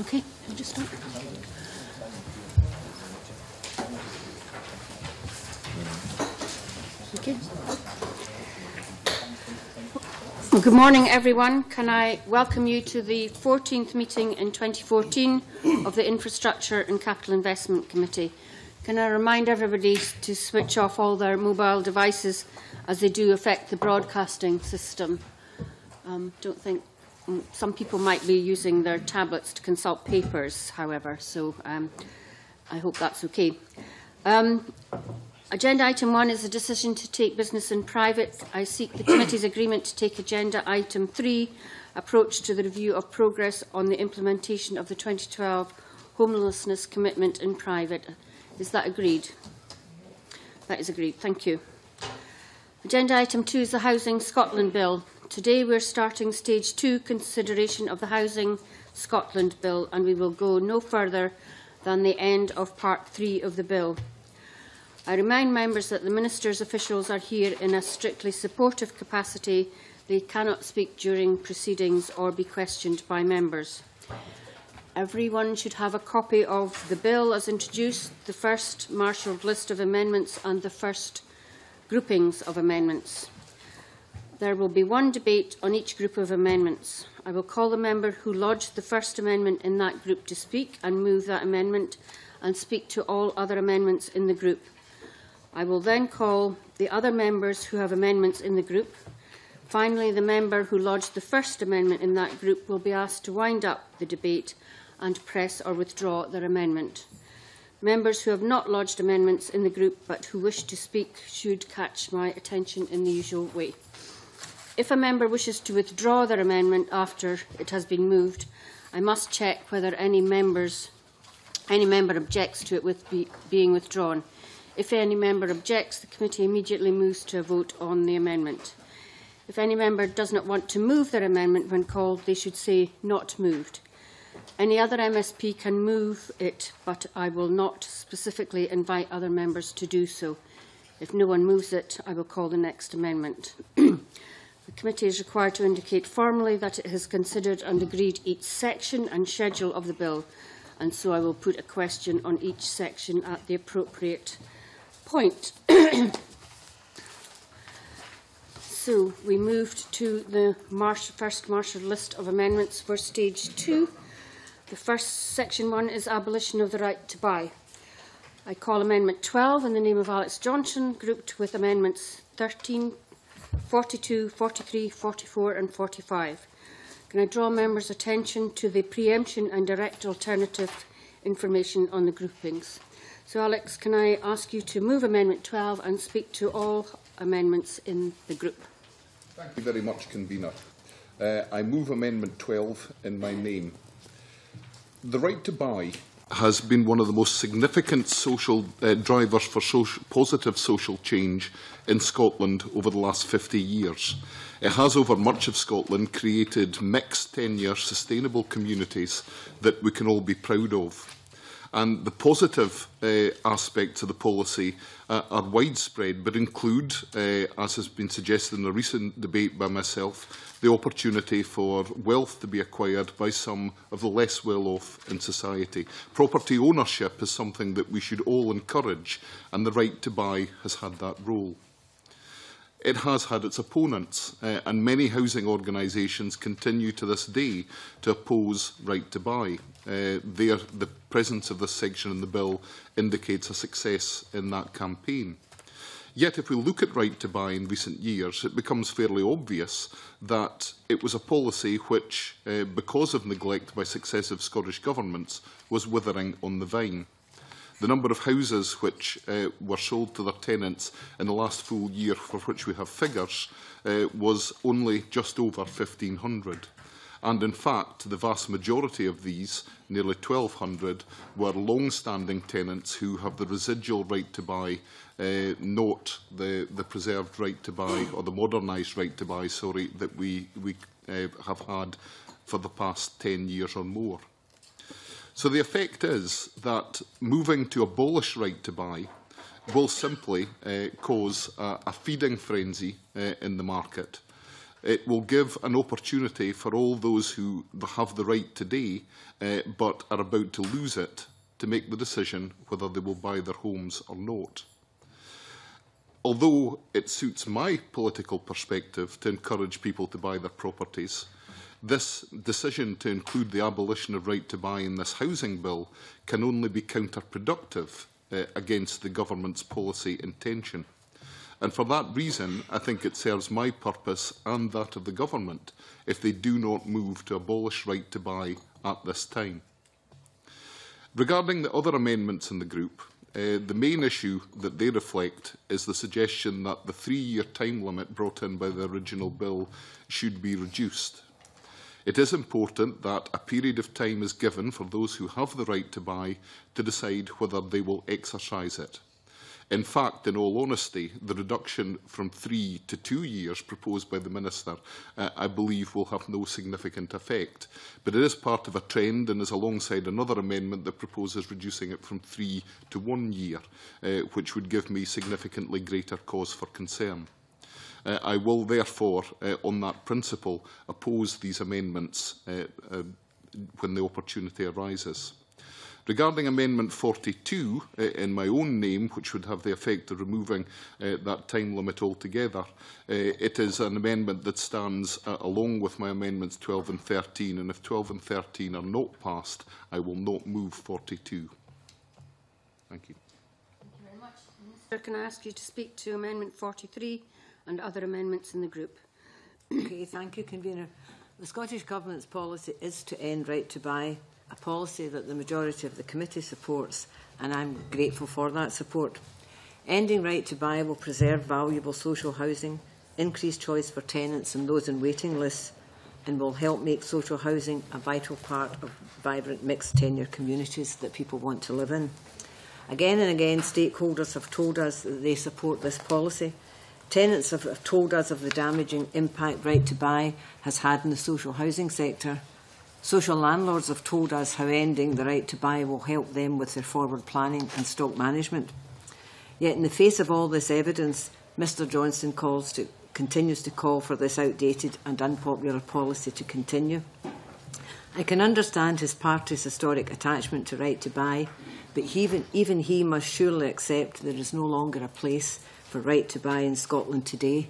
Okay, I'll just start. Okay. Well, good morning, everyone. Can I welcome you to the 14th meeting in 2014 of the Infrastructure and Capital Investment Committee. Can I remind everybody to switch off all their mobile devices as they do affect the broadcasting system? Um, don't think some people might be using their tablets to consult papers, however, so um, I hope that's okay. Um, agenda item one is a decision to take business in private. I seek the committee's agreement to take agenda item three, approach to the review of progress on the implementation of the 2012 homelessness commitment in private. Is that agreed? That is agreed. Thank you. Agenda item two is the Housing Scotland Bill. Today we're starting stage two consideration of the Housing Scotland Bill and we will go no further than the end of part three of the bill. I remind members that the Minister's officials are here in a strictly supportive capacity. They cannot speak during proceedings or be questioned by members. Everyone should have a copy of the bill as introduced, the first marshalled list of amendments and the first groupings of amendments. There will be one debate on each group of amendments. I will call the member who lodged the first amendment in that group to speak and move that amendment and speak to all other amendments in the group. I will then call the other members who have amendments in the group. Finally, the member who lodged the first amendment in that group will be asked to wind up the debate and press or withdraw their amendment. Members who have not lodged amendments in the group but who wish to speak should catch my attention in the usual way. If a member wishes to withdraw their amendment after it has been moved, I must check whether any, members, any member objects to it with be, being withdrawn. If any member objects, the committee immediately moves to a vote on the amendment. If any member does not want to move their amendment when called, they should say not moved. Any other MSP can move it, but I will not specifically invite other members to do so. If no one moves it, I will call the next amendment. the committee is required to indicate formally that it has considered and agreed each section and schedule of the bill, and so I will put a question on each section at the appropriate point. so we moved to the first marshal list of amendments for stage two. The first section one is abolition of the right to buy. I call Amendment 12 in the name of Alex Johnstone, grouped with Amendments 13, 42, 43, 44 and 45. Can I draw members' attention to the preemption and direct alternative information on the groupings? So, Alex, can I ask you to move Amendment 12 and speak to all amendments in the group? Thank you very much, Convener. Uh, I move Amendment 12 in my name. The right to buy has been one of the most significant social uh, drivers for social, positive social change in Scotland over the last 50 years. It has, over much of Scotland, created mixed tenure, sustainable communities that we can all be proud of. And the positive uh, aspects of the policy uh, are widespread, but include, uh, as has been suggested in a recent debate by myself, the opportunity for wealth to be acquired by some of the less well-off in society. Property ownership is something that we should all encourage, and the right to buy has had that role it has had its opponents, uh, and many housing organisations continue to this day to oppose right to buy. Uh, there, the presence of this section in the bill indicates a success in that campaign. Yet if we look at right to buy in recent years, it becomes fairly obvious that it was a policy which, uh, because of neglect by successive Scottish governments, was withering on the vine. The number of houses which uh, were sold to their tenants in the last full year for which we have figures uh, was only just over 1,500 and in fact the vast majority of these, nearly 1,200, were long-standing tenants who have the residual right to buy, uh, not the, the preserved right to buy or the modernised right to buy, sorry, that we, we uh, have had for the past 10 years or more. So the effect is that moving to abolish right to buy will simply uh, cause a, a feeding frenzy uh, in the market. It will give an opportunity for all those who have the right today uh, but are about to lose it to make the decision whether they will buy their homes or not. Although it suits my political perspective to encourage people to buy their properties, this decision to include the abolition of right to buy in this housing bill can only be counterproductive uh, against the government's policy intention. And for that reason, I think it serves my purpose and that of the government if they do not move to abolish right to buy at this time. Regarding the other amendments in the group, uh, the main issue that they reflect is the suggestion that the three-year time limit brought in by the original bill should be reduced. It is important that a period of time is given for those who have the right to buy to decide whether they will exercise it. In fact, in all honesty, the reduction from three to two years proposed by the Minister, uh, I believe, will have no significant effect. But it is part of a trend and is alongside another amendment that proposes reducing it from three to one year, uh, which would give me significantly greater cause for concern. Uh, I will therefore, uh, on that principle, oppose these amendments uh, uh, when the opportunity arises. Regarding Amendment 42, uh, in my own name, which would have the effect of removing uh, that time limit altogether, uh, it is an amendment that stands uh, along with my amendments 12 and 13, and if 12 and 13 are not passed, I will not move 42. Thank you. Thank you very much. Minister, can I ask you to speak to Amendment 43 and other amendments in the group? okay, thank you, Convener. The Scottish Government's policy is to end right to buy a policy that the majority of the committee supports, and I'm grateful for that support. Ending right to buy will preserve valuable social housing, increase choice for tenants and those in waiting lists, and will help make social housing a vital part of vibrant mixed tenure communities that people want to live in. Again and again, stakeholders have told us that they support this policy. Tenants have told us of the damaging impact right to buy has had in the social housing sector Social landlords have told us how ending the right to buy will help them with their forward planning and stock management. Yet in the face of all this evidence, Mr Johnstone calls to, continues to call for this outdated and unpopular policy to continue. I can understand his party's historic attachment to right to buy, but he, even, even he must surely accept there is no longer a place for right to buy in Scotland today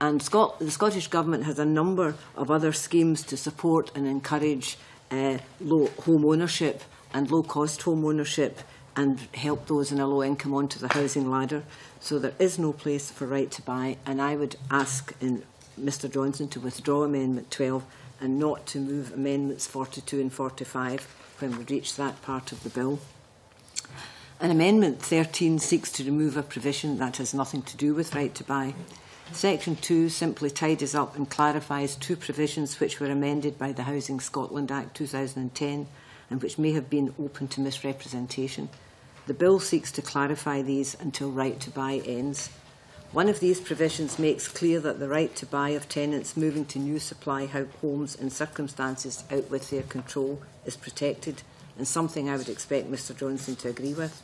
And Scot the Scottish Government has a number of other schemes to support and encourage uh, low home ownership and low-cost home ownership and help those in a low income onto the housing ladder. So there is no place for right to buy. And I would ask Mr Johnstone to withdraw Amendment 12 and not to move Amendments 42 and 45 when we reach that part of the bill. And Amendment 13 seeks to remove a provision that has nothing to do with right to buy. Section 2 simply tidies up and clarifies two provisions which were amended by the Housing Scotland Act 2010 and which may have been open to misrepresentation. The bill seeks to clarify these until right to buy ends. One of these provisions makes clear that the right to buy of tenants moving to new supply homes in circumstances out with their control is protected and something I would expect Mr Johnstone to agree with.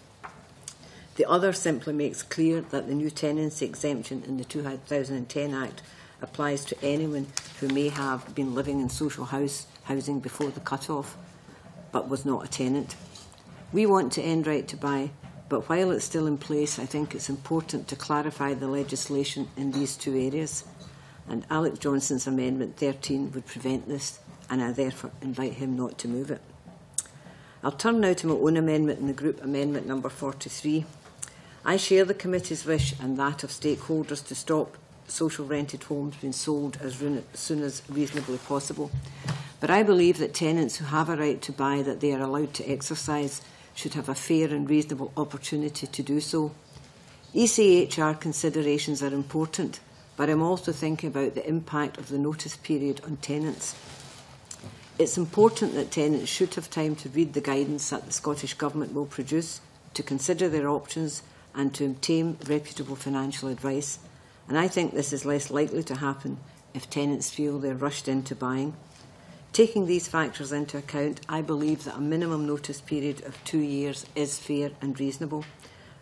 The other simply makes clear that the new tenancy exemption in the 2010 Act applies to anyone who may have been living in social house housing before the cut-off, but was not a tenant. We want to end right to buy, but while it's still in place, I think it's important to clarify the legislation in these two areas. And Alex Johnstone's Amendment 13 would prevent this, and I therefore invite him not to move it. I'll turn now to my own amendment in the group, Amendment number 43. I share the committee's wish and that of stakeholders to stop social rented homes being sold as soon as reasonably possible. But I believe that tenants who have a right to buy that they are allowed to exercise should have a fair and reasonable opportunity to do so. ECHR considerations are important, but I'm also thinking about the impact of the notice period on tenants. It's important that tenants should have time to read the guidance that the Scottish Government will produce, to consider their options and to obtain reputable financial advice. And I think this is less likely to happen if tenants feel they're rushed into buying. Taking these factors into account, I believe that a minimum notice period of two years is fair and reasonable.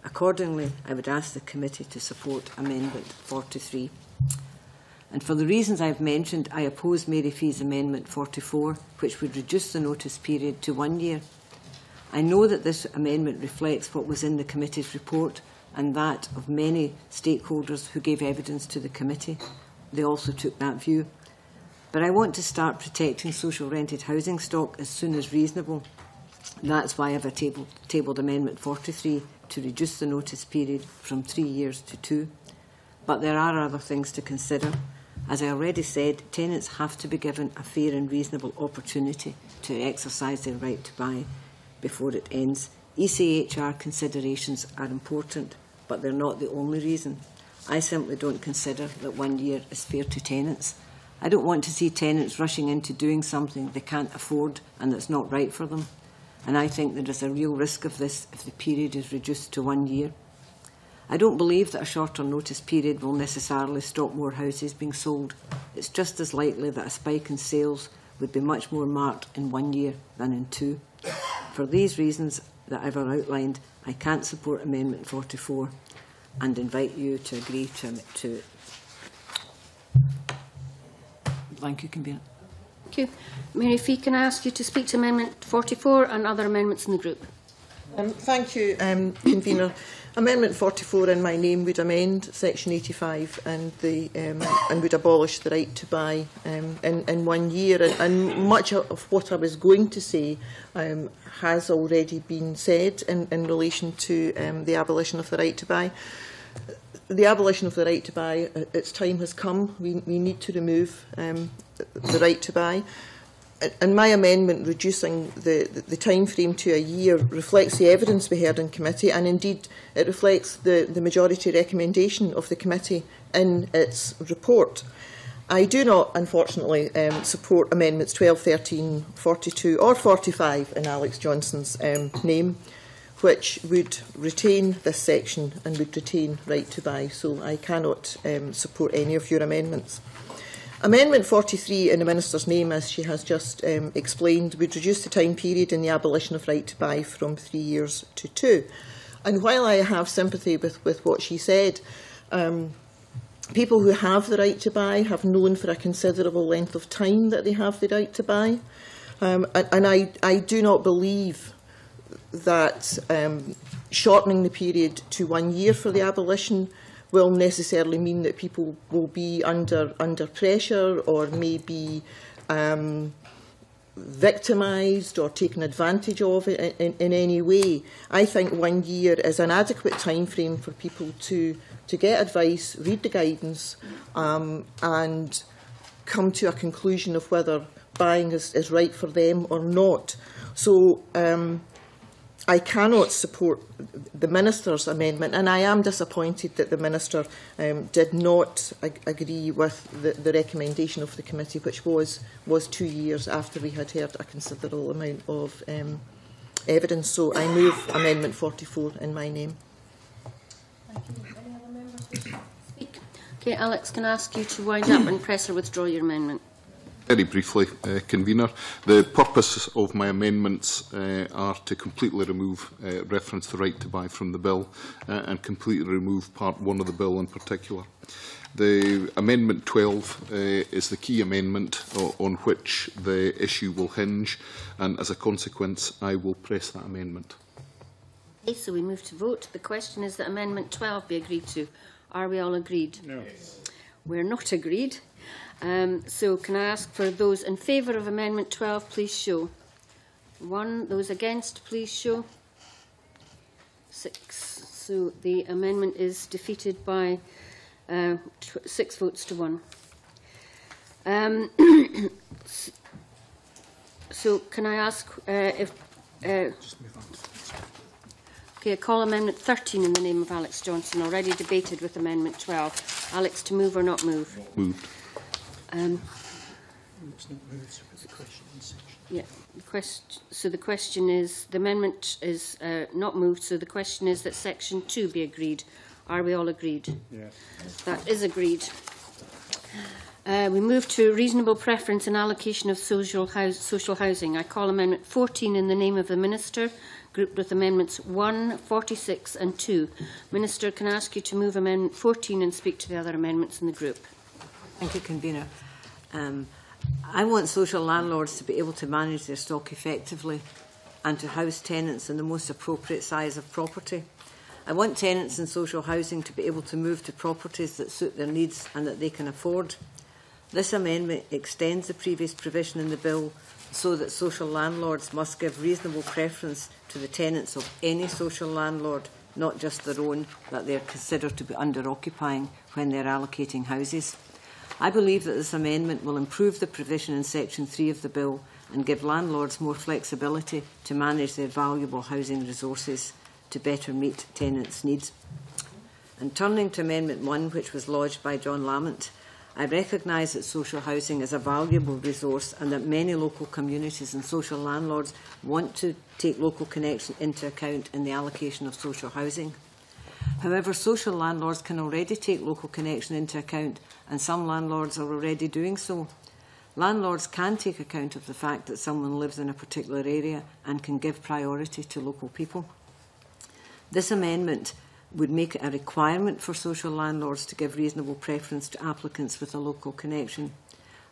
Accordingly, I would ask the committee to support Amendment 43. And for the reasons I've mentioned, I oppose Mary Fee's Amendment 44, which would reduce the notice period to one year. I know that this amendment reflects what was in the committee's report and that of many stakeholders who gave evidence to the committee. They also took that view. But I want to start protecting social rented housing stock as soon as reasonable. That's why I've tabled, tabled Amendment 43 to reduce the notice period from three years to two. But there are other things to consider. As I already said, tenants have to be given a fair and reasonable opportunity to exercise their right to buy before it ends. ECHR considerations are important, but they're not the only reason. I simply don't consider that one year is fair to tenants. I don't want to see tenants rushing into doing something they can't afford and that's not right for them. And I think there is a real risk of this if the period is reduced to one year. I don't believe that a shorter notice period will necessarily stop more houses being sold. It's just as likely that a spike in sales would be much more marked in one year than in two. for these reasons that I've outlined, I can't support Amendment 44 and invite you to agree to, to it. Thank you, Convener. Thank you. Mary Fee, can I ask you to speak to Amendment 44 and other amendments in the group? Um, thank you, um, Convener. Amendment 44 in my name would amend Section 85 and, the, um, and would abolish the right to buy um, in, in one year. And, and much of what I was going to say um, has already been said in, in relation to um, the abolition of the right to buy. The abolition of the right to buy, uh, its time has come. We, we need to remove um, the right to buy. And my amendment reducing the, the, the time frame to a year reflects the evidence we heard in committee and indeed it reflects the, the majority recommendation of the committee in its report. I do not, unfortunately, um, support amendments 12, 13, 42 or 45 in Alex Johnstone's um, name, which would retain this section and would retain right to buy. So I cannot um, support any of your amendments. Amendment 43 in the Minister's name, as she has just um, explained, would reduce the time period in the abolition of right to buy from three years to two. And while I have sympathy with, with what she said, um, people who have the right to buy have known for a considerable length of time that they have the right to buy. Um, and, and I, I do not believe that um, shortening the period to one year for the abolition will necessarily mean that people will be under under pressure or maybe um, victimised or taken advantage of in, in, in any way. I think one year is an adequate time frame for people to to get advice, read the guidance, um, and come to a conclusion of whether buying is, is right for them or not. So um, I cannot support the Minister's amendment, and I am disappointed that the Minister um, did not ag agree with the, the recommendation of the committee, which was, was two years after we had heard a considerable amount of um, evidence. So I move Amendment 44 in my name. Okay, Alex, can I ask you to wind up and press or withdraw your amendment? very briefly, uh, Convener. The purpose of my amendments uh, are to completely remove uh, reference to right to buy from the bill uh, and completely remove part one of the bill in particular. The Amendment 12 uh, is the key amendment uh, on which the issue will hinge, and as a consequence, I will press that amendment. Okay, so we move to vote. The question is that Amendment 12 be agreed to. Are we all agreed? No. Yes. We're not agreed. Um, so can I ask for those in favour of Amendment 12, please show. One. Those against, please show. Six. So the amendment is defeated by uh, tw six votes to one. Um, so can I ask uh, if... Uh, Okay, I call Amendment 13 in the name of Alex Johnstone, already debated with Amendment 12. Alex, to move or not move? Moved. Um, It's not moved, so it's a question in section. yeah, the quest- so the question is, the amendment is uh, not moved, so the question is that Section 2 be agreed. Are we all agreed? Yes. That is agreed. Uh, we move to reasonable preference and allocation of social, house, social housing. I call Amendment 14 in the name of the Minister, grouped with Amendments 1, 46 and 2. Minister, can I ask you to move Amendment 14 and speak to the other amendments in the group? Thank you, Convener. Um, I want social landlords to be able to manage their stock effectively and to house tenants in the most appropriate size of property. I want tenants in social housing to be able to move to properties that suit their needs and that they can afford. This amendment extends the previous provision in the bill so that social landlords must give reasonable preference to the tenants of any social landlord, not just their own, that they are considered to be under-occupying when they are allocating houses. I believe that this amendment will improve the provision in Section 3 of the bill and give landlords more flexibility to manage their valuable housing resources to better meet tenants' needs. And turning to Amendment 1, which was lodged by John Lamont, I recognise that social housing is a valuable resource and that many local communities and social landlords want to take local connection into account in the allocation of social housing. However, social landlords can already take local connection into account and some landlords are already doing so. Landlords can take account of the fact that someone lives in a particular area and can give priority to local people. This amendment would make it a requirement for social landlords to give reasonable preference to applicants with a local connection.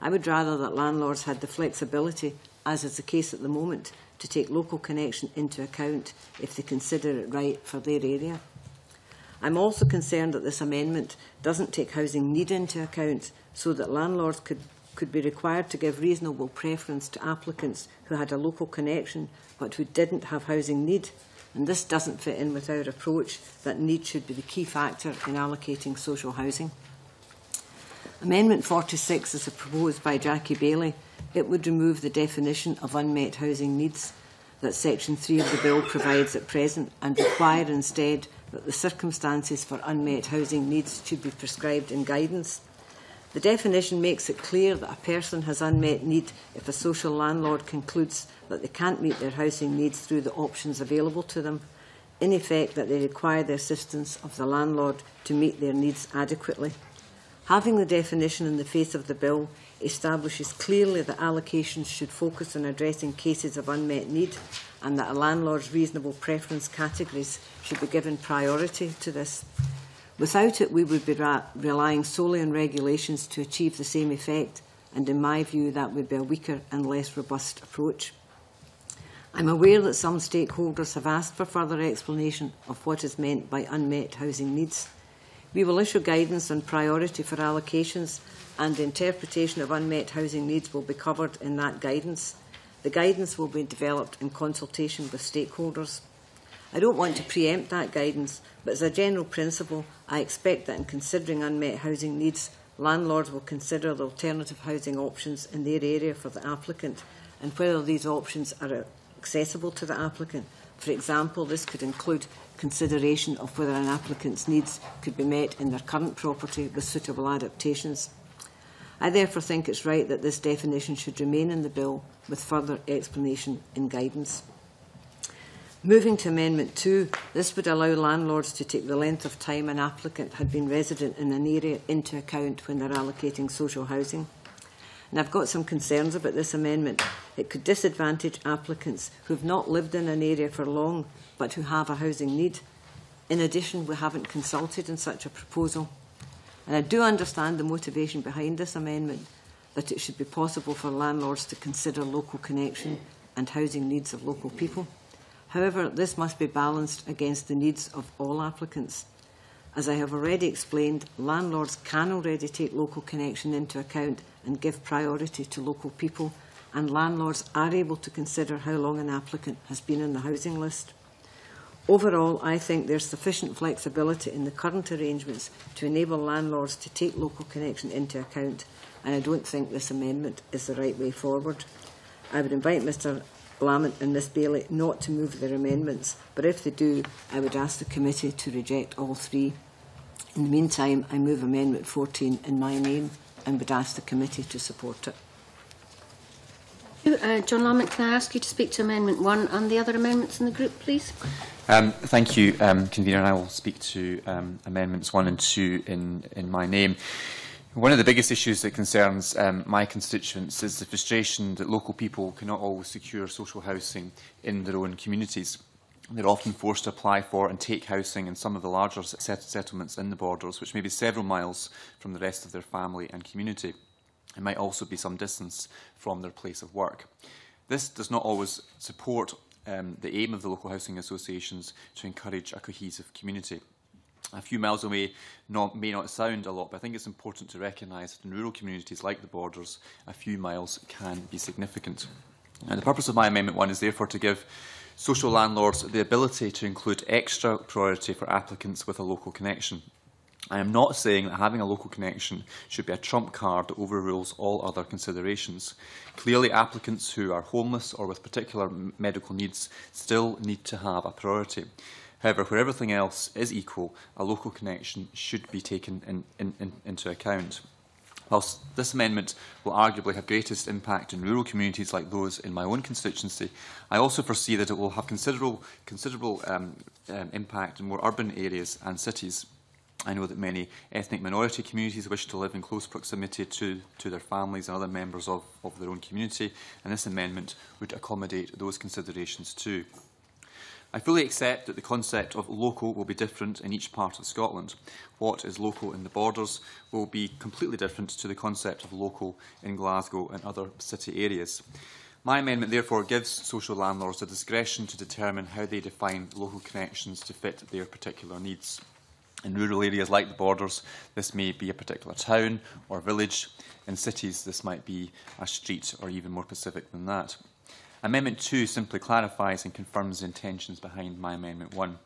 I would rather that landlords had the flexibility, as is the case at the moment, to take local connection into account if they consider it right for their area. I'm also concerned that this amendment doesn't take housing need into account so that landlords could, could be required to give reasonable preference to applicants who had a local connection but who didn't have housing need. And this doesn't fit in with our approach that need should be the key factor in allocating social housing. Amendment 46 is proposed by Jackie Baillie. It would remove the definition of unmet housing needs that Section 3 of the Bill provides at present and require instead that the circumstances for unmet housing needs should be prescribed in guidance. The definition makes it clear that a person has unmet need if a social landlord concludes that they can't meet their housing needs through the options available to them, in effect that they require the assistance of the landlord to meet their needs adequately. Having the definition in the face of the bill establishes clearly that allocations should focus on addressing cases of unmet need and that a landlord's reasonable preference categories should be given priority to this. Without it, we would be relying solely on regulations to achieve the same effect, and in my view, that would be a weaker and less robust approach. I'm aware that some stakeholders have asked for further explanation of what is meant by unmet housing needs. We will issue guidance on priority for allocations and the interpretation of unmet housing needs will be covered in that guidance. The guidance will be developed in consultation with stakeholders. I don't want to preempt that guidance, but as a general principle, I expect that in considering unmet housing needs, landlords will consider the alternative housing options in their area for the applicant and whether these options are accessible to the applicant. For example, this could include consideration of whether an applicant's needs could be met in their current property with suitable adaptations. I therefore think it's right that this definition should remain in the bill with further explanation and guidance. Moving to Amendment 2, this would allow landlords to take the length of time an applicant had been resident in an area into account when they're allocating social housing. And I've got some concerns about this amendment. It could disadvantage applicants who have not lived in an area for long but who have a housing need. In addition, we haven't consulted on such a proposal. And I do understand the motivation behind this amendment, that it should be possible for landlords to consider local connection and housing needs of local people. However, this must be balanced against the needs of all applicants. As I have already explained, landlords can already take local connection into account and give priority to local people, and landlords are able to consider how long an applicant has been on the housing list. Overall, I think there's sufficient flexibility in the current arrangements to enable landlords to take local connection into account, and I don't think this amendment is the right way forward. I would invite Mr Lamont and Ms Baillie not to move their amendments, but if they do, I would ask the committee to reject all three. In the meantime, I move Amendment 14 in my name and would ask the committee to support it. Uh, John Lamont, can I ask you to speak to Amendment 1 and the other amendments in the group, please? Um, thank you, um, Convener, and I will speak to um, Amendments 1 and 2 in, in my name. One of the biggest issues that concerns um, my constituents is the frustration that local people cannot always secure social housing in their own communities. They're often forced to apply for and take housing in some of the larger set settlements in the borders, which may be several miles from the rest of their family and community. It might also be some distance from their place of work. This does not always support um, the aim of the local housing associations to encourage a cohesive community. A few miles away not, may not sound a lot, but I think it's important to recognise that in rural communities like the borders, a few miles can be significant. And the purpose of my Amendment 1 is therefore to give social landlords the ability to include extra priority for applicants with a local connection. I am not saying that having a local connection should be a trump card that overrules all other considerations. Clearly, applicants who are homeless or with particular medical needs still need to have a priority. However, where everything else is equal, a local connection should be taken in, in, in, into account. Whilst this amendment will arguably have greatest impact in rural communities like those in my own constituency, I also foresee that it will have considerable, considerable um, um, impact in more urban areas and cities. I know that many ethnic minority communities wish to live in close proximity to, to their families and other members of, of their own community, and this amendment would accommodate those considerations too. I fully accept that the concept of local will be different in each part of Scotland. What is local in the borders will be completely different to the concept of local in Glasgow and other city areas. My amendment therefore gives social landlords the discretion to determine how they define local connections to fit their particular needs. In rural areas like the borders, this may be a particular town or village. In cities, this might be a street or even more specific than that. Amendment 2 simply clarifies and confirms the intentions behind my Amendment 1.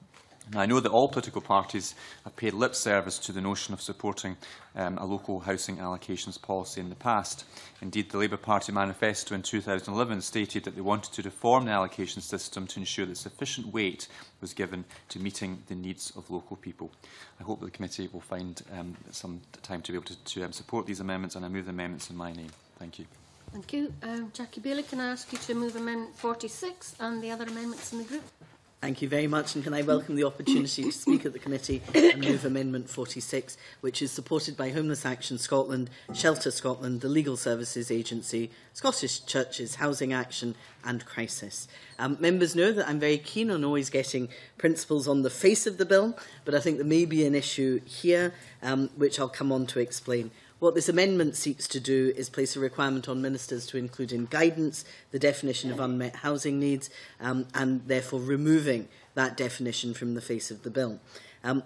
Now, I know that all political parties have paid lip service to the notion of supporting um, a local housing allocations policy in the past. Indeed, the Labour Party manifesto in 2011 stated that they wanted to reform the allocation system to ensure that sufficient weight was given to meeting the needs of local people. I hope that the committee will find um, some time to be able to, to um, support these amendments, and I move the amendments in my name. Thank you. Thank you. Um, Jackie Baillie, can I ask you to move Amendment 46 and the other amendments in the group? Thank you very much, and can I welcome the opportunity to speak at the committee and move Amendment 46, which is supported by Homeless Action Scotland, Shelter Scotland, the Legal Services Agency, Scottish Churches, Housing Action and Crisis. Um, members know that I'm very keen on always getting principles on the face of the bill, but I think there may be an issue here, um, which I'll come on to explain. What this amendment seeks to do is place a requirement on ministers to include in guidance the definition of unmet housing needs um, and therefore removing that definition from the face of the bill. Um,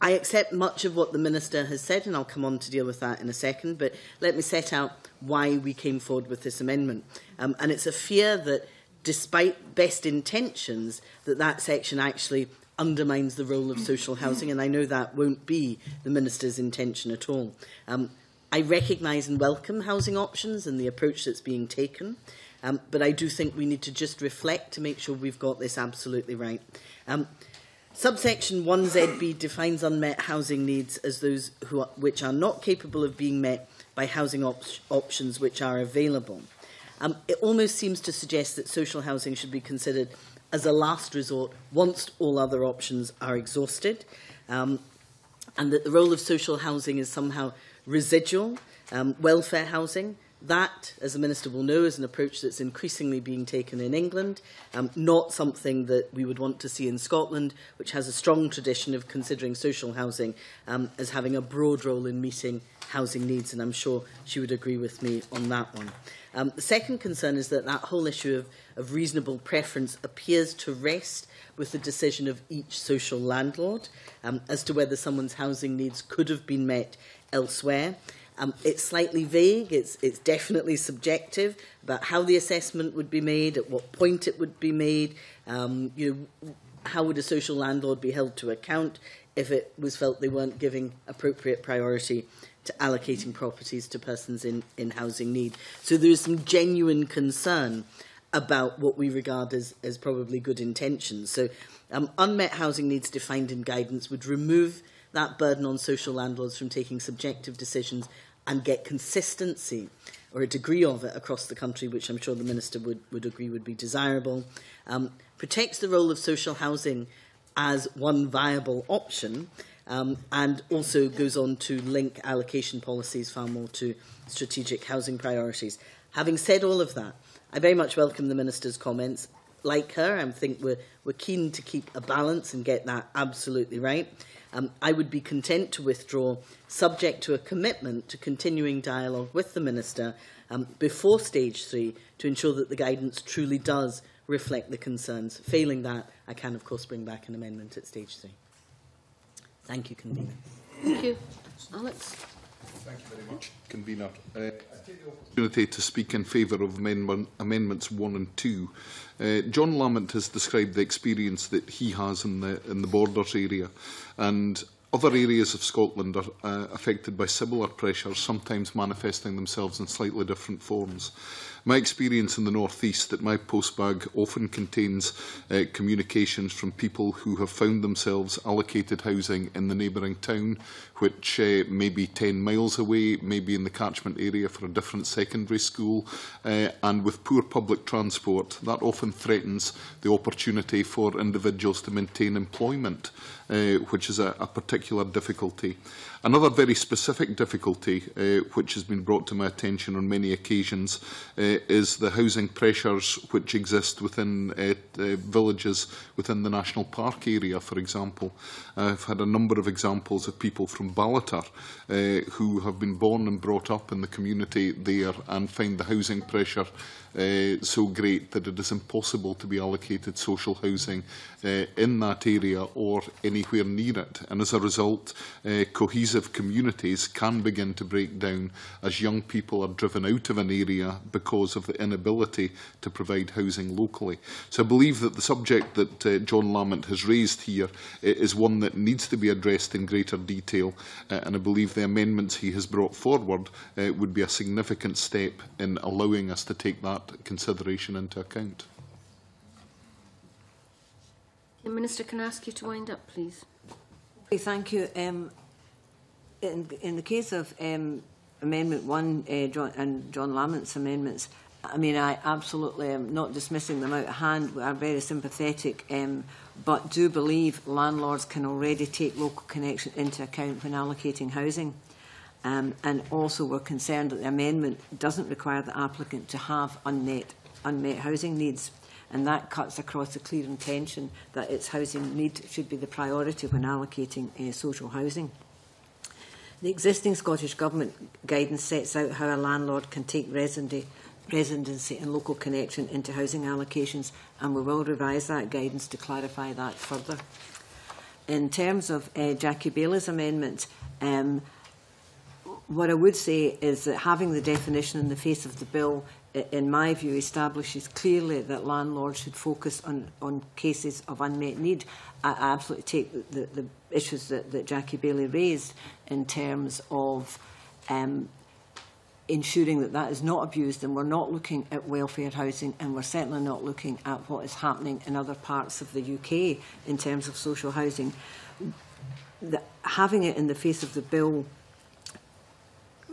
I accept much of what the Minister has said, and I'll come on to deal with that in a second, but let me set out why we came forward with this amendment. Um, and it's a fear that, despite best intentions, that that section actually undermines the role of social housing, and I know that won't be the Minister's intention at all. Um, I recognise and welcome housing options and the approach that's being taken, um, but I do think we need to just reflect to make sure we've got this absolutely right. Um, subsection 1ZB defines unmet housing needs as those who are, which are not capable of being met by housing op options which are available. Um, it almost seems to suggest that social housing should be considered as a last resort once all other options are exhausted, um, and that the role of social housing is somehow residual, um, welfare housing. That, as the Minister will know, is an approach that's increasingly being taken in England, um, not something that we would want to see in Scotland, which has a strong tradition of considering social housing um, as having a broad role in meeting housing needs, and I'm sure she would agree with me on that one. Um, the second concern is that that whole issue of, of reasonable preference appears to rest with the decision of each social landlord um, as to whether someone's housing needs could have been met elsewhere. Um, it's slightly vague, it's, it's definitely subjective about how the assessment would be made, at what point it would be made, um, you know, how would a social landlord be held to account if it was felt they weren't giving appropriate priority to allocating properties to persons in, in housing need. So there is some genuine concern about what we regard as, as probably good intentions. So um, unmet housing needs defined in guidance would remove that burden on social landlords from taking subjective decisions and get consistency or a degree of it across the country, which I'm sure the Minister would, would agree would be desirable, um, protects the role of social housing as one viable option, um, and also goes on to link allocation policies far more to strategic housing priorities. Having said all of that, I very much welcome the Minister's comments. like her. I think we're, we're keen to keep a balance and get that absolutely right. Um, I would be content to withdraw, subject to a commitment to continuing dialogue with the Minister um, before stage three to ensure that the guidance truly does reflect the concerns. Failing that, I can, of course, bring back an amendment at stage three. Thank you, Convener. Thank you. Alex? Thank you very much, Convener. Uh, I take the opportunity to speak in favour of amendment, Amendments 1 and 2. Uh, John Lamont has described the experience that he has in the, in the Borders area, and other areas of Scotland are uh, affected by similar pressures, sometimes manifesting themselves in slightly different forms. My experience in the northeast that my postbag often contains uh, communications from people who have found themselves allocated housing in the neighbouring town, which uh, may be 10 miles away, maybe in the catchment area for a different secondary school, uh, and with poor public transport, that often threatens the opportunity for individuals to maintain employment, uh, which is a, a particular difficulty. Another very specific difficulty, uh, which has been brought to my attention on many occasions, uh, is the housing pressures which exist within uh, uh, villages within the national park area, for example. I've had a number of examples of people from Ballater uh, who have been born and brought up in the community there and find the housing pressure uh, so great that it is impossible to be allocated social housing uh, in that area or anywhere near it. And as a result, uh, cohesive communities can begin to break down as young people are driven out of an area because of the inability to provide housing locally. So I believe that the subject that uh, John Lamont has raised here uh, one that needs to be addressed in greater detail, and I believe the amendments he has brought forward would be a significant step in allowing us to take that consideration into account. The Minister, can ask you to wind up, please? Thank you. Um, in, in the case of um, Amendment 1 uh, John, and John Lamont's amendments, I mean, I absolutely am not dismissing them out of hand. We are very sympathetic, um, but do believe landlords can already take local connection into account when allocating housing. Um, and also we're concerned that the amendment doesn't require the applicant to have unmet, unmet housing needs. And that cuts across the clear intention that its housing need should be the priority when allocating uh, social housing. The existing Scottish Government guidance sets out how a landlord can take residency, residency and local connection into housing allocations, and we will revise that guidance to clarify that further. In terms of uh, Jackie Baillie's amendment, um, what I would say is that having the definition in the face of the bill, in my view, establishes clearly that landlords should focus on, on cases of unmet need. I, absolutely take the, the, the issues that, that Jackie Baillie raised in terms of um, ensuring that that is not abused and we're not looking at welfare housing and we're certainly not looking at what is happening in other parts of the UK in terms of social housing. The, having it in the face of the bill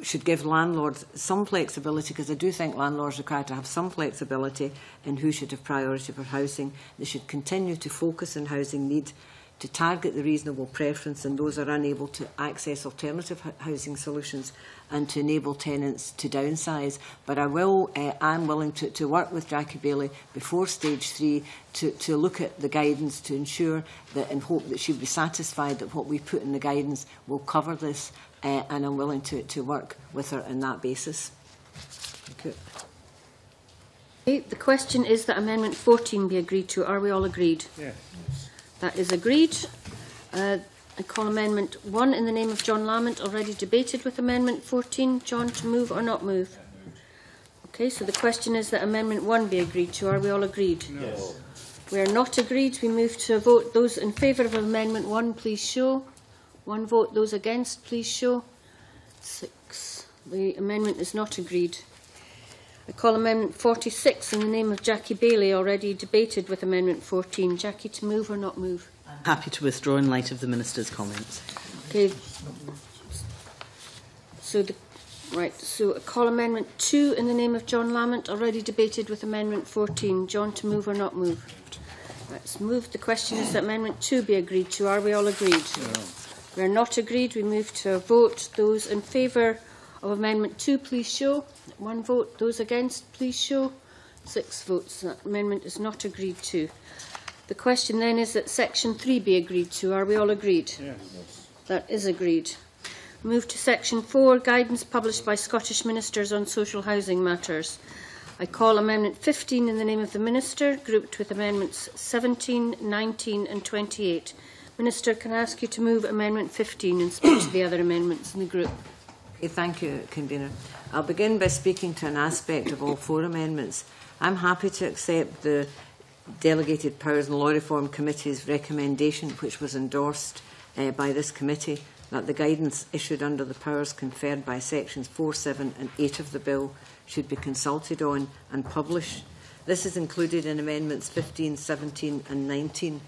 should give landlords some flexibility because I do think landlords require to have some flexibility in who should have priority for housing. They should continue to focus on housing need to target the reasonable preference and those are unable to access alternative housing solutions and to enable tenants to downsize. But I will, uh, I'm willing to, to work with Jackie Baillie before stage three to, to look at the guidance to ensure that and hope that she'll be satisfied that what we put in the guidance will cover this uh, and I'm willing to, to work with her on that basis. Thank you. Okay, the question is that Amendment 14 be agreed to. Are we all agreed? Yes. That is agreed. Uh, I call Amendment 1 in the name of John Lamont, already debated with Amendment 14. John, to move or not move? Okay, so the question is that Amendment 1 be agreed to. Are we all agreed? Yes. We are not agreed. We move to a vote. Those in favour of Amendment 1, please show. One vote. Those against, please show. Six. The amendment is not agreed. I call Amendment 46 in the name of Jackie Baillie, already debated with Amendment 14. Jackie, to move or not move? Happy to withdraw in light of the Minister's comments. Okay. So the right. So I call Amendment 2 in the name of John Lamont, already debated with Amendment 14. John, to move or not move? Let's. The question is that Amendment 2 be agreed to. Are we all agreed? No. We are not agreed. We move to a vote. Those in favour of Amendment 2, please show. One vote. Those against, please show. Six votes. That amendment is not agreed to. The question then is that section 3 be agreed to. Are we all agreed? Yes. That is agreed. Move to section 4, guidance published by Scottish ministers on social housing matters. I call Amendment 15 in the name of the Minister, grouped with Amendments 17, 19 and 28. Minister, can I ask you to move Amendment 15 and speak to the other amendments in the group? Okay, thank you, Convener. I'll begin by speaking to an aspect of all four amendments. I'm happy to accept the Delegated Powers and Law Reform Committee's recommendation, which was endorsed uh, by this committee, that the guidance issued under the powers conferred by sections 4, 7 and 8 of the bill should be consulted on and published. This is included in Amendments 15, 17 and 19.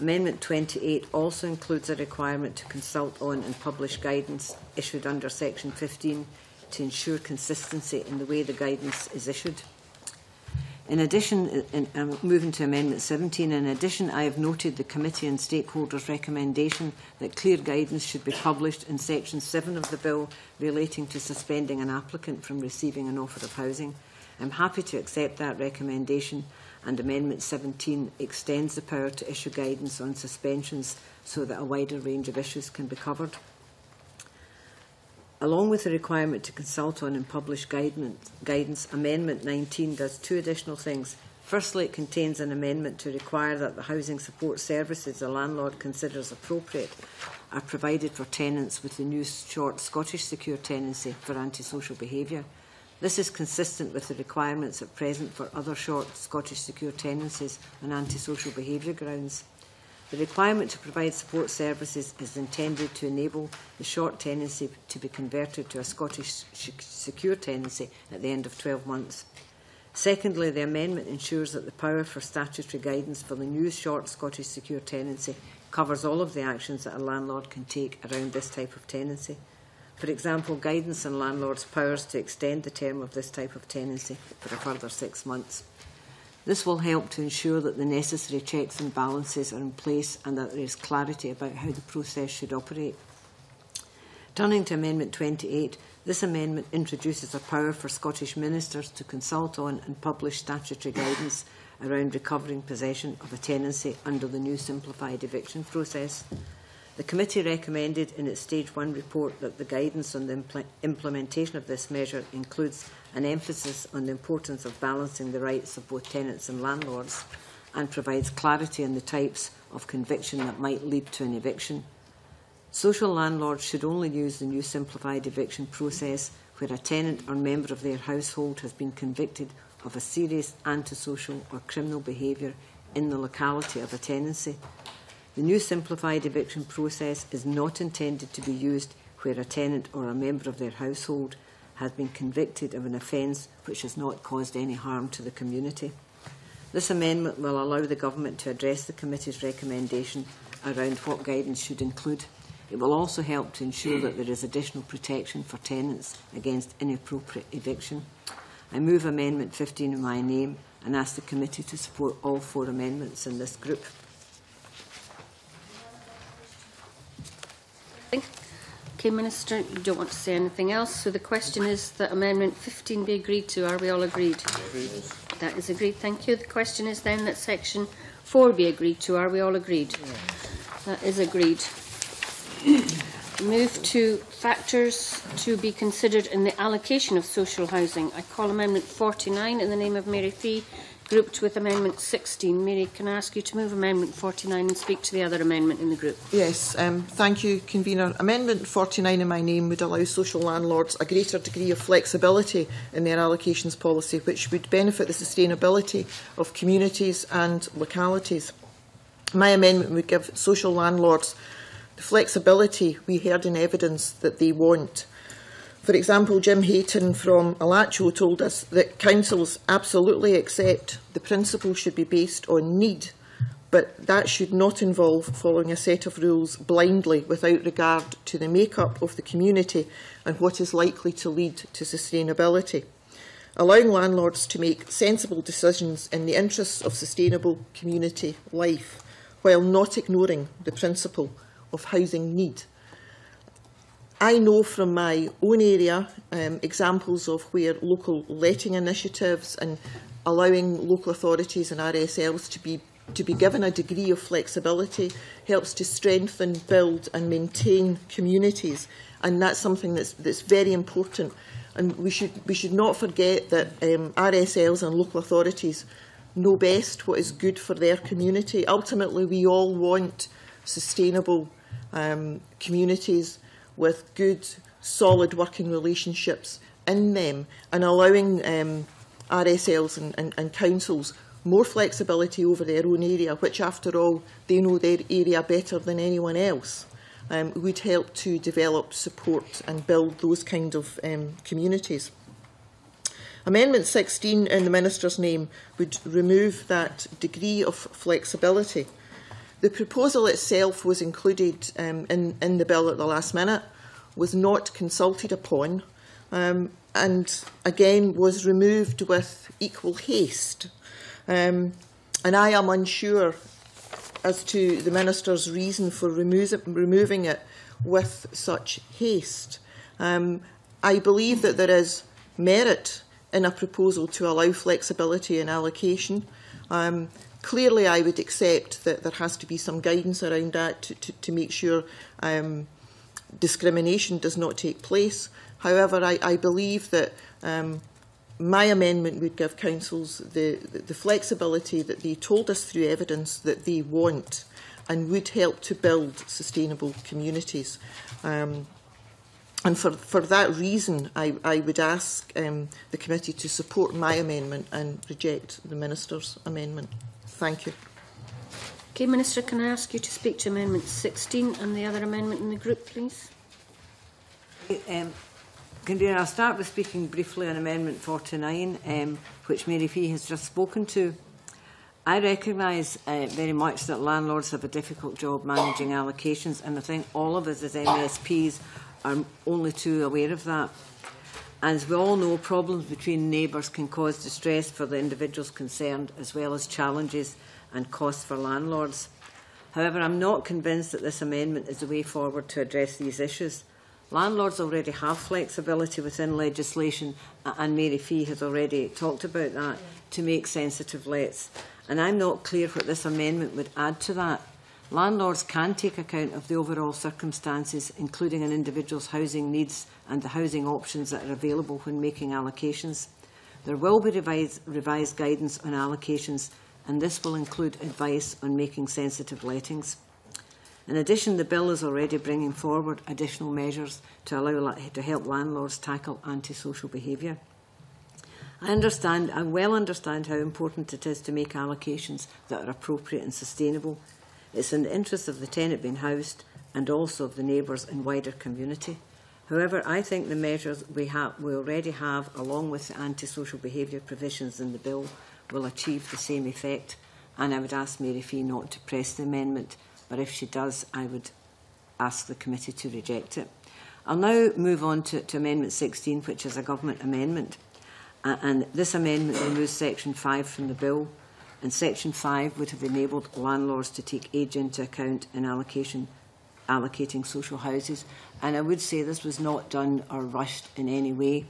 Amendment 28 also includes a requirement to consult on and publish guidance issued under Section 15 to ensure consistency in the way the guidance is issued. In addition, in, um, moving to Amendment 17, in addition, I have noted the committee and stakeholders' recommendation that clear guidance should be published in Section 7 of the bill relating to suspending an applicant from receiving an offer of housing. I'm happy to accept that recommendation and Amendment 17 extends the power to issue guidance on suspensions so that a wider range of issues can be covered along with the requirement to consult on and publish guidance, guidance, Amendment 19 does two additional things. Firstly, it contains an amendment to require that the housing support services the landlord considers appropriate are provided for tenants with the new short Scottish secure tenancy for antisocial behaviour. This is consistent with the requirements at present for other short Scottish secure tenancies on antisocial behaviour grounds. The requirement to provide support services is intended to enable the short tenancy to be converted to a Scottish secure tenancy at the end of 12 months. Secondly, the amendment ensures that the power for statutory guidance for the new short Scottish secure tenancy covers all of the actions that a landlord can take around this type of tenancy. For example, guidance on landlords' powers to extend the term of this type of tenancy for a further six months. This will help to ensure that the necessary checks and balances are in place and that there is clarity about how the process should operate. Turning to Amendment 28, this amendment introduces a power for Scottish ministers to consult on and publish statutory guidance around recovering possession of a tenancy under the new simplified eviction process. The committee recommended in its Stage 1 report that the guidance on the impl implementation of this measure includes an emphasis on the importance of balancing the rights of both tenants and landlords and provides clarity on the types of conviction that might lead to an eviction. Social landlords should only use the new simplified eviction process where a tenant or member of their household has been convicted of a serious antisocial or criminal behaviour in the locality of a tenancy the new simplified eviction process is not intended to be used where a tenant or a member of their household has been convicted of an offence which has not caused any harm to the community. This amendment will allow the Government to address the Committee's recommendation around what guidance should include. It will also help to ensure that there is additional protection for tenants against inappropriate eviction. I move Amendment 15 in my name and ask the Committee to support all four amendments in this group. Okay, Minister, you don't want to say anything else. So the question is that Amendment 15 be agreed to. Are we all agreed? agreed? That is agreed. Thank you. The question is then that Section 4 be agreed to. Are we all agreed? That is agreed. Move to factors to be considered in the allocation of social housing. I call Amendment 49 in the name of Mary Fee grouped with Amendment 16. Mary, can I ask you to move Amendment 49 and speak to the other amendment in the group? Yes, um, thank you, Convener. Amendment 49 in my name would allow social landlords a greater degree of flexibility in their allocations policy, which would benefit the sustainability of communities and localities. My amendment would give social landlords the flexibility we heard in evidence that they want – For example, Jim Hayton from ALACHO told us that councils absolutely accept the principle should be based on need, but that should not involve following a set of rules blindly without regard to the makeup of the community and what is likely to lead to sustainability. Allowing landlords to make sensible decisions in the interests of sustainable community life while not ignoring the principle of housing need I know from my own area um, examples of where local letting initiatives and allowing local authorities and RSLs to be to be given a degree of flexibility helps to strengthen, build and maintain communities. And that's something that's, that's very important. And we should, we should not forget that um, RSLs and local authorities know best what is good for their community. Ultimately, we all want sustainable um, communities with good, solid working relationships in them and allowing um, RSLs and, and, and councils more flexibility over their own area, which after all, they know their area better than anyone else, um, would help to develop, support and build those kind of um, communities. Amendment 16 in the Minister's name would remove that degree of flexibility The proposal itself was included um, in, in the bill at the last minute, was not consulted upon, um, and again was removed with equal haste. Um, and I am unsure as to the Minister's reason for remo removing it with such haste. Um, I believe that there is merit in a proposal to allow flexibility in allocation. Um, clearly, I would accept that there has to be some guidance around that to, to, to make sure um, discrimination does not take place. However, I, I believe that um, my amendment would give councils the, the, flexibility that they told us through evidence that they want and would help to build sustainable communities. Um, and for, for that reason, I, I would ask um, the committee to support my amendment and reject the Minister's amendment. Thank you. Okay, Minister, can I ask you to speak to Amendment 16 and the other amendment in the group, please? Um, Convener, I'll start with speaking briefly on Amendment 49, um, which Mary Fee has just spoken to. I recognise uh, very much that landlords have a difficult job managing allocations, and I think all of us as MSPs are only too aware of that. As we all know, problems between neighbours can cause distress for the individuals concerned, as well as challenges and costs for landlords. However, I'm not convinced that this amendment is the way forward to address these issues. Landlords already have flexibility within legislation, and Mary Fee has already talked about that, to make sensitive lets. And I'm not clear what this amendment would add to that. Landlords can take account of the overall circumstances, including an individual's housing needs and the housing options that are available when making allocations. There will be revised, revised guidance on allocations, and this will include advice on making sensitive lettings. In addition, the bill is already bringing forward additional measures to, allow, to help landlords tackle antisocial behaviour. I understand, I well understand how important it is to make allocations that are appropriate and sustainable. It's in the interest of the tenant being housed and also of the neighbours and wider community. However, I think the measures we, have, we already have, along with the antisocial behaviour provisions in the bill, will achieve the same effect, and I would ask Mary Fee not to press the amendment but if she does, I would ask the committee to reject it. I'll now move on to, to Amendment 16, which is a government amendment. Uh, and this amendment removes Section 5 from the bill, and Section 5 would have enabled landlords to take age into account in allocation, allocating social houses. And I would say this was not done or rushed in any way.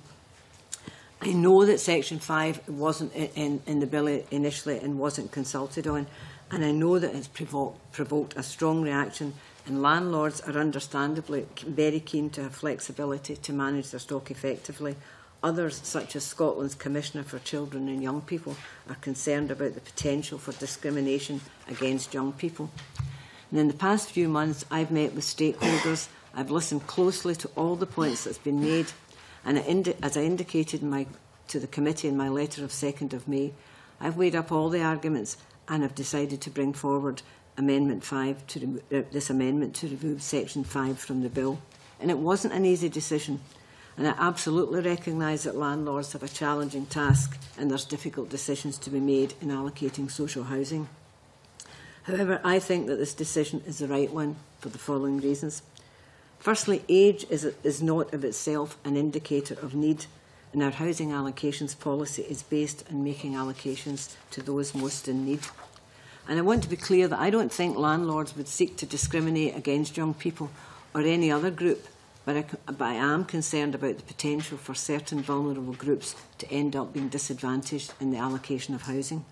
I know that Section 5 wasn't in, in the bill initially and wasn't consulted on, and I know that it's provoked, provoked a strong reaction and landlords are understandably very keen to have flexibility to manage their stock effectively. Others, such as Scotland's Commissioner for Children and Young People, are concerned about the potential for discrimination against young people. And in the past few months, I've met with stakeholders, I've listened closely to all the points that's been made, and as I indicated my, to the committee in my letter of 2nd of May, I've weighed up all the arguments and have decided to bring forward Amendment 5 to uh, this amendment to remove Section 5 from the bill. And it wasn't an easy decision. And I absolutely recognise that landlords have a challenging task and there's difficult decisions to be made in allocating social housing. However, I think that this decision is the right one for the following reasons. Firstly, age is, is not of itself an indicator of need and our housing allocations policy is based on making allocations to those most in need. And I want to be clear that I don't think landlords would seek to discriminate against young people or any other group but I, but I am concerned about the potential for certain vulnerable groups to end up being disadvantaged in the allocation of housing.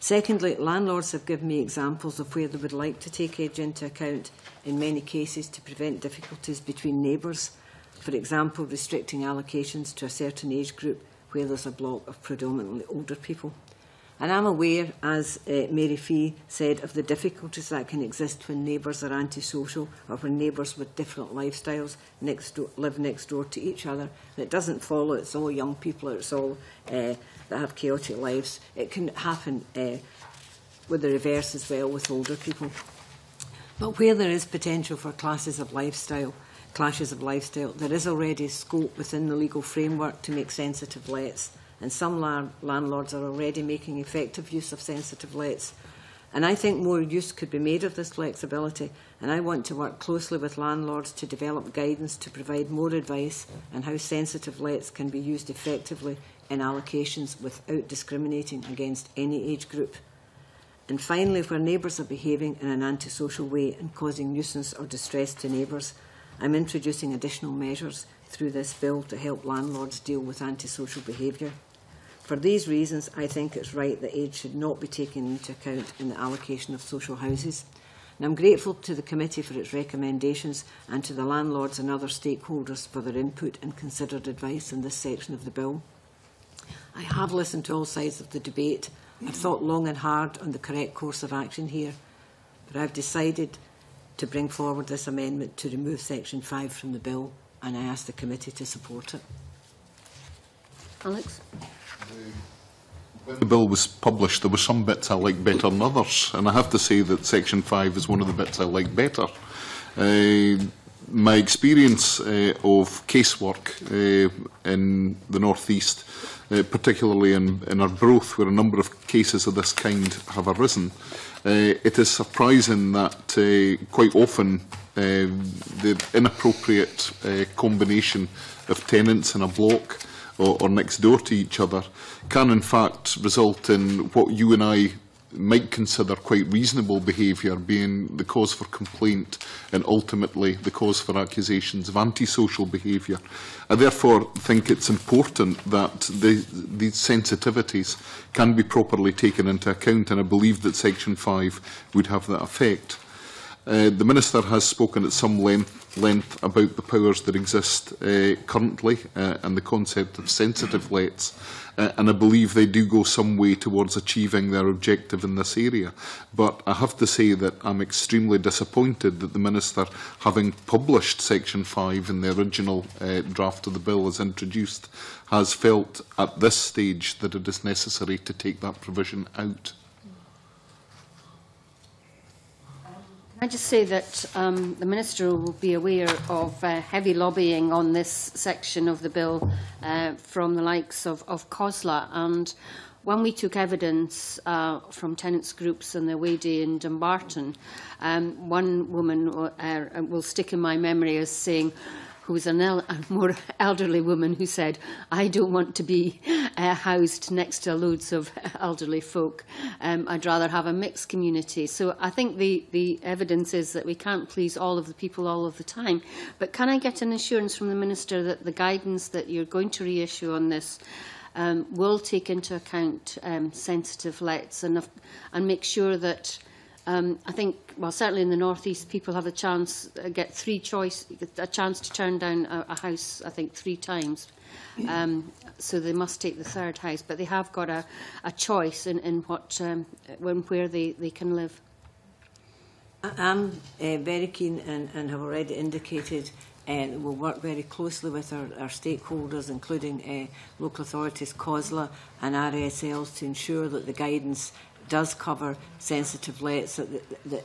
Secondly, landlords have given me examples of where they would like to take age into account in many cases to prevent difficulties between neighbours, for example, restricting allocations to a certain age group where there's a block of predominantly older people. And I'm aware, as uh, Mary Fee said, of the difficulties that can exist when neighbours are antisocial or when neighbours with different lifestyles next live next door to each other. And it doesn't follow it's all young people it's all uh, that have chaotic lives. It can happen uh, with the reverse as well with older people. But where there is potential for classes of lifestyle, clashes of lifestyle, there is already scope within the legal framework to make sensitive lets and some la landlords are already making effective use of sensitive lets. And I think more use could be made of this flexibility, and I want to work closely with landlords to develop guidance to provide more advice on how sensitive lets can be used effectively in allocations without discriminating against any age group. And finally, where neighbours are behaving in an antisocial way and causing nuisance or distress to neighbours, I'm introducing additional measures through this bill to help landlords deal with antisocial behaviour. For these reasons, I think it's right that age should not be taken into account in the allocation of social houses. And I'm grateful to the committee for its recommendations and to the landlords and other stakeholders for their input and considered advice in this section of the bill. I have listened to all sides of the debate. I've thought long and hard on the correct course of action here, but I've decided to bring forward this amendment to remove section 5 from the bill and I ask the committee to support it. Alex? When the bill was published, there were some bits I like better than others, and I have to say that Section 5 is one of the bits I like better. Uh, my experience uh, of casework uh, in the North East, uh, particularly in, in Arbroath, where a number of cases of this kind have arisen, uh, it is surprising that uh, quite often uh, the inappropriate uh, combination of tenants in a block or, or next door to each other can in fact result in what you and I might consider quite reasonable behaviour being the cause for complaint and ultimately the cause for accusations of antisocial behaviour. I therefore think it's important that the, these sensitivities can be properly taken into account and I believe that Section 5 would have that effect. Uh, the Minister has spoken at some length length about the powers that exist uh, currently uh, and the concept of sensitive lets, uh, and I believe they do go some way towards achieving their objective in this area. But I have to say that I'm extremely disappointed that the Minister, having published Section 5 in the original uh, draft of the bill as introduced, has felt at this stage that it is necessary to take that provision out. I just say that um, the Minister will be aware of uh, heavy lobbying on this section of the bill uh, from the likes of, of COSLA. And when we took evidence uh, from tenants groups in the Wadey in Dumbarton, um, one woman uh, will stick in my memory as saying, who was an el more elderly woman who said, I don't want to be uh, housed next to loads of elderly folk. Um, I'd rather have a mixed community. So I think the, the evidence is that we can't please all of the people all of the time. But can I get an assurance from the Minister that the guidance that you're going to reissue on this um, will take into account um, sensitive lets and, and make sure that Um, I think, well, certainly in the northeast, people have a chance, uh, get three choice, a chance to turn down a, a house, I think, three times. Um, so they must take the third house, but they have got a, a choice in, in what, um, when, where they, they can live. I'm uh, very keen and, and have already indicated and uh, we'll work very closely with our, our stakeholders, including uh, local authorities, COSLA and RSLs, to ensure that the guidance does cover sensitive lets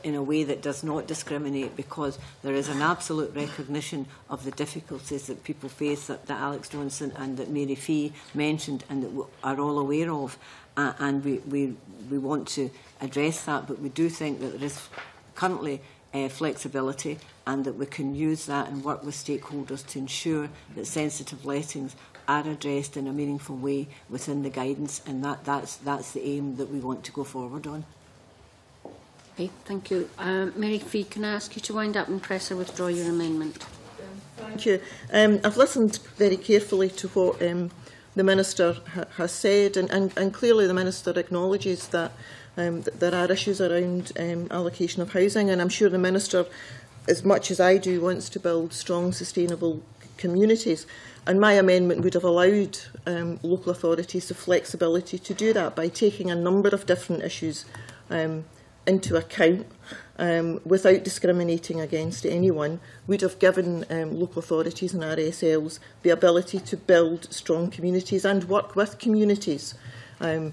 in a way that does not discriminate because there is an absolute recognition of the difficulties that people face that, that Alex Johnson and that Mary Fee mentioned and that we are all aware of. Uh, and we, we, we want to address that, but we do think that there is currently uh, flexibility and that we can use that and work with stakeholders to ensure that sensitive lettings are addressed in a meaningful way within the guidance and that, that's, that's the aim that we want to go forward on. Okay, thank you. Um, Mary Fee, can I ask you to wind up and press or withdraw your amendment? Thank you. Um, I've listened very carefully to what um, the Minister ha has said and, and, and clearly the Minister acknowledges that Um, th there are issues around um, allocation of housing, and I'm sure the Minister, as much as I do, wants to build strong, sustainable communities. And my amendment would have allowed um, local authorities the flexibility to do that by taking a number of different issues um, into account um, without discriminating against anyone would have given um, local authorities and RSLs the ability to build strong communities and work with communities. Um,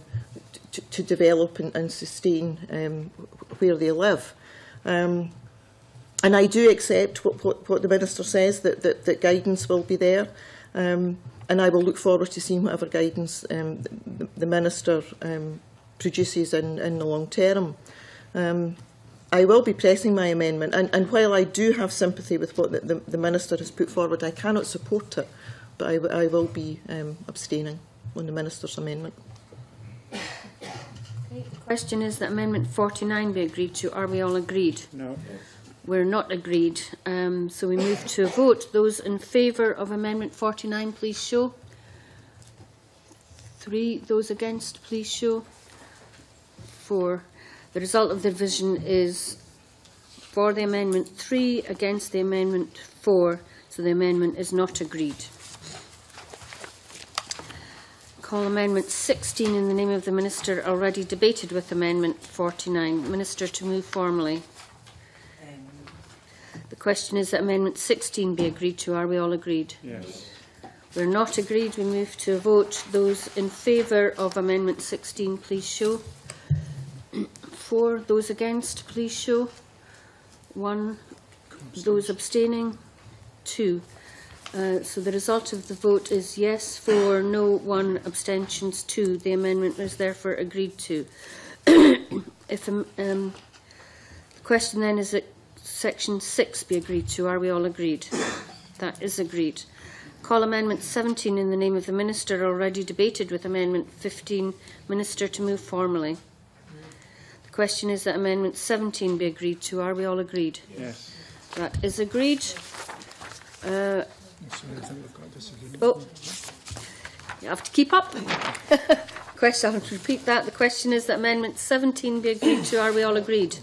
to, to develop and, and sustain um, where they live. Um, and I do accept what, what, what the Minister says, that, that, that guidance will be there. Um, and I will look forward to seeing whatever guidance um, the, the Minister um, produces in, in the long term. Um, I will be pressing my amendment, and, and while I do have sympathy with what the, the, the Minister has put forward, I cannot support it, but I, I will be um, abstaining on the Minister's amendment. The question is that Amendment 49 be agreed to. Are we all agreed? No. We're not agreed. Um, so we move to a vote. Those in favour of Amendment 49, please show. Three. Those against, please show. Four. The result of the division is for the amendment 3, against the amendment 4. So the amendment is not agreed. Call Amendment 16 in the name of the Minister already debated with Amendment 49. Minister to move formally. The question is that Amendment 16 be agreed to. Are we all agreed? Yes. We're not agreed. We move to a vote. Those in favour of Amendment 16, please show. Four. Those against, please show. One. Those abstaining, two. Uh, so the result of the vote is yes, four, no, one, abstentions, two. The amendment is therefore agreed to. if um, um, the question then is that section six be agreed to, are we all agreed? that is agreed. Call Amendment 17 in the name of the Minister, already debated with Amendment 15. Minister to move formally. The question is that Amendment 17 be agreed to. Are we all agreed? Yes. That is agreed. Uh, I oh, you have to keep up. question, I'll repeat that. The question is that Amendment 17 be agreed to. Are we all agreed?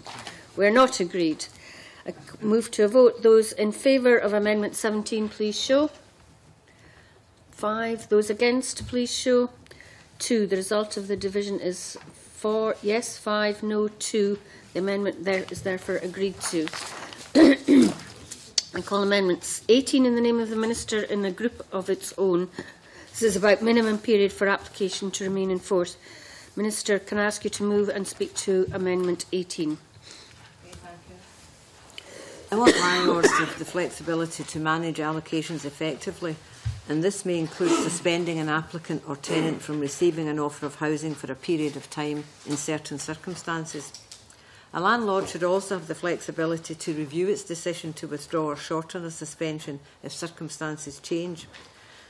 We're not agreed. I move to a vote. Those in favour of Amendment 17, please show. Five. Those against, please show. Two. The result of the division is four yes, five, no, two. The amendment there is therefore agreed to. I call amendments 18 in the name of the Minister in a group of its own. This is about minimum period for application to remain in force. Minister, can I ask you to move and speak to Amendment 18? I want landlords to have the flexibility to manage allocations effectively, and this may include suspending an applicant or tenant from receiving an offer of housing for a period of time in certain circumstances. A landlord should also have the flexibility to review its decision to withdraw or shorten a suspension if circumstances change.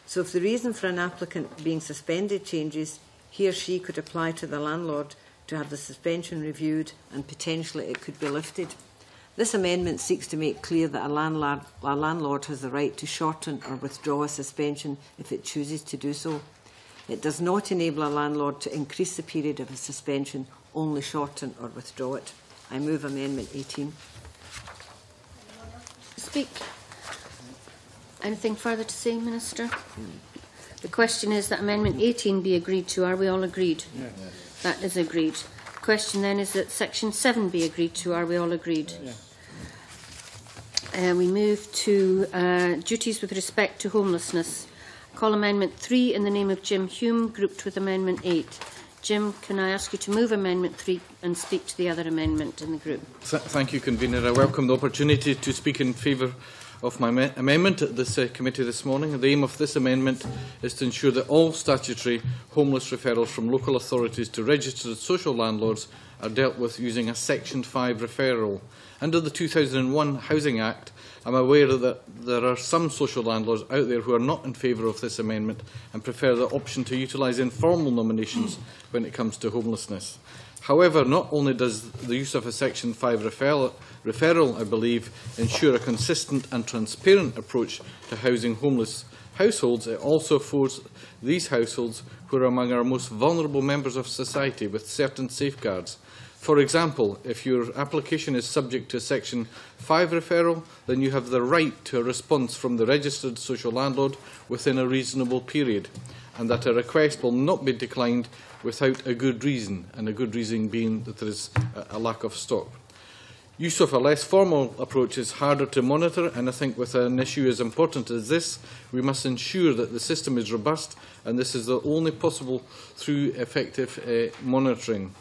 So if the reason for an applicant being suspended changes, he or she could apply to the landlord to have the suspension reviewed and potentially it could be lifted. This amendment seeks to make clear that a landlord, a landlord has the right to shorten or withdraw a suspension if it chooses to do so. It does not enable a landlord to increase the period of a suspension, only shorten or withdraw it. I move Amendment 18. Speak. Anything further to say, Minister? The question is that Amendment 18 be agreed to. Are we all agreed? Yes. That is agreed. The question then is that Section 7 be agreed to. Are we all agreed? Yes. Uh, we move to uh, duties with respect to homelessness. Call Amendment 3 in the name of Jim Hume, grouped with Amendment 8. Jim, can I ask you to move Amendment 3 and speak to the other amendment in the group? Th- Thank you, Convener. I welcome the opportunity to speak in favour of my amendment at this uh, committee this morning. The aim of this amendment is to ensure that all statutory homeless referrals from local authorities to registered social landlords are dealt with using a Section 5 referral. Under the 2001 Housing Act, I'm aware that there are some social landlords out there who are not in favour of this amendment and prefer the option to utilise informal nominations hmm. when it comes to homelessness. However, not only does the use of a Section 5 referral, referral, I believe, ensure a consistent and transparent approach to housing homeless households, it also affords these households, who are among our most vulnerable members of society, with certain safeguards. For example, if your application is subject to Section 5 referral, then you have the right to a response from the registered social landlord within a reasonable period, and that a request will not be declined without a good reason, and a good reason being that there is a, lack of stock. Use of a less formal approach is harder to monitor, and I think with an issue as important as this, we must ensure that the system is robust, and this is the only possible through effective uh, monitoring.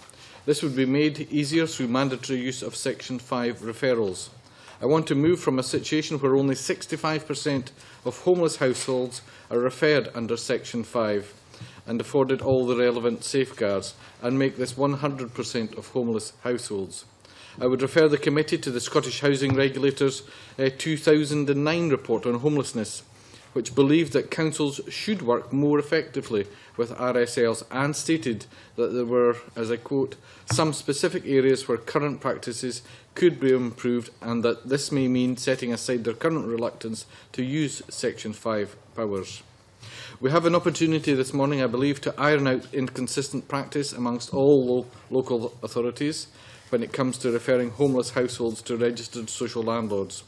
This would be made easier through mandatory use of Section 5 referrals. I want to move from a situation where only 65% of homeless households are referred under Section 5 and afforded all the relevant safeguards and make this 100% of homeless households. I would refer the committee to the Scottish Housing Regulator's uh, 2009 report on homelessness, which believed that councils should work more effectively with RSLs and stated that there were, as I quote, some specific areas where current practices could be improved and that this may mean setting aside their current reluctance to use Section 5 powers. We have an opportunity this morning, I believe, to iron out inconsistent practice amongst all lo local authorities when it comes to referring homeless households to registered social landlords.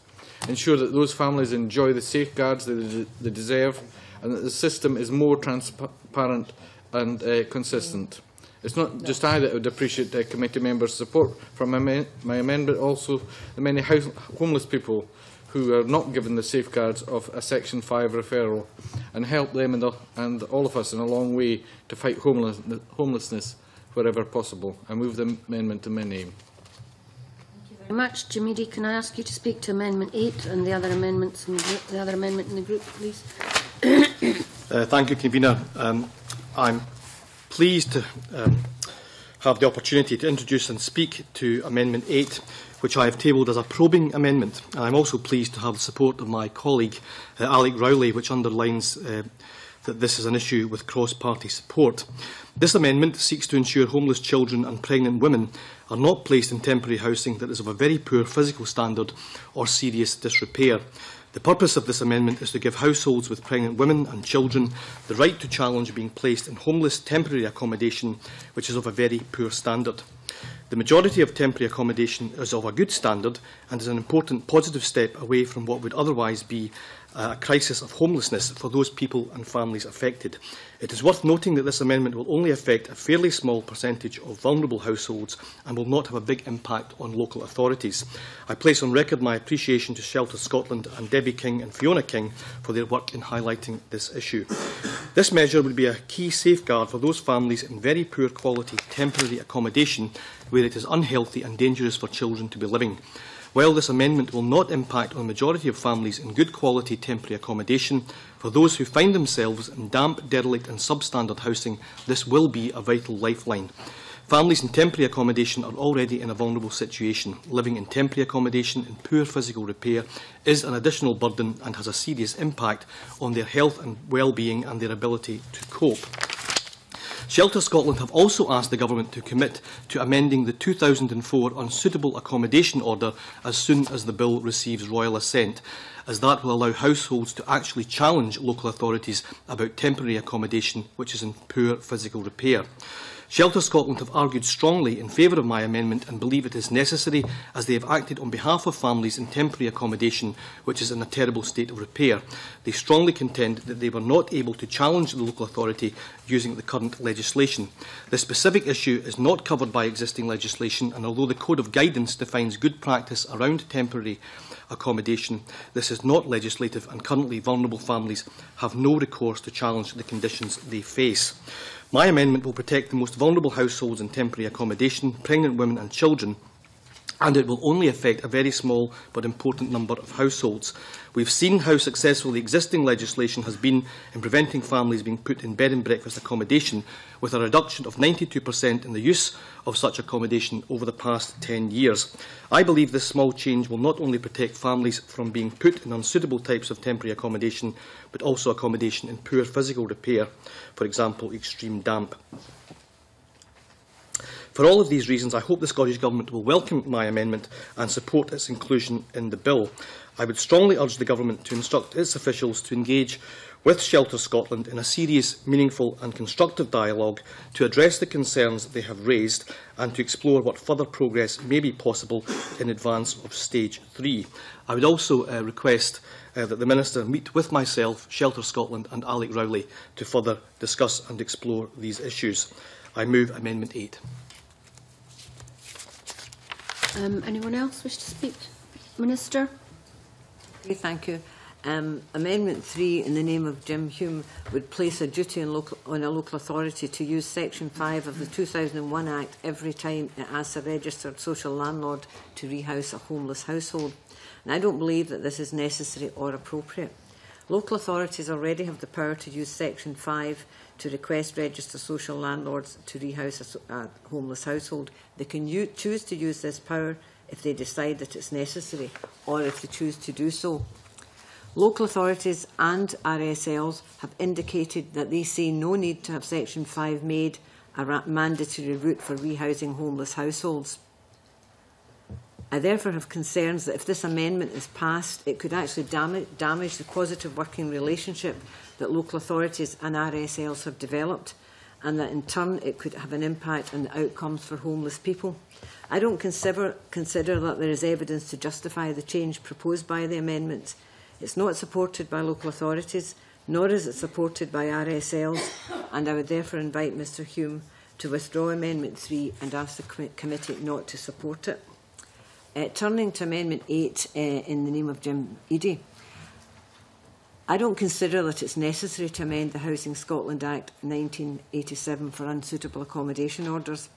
Ensure that those families enjoy the safeguards they, they deserve and that the system is more transparent and uh, consistent. It's not just I that would appreciate uh, committee members' support for my, my amendment, but also the many house homeless people who are not given the safeguards of a Section 5 referral and help them and, the, and all of us in a long way to fight homeless, homelessness wherever possible. I move the amendment in my name. Very much. Jim Eadie, can I ask you to speak to Amendment 8 and the other amendments in the, group, the other amendment in the group, please? uh, thank you, Convener. Um, I'm pleased to um, have the opportunity to introduce and speak to Amendment 8, which I have tabled as a probing amendment. And I'm also pleased to have the support of my colleague, uh, Alex Rowley, which underlines uh, that this is an issue with cross-party support. This amendment seeks to ensure homeless children and pregnant women are not placed in temporary housing that is of a very poor physical standard or serious disrepair. The purpose of this amendment is to give households with pregnant women and children the right to challenge being placed in homeless temporary accommodation which is of a very poor standard. The majority of temporary accommodation is of a good standard and is an important positive step away from what would otherwise be a crisis of homelessness for those people and families affected. It is worth noting that this amendment will only affect a fairly small percentage of vulnerable households and will not have a big impact on local authorities. I place on record my appreciation to Shelter Scotland and Debbie King and Fiona King for their work in highlighting this issue. This measure would be a key safeguard for those families in very poor quality temporary accommodation where it is unhealthy and dangerous for children to be living. While this amendment will not impact on the majority of families in good quality temporary accommodation, for those who find themselves in damp, derelict and substandard housing, this will be a vital lifeline. Families in temporary accommodation are already in a vulnerable situation. Living in temporary accommodation in poor physical repair is an additional burden and has a serious impact on their health and well-being and their ability to cope. Shelter Scotland have also asked the Government to commit to amending the 2004 Unsuitable Accommodation Order as soon as the bill receives royal assent, as that will allow households to actually challenge local authorities about temporary accommodation which is in poor physical repair. Shelter Scotland have argued strongly in favour of my amendment and believe it is necessary as they have acted on behalf of families in temporary accommodation which is in a terrible state of repair. They strongly contend that they were not able to challenge the local authority using the current legislation. This specific issue is not covered by existing legislation and although the Code of Guidance defines good practice around temporary accommodation. This is not legislative and currently vulnerable families have no recourse to challenge the conditions they face. My amendment will protect the most vulnerable households in temporary accommodation, pregnant women and children, and it will only affect a very small but important number of households. We've seen how successful the existing legislation has been in preventing families being put in bed and breakfast accommodation, with a reduction of 92% in the use of such accommodation over the past 10 years. I believe this small change will not only protect families from being put in unsuitable types of temporary accommodation, but also accommodation in poor physical repair, for example, extreme damp. For all of these reasons, I hope the Scottish Government will welcome my amendment and support its inclusion in the bill. I would strongly urge the Government to instruct its officials to engage with Shelter Scotland in a serious, meaningful and constructive dialogue to address the concerns they have raised and to explore what further progress may be possible in advance of Stage 3. I would also uh, request uh, that the Minister meet with myself, Shelter Scotland and Alex Rowley to further discuss and explore these issues. I move Amendment 8. Um, anyone else wish to speak? Minister? Okay, thank you. Um, amendment 3, in the name of Jim Hume, would place a duty on, local, on a local authority to use Section 5 of the 2001 Act every time it asks a registered social landlord to rehouse a homeless household. And I don't believe that this is necessary or appropriate. Local authorities already have the power to use Section 5 to request registered social landlords to rehouse a, a homeless household. They can choose to use this power if they decide that it's necessary or if they choose to do so. Local authorities and RSLs have indicated that they see no need to have Section 5 made a mandatory route for rehousing homeless households. I therefore have concerns that if this amendment is passed, it could actually damage, damage the positive working relationship that local authorities and RSLs have developed, and that in turn it could have an impact on the outcomes for homeless people. I don't consider, consider that there is evidence to justify the change proposed by the amendment. It's not supported by local authorities, nor is it supported by RSLs, and I would therefore invite Mr Hume to withdraw Amendment 3 and ask the com committee not to support it. Uh, turning to Amendment 8 uh, in the name of Jim Eadie. I don't consider that it's necessary to amend the Housing Scotland Act 1987 for unsuitable accommodation orders.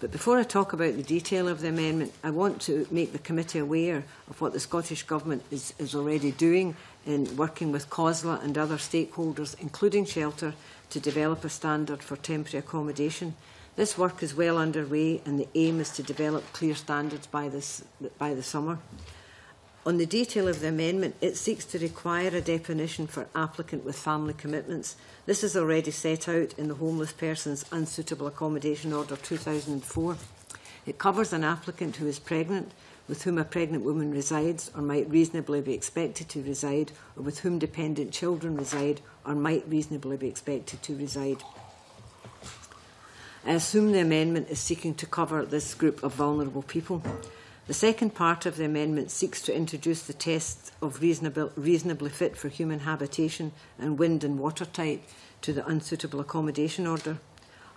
But before I talk about the detail of the amendment, I want to make the committee aware of what the Scottish Government is, is already doing in working with COSLA and other stakeholders, including shelter, to develop a standard for temporary accommodation. This work is well underway and the aim is to develop clear standards by, this, by the summer. On the detail of the amendment, it seeks to require a definition for applicant with family commitments. This is already set out in the Homeless Persons Unsuitable Accommodation Order 2004. It covers an applicant who is pregnant, with whom a pregnant woman resides or might reasonably be expected to reside, or with whom dependent children reside or might reasonably be expected to reside. I assume the amendment is seeking to cover this group of vulnerable people. The second part of the amendment seeks to introduce the test of reasonable, reasonably fit for human habitation and wind and watertight to the unsuitable accommodation order.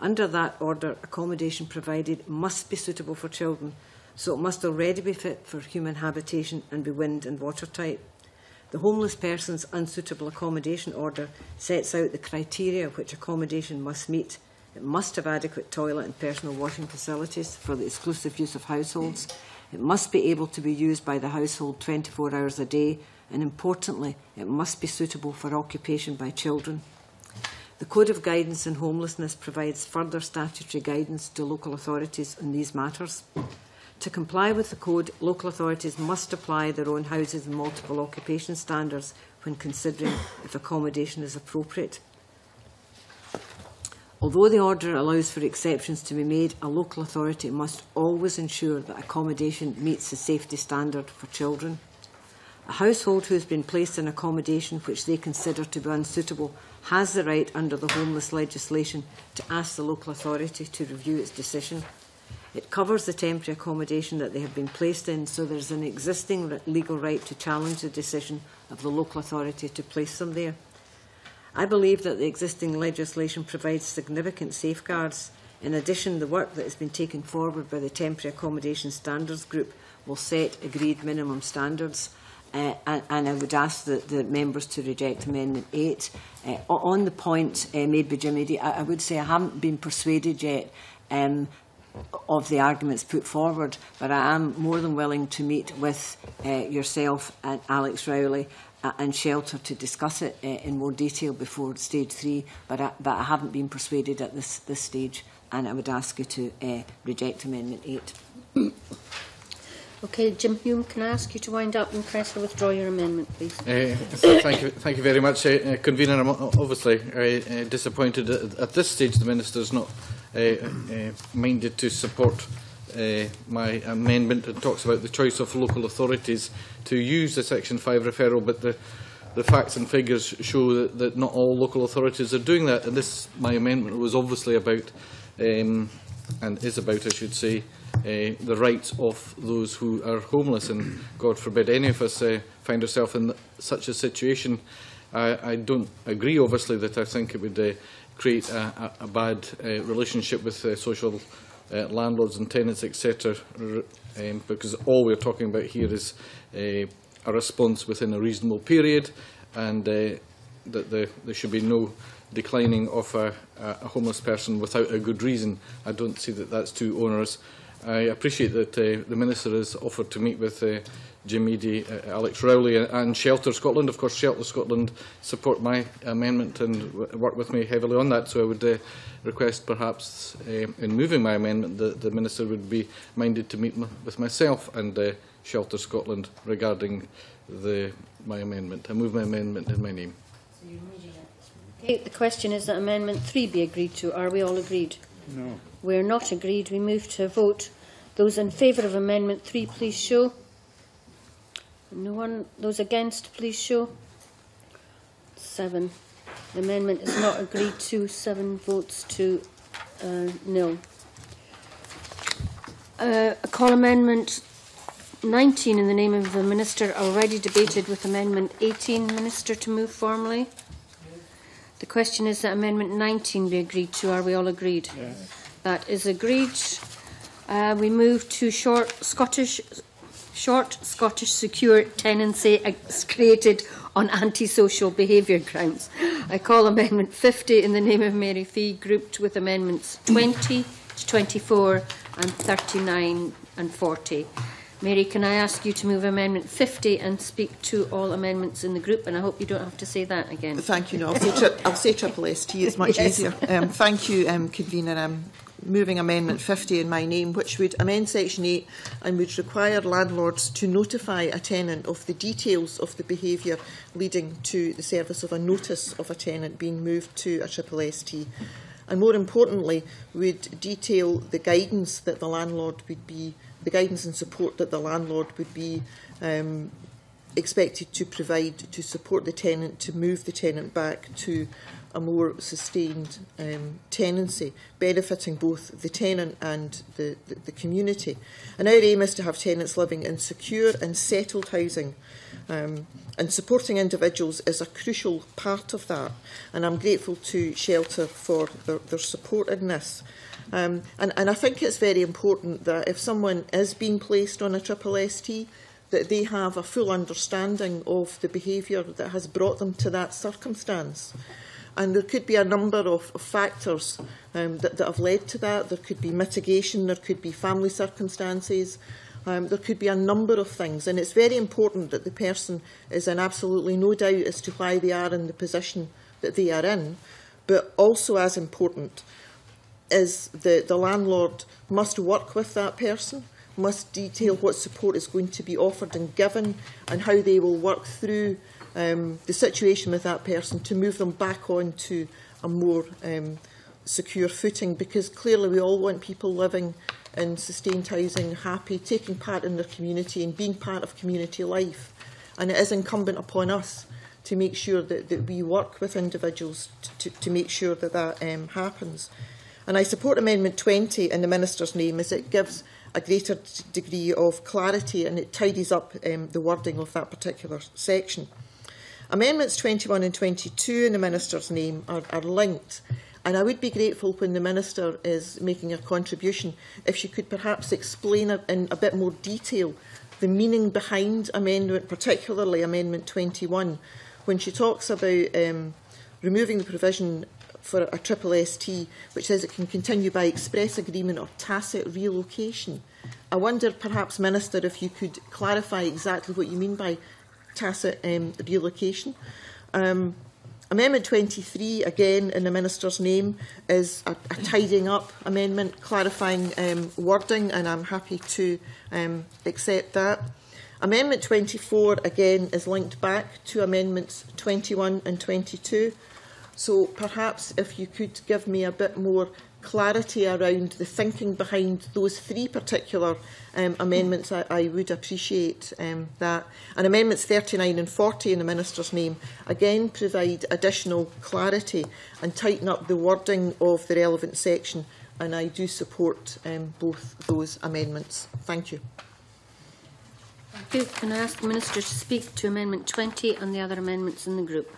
Under that order, accommodation provided must be suitable for children, so it must already be fit for human habitation and be wind and watertight. The Homeless Persons Unsuitable Accommodation Order sets out the criteria which accommodation must meet. It must have adequate toilet and personal washing facilities for the exclusive use of households. It must be able to be used by the household 24 hours a day, and importantly, it must be suitable for occupation by children. The Code of Guidance on Homelessness provides further statutory guidance to local authorities on these matters. To comply with the Code, local authorities must apply their own houses and multiple occupation standards when considering if accommodation is appropriate. Although the order allows for exceptions to be made, a local authority must always ensure that accommodation meets the safety standard for children. A household who has been placed in accommodation which they consider to be unsuitable has the right under the homeless legislation to ask the local authority to review its decision. It covers the temporary accommodation that they have been placed in, so there is an existing legal right to challenge the decision of the local authority to place them there. I believe that the existing legislation provides significant safeguards. In addition, the work that has been taken forward by the Temporary Accommodation Standards Group will set agreed minimum standards. Uh, and, and I would ask the, the members to reject Amendment 8. Uh, on the point uh, made by Jim Eadie, I, would say I haven't been persuaded yet um, of the arguments put forward, but I am more than willing to meet with uh, yourself and Alex Rowley and shelter to discuss it uh, in more detail before stage three, but I, but I haven't been persuaded at this, this stage, and I would ask you to uh, reject Amendment 8. Okay, Jim Hume, can I ask you to wind up and press to withdraw your amendment, please? Uh, thank you, thank you very much, uh, convener. I'm obviously uh, uh, disappointed at, at this stage the minister is not uh, uh, minded to support uh, my amendment that talks about the choice of local authorities to use the Section 5 referral, but the, the facts and figures show that, that not all local authorities are doing that. And this, my amendment was obviously about, um, and is about, I should say, uh, the rights of those who are homeless. And God forbid any of us uh, find ourselves in such a situation. I, I don't agree, obviously, that I think it would uh, create a, a, bad uh, relationship with uh, social uh, landlords and tenants, etc., um, because all we're talking about here is uh, a response within a reasonable period and uh, that the, there should be no declining of a, a homeless person without a good reason. I don't see that that's too onerous. I appreciate that uh, the Minister has offered to meet with uh, Jim Eadie, uh, Alex Rowley and, and Shelter Scotland. Of course, Shelter Scotland support my amendment and work with me heavily on that, so I would uh, request perhaps uh, in moving my amendment that the Minister would be minded to meet with myself and uh, Shelter Scotland regarding the, my amendment. I move my amendment in my name. Okay, the question is that Amendment 3 be agreed to. Are we all agreed? No. We're not agreed. We move to a vote. Those in favour of Amendment 3, please show. No one. Those against, please show. Seven. The amendment is not agreed to. Seven votes to uh, nil. Uh, a call amendment 19 in the name of the Minister already debated with Amendment 18. Minister to move formally. The question is that Amendment 19 be agreed to. Are we all agreed? Yes. That is agreed. Uh, we move to short Scottish short Scottish secure tenancy created on antisocial behaviour grounds. I call Amendment 50 in the name of Mary Fee, grouped with Amendments 20 to 24 and 39 and 40. Mary, can I ask you to move Amendment 50 and speak to all amendments in the group? And I hope you don't have to say that again. Thank you. No, I'll say, tri I'll say triple ST. It's much Yes. easier. Um, thank you, um, convener. Um, moving Amendment 50 in my name, which would amend Section 8 and would require landlords to notify a tenant of the details of the behaviour leading to the service of a notice of a tenant being moved to a triple ST. And more importantly, would detail the guidance that the landlord would be, the guidance and support that the landlord would be um, expected to provide to support the tenant to move the tenant back to a more sustained um, tenancy, benefiting both the tenant and the, the, the community. And our aim is to have tenants living in secure and settled housing. Um, and supporting individuals is a crucial part of that. And I'm grateful to Shelter for their, their support in this. Um, and, and I think it's very important that if someone is being placed on a triple ST, that they have a full understanding of the behaviour that has brought them to that circumstance. And there could be a number of, factors um, that, that have led to that. There could be mitigation, there could be family circumstances, um, there could be a number of things. And it's very important that the person is in absolutely no doubt as to why they are in the position that they are in. But also as important is that the landlord must work with that person, must detail what support is going to be offered and given, and how they will work through um, the situation with that person to move them back onto a more um, secure footing. Because clearly we all want people living in sustained housing, happy, taking part in their community and being part of community life. And it is incumbent upon us to make sure that, that we work with individuals to, to, make sure that that um, happens. And I support Amendment 20 in the Minister's name as it gives a greater degree of clarity and it tidies up um, the wording of that particular section. Amendments 21 and 22 in the Minister's name are, are linked and I would be grateful when the Minister is making a contribution if she could perhaps explain a, in a bit more detail the meaning behind amendment, particularly Amendment 21, when she talks about um, removing the provision for a triple ST, which says it can continue by express agreement or tacit relocation. I wonder, perhaps, Minister, if you could clarify exactly what you mean by tacit um, relocation. Um, amendment 23, again in the Minister's name, is a, a tidying up amendment, clarifying um, wording, and I'm happy to um, accept that. Amendment 24, again, is linked back to Amendments 21 and 22. So perhaps if you could give me a bit more clarity around the thinking behind those three particular um, amendments, I, I would appreciate um, that. And Amendments 39 and 40 in the Minister's name, again, provide additional clarity and tighten up the wording of the relevant section. And I do support um, both those amendments. Thank you. Thank you. Can I ask the Minister to speak to Amendment 20 and the other amendments in the group?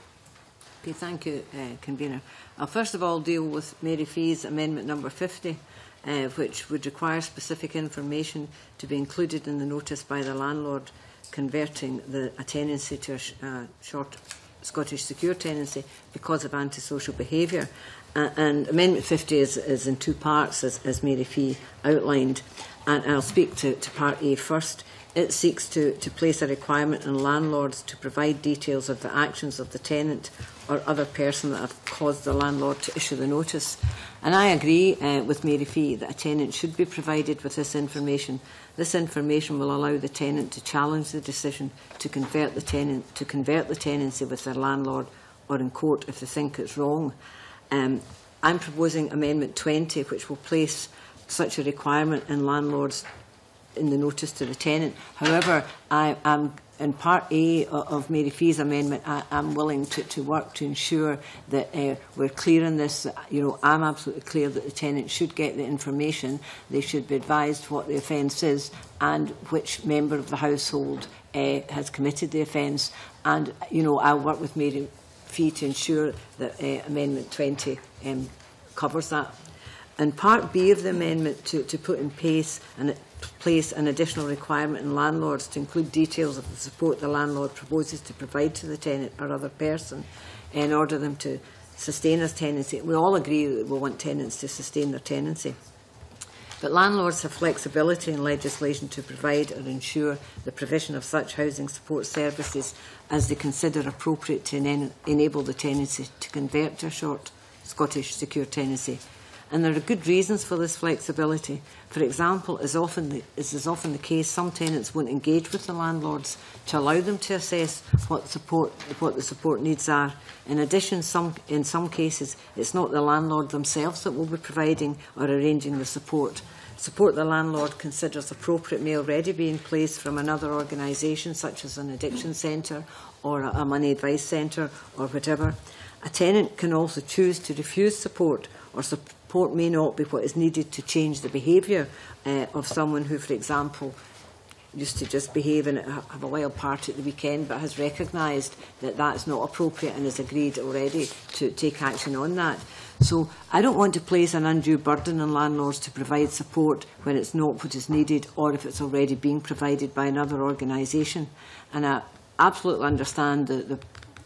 Okay, thank you, uh, Convener. I'll first of all deal with Mary Fee's amendment number 50, uh, which would require specific information to be included in the notice by the landlord converting the, a tenancy to a sh uh, short Scottish secure tenancy because of antisocial behaviour. Uh, and Amendment 50 is, is in two parts, as, as Mary Fee outlined. And I'll speak to, to Part A first. It seeks to, to place a requirement on landlords to provide details of the actions of the tenant or other person that have caused the landlord to issue the notice. And I agree uh, with Mary Fee that a tenant should be provided with this information. This information will allow the tenant to challenge the decision to convert the tenant to convert the tenancy with their landlord or in court if they think it's wrong. Um, I'm proposing Amendment 20, which will place such a requirement in landlords in the notice to the tenant. However, I am in part A of Mary Fee's amendment, I am willing to, to work to ensure that uh, we're clear on this. You know, I'm absolutely clear that the tenant should get the information. They should be advised what the offence is and which member of the household uh, has committed the offence. And, you know, I'll work with Mary Fee to ensure that uh, Amendment 20 um, covers that. And Part B of the amendment to, to put in place and place an additional requirement in landlords to include details of the support the landlord proposes to provide to the tenant or other person in order them to sustain as tenancy. We all agree that we want tenants to sustain their tenancy. But landlords have flexibility in legislation to provide or ensure the provision of such housing support services as they consider appropriate to en enable the tenancy to convert to a short Scottish secure tenancy and there are good reasons for this flexibility. For example, as, often the, as is often the case, some tenants won't engage with the landlords to allow them to assess what, support, what the support needs are. In addition, some, in some cases, it's not the landlord themselves that will be providing or arranging the support. Support the landlord considers appropriate may already be in place from another organisation, such as an addiction centre or a money advice centre or whatever. A tenant can also choose to refuse support or support may not be what is needed to change the behaviour uh, of someone who, for example, used to just behave and have a wild party at the weekend but has recognised that that's not appropriate and has agreed already to take action on that. So I don't want to place an undue burden on landlords to provide support when it's not what is needed or if it's already being provided by another organisation. And I absolutely understand the, the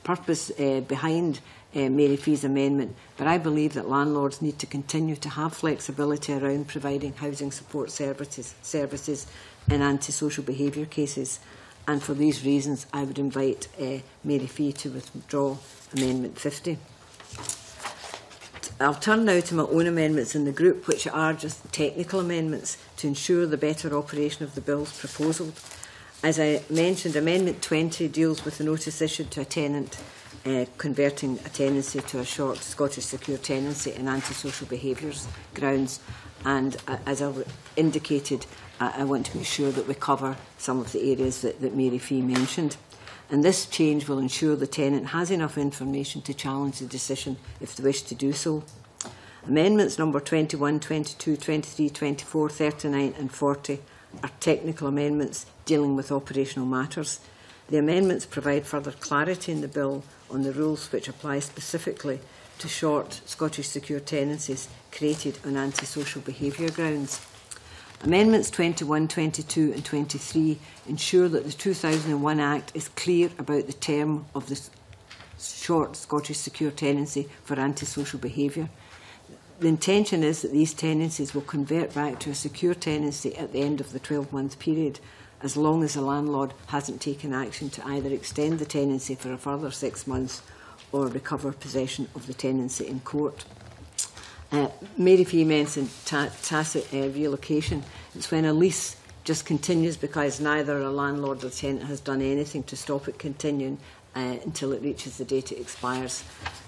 purpose uh, behind uh, Mary Fee's amendment, but I believe that landlords need to continue to have flexibility around providing housing support services, services in antisocial behaviour cases. And for these reasons, I would invite uh, Mary Fee to withdraw Amendment 50. I'll turn now to my own amendments in the group, which are just technical amendments to ensure the better operation of the bills proposal. As I mentioned, Amendment 20 deals with the notice issued to a tenant uh, converting a tenancy to a short Scottish secure tenancy in antisocial behaviours grounds. And uh, as I indicated, uh, I want to make sure that we cover some of the areas that, that Mary Fee mentioned. And this change will ensure the tenant has enough information to challenge the decision if they wish to do so. Amendments number 21, 22, 23, 24, 39 and 40 are technical amendments dealing with operational matters. The amendments provide further clarity in the bill on the rules which apply specifically to short Scottish secure tenancies created on antisocial behaviour grounds. Amendments 21, 22 and 23 ensure that the 2001 Act is clear about the term of the short Scottish secure tenancy for antisocial behaviour. The intention is that these tenancies will convert back to a secure tenancy at the end of the 12-month period as long as the landlord hasn't taken action to either extend the tenancy for a further six months or recover possession of the tenancy in court. Uh, Mary Fee mentioned ta tacit uh, relocation. It's when a lease just continues because neither a landlord or tenant has done anything to stop it continuing uh, until it reaches the date it expires.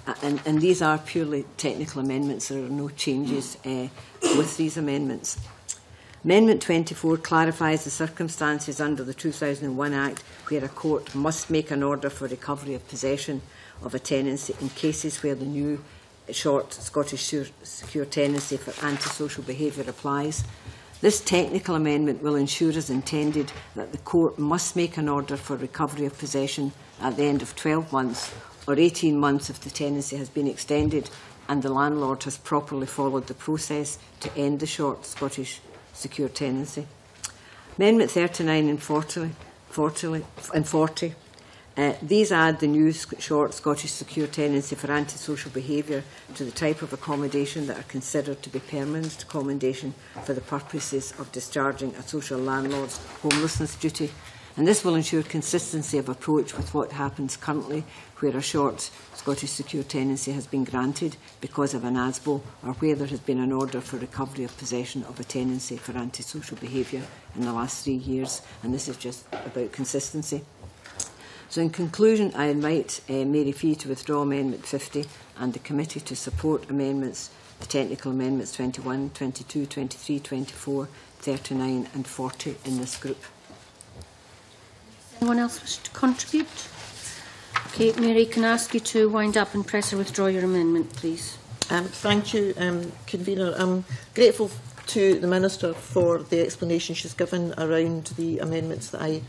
Uh, and, and these are purely technical amendments. There are no changes uh, with these amendments. Amendment 24 clarifies the circumstances under the 2001 Act where a court must make an order for recovery of possession of a tenancy in cases where the new short Scottish secure tenancy for antisocial behaviour applies. This technical amendment will ensure, as intended, that the court must make an order for recovery of possession at the end of 12 months or 18 months if the tenancy has been extended and the landlord has properly followed the process to end the short Scottish secure tenancy. Amendment 39 and 40, 40, and 40 uh, these add the new short Scottish secure tenancy for antisocial behaviour to the type of accommodation that are considered to be permanent accommodation for the purposes of discharging a social landlord's homelessness duty. And this will ensure consistency of approach with what happens currently where a short Scottish secure tenancy has been granted because of an ASBO or where there has been an order for recovery of possession of a tenancy for antisocial behaviour in the last three years. And this is just about consistency. So in conclusion, I invite uh, Mary Fee to withdraw Amendment 50 and the committee to support amendments, the technical amendments 21, 22, 23, 24, 39 and 40 in this group. Anyone else wish to contribute? Okay, Mary, can I ask you to wind up and press or withdraw your amendment, please? Um, thank you, um, Convener. I'm grateful to the Minister for the explanation she's given around the amendments that I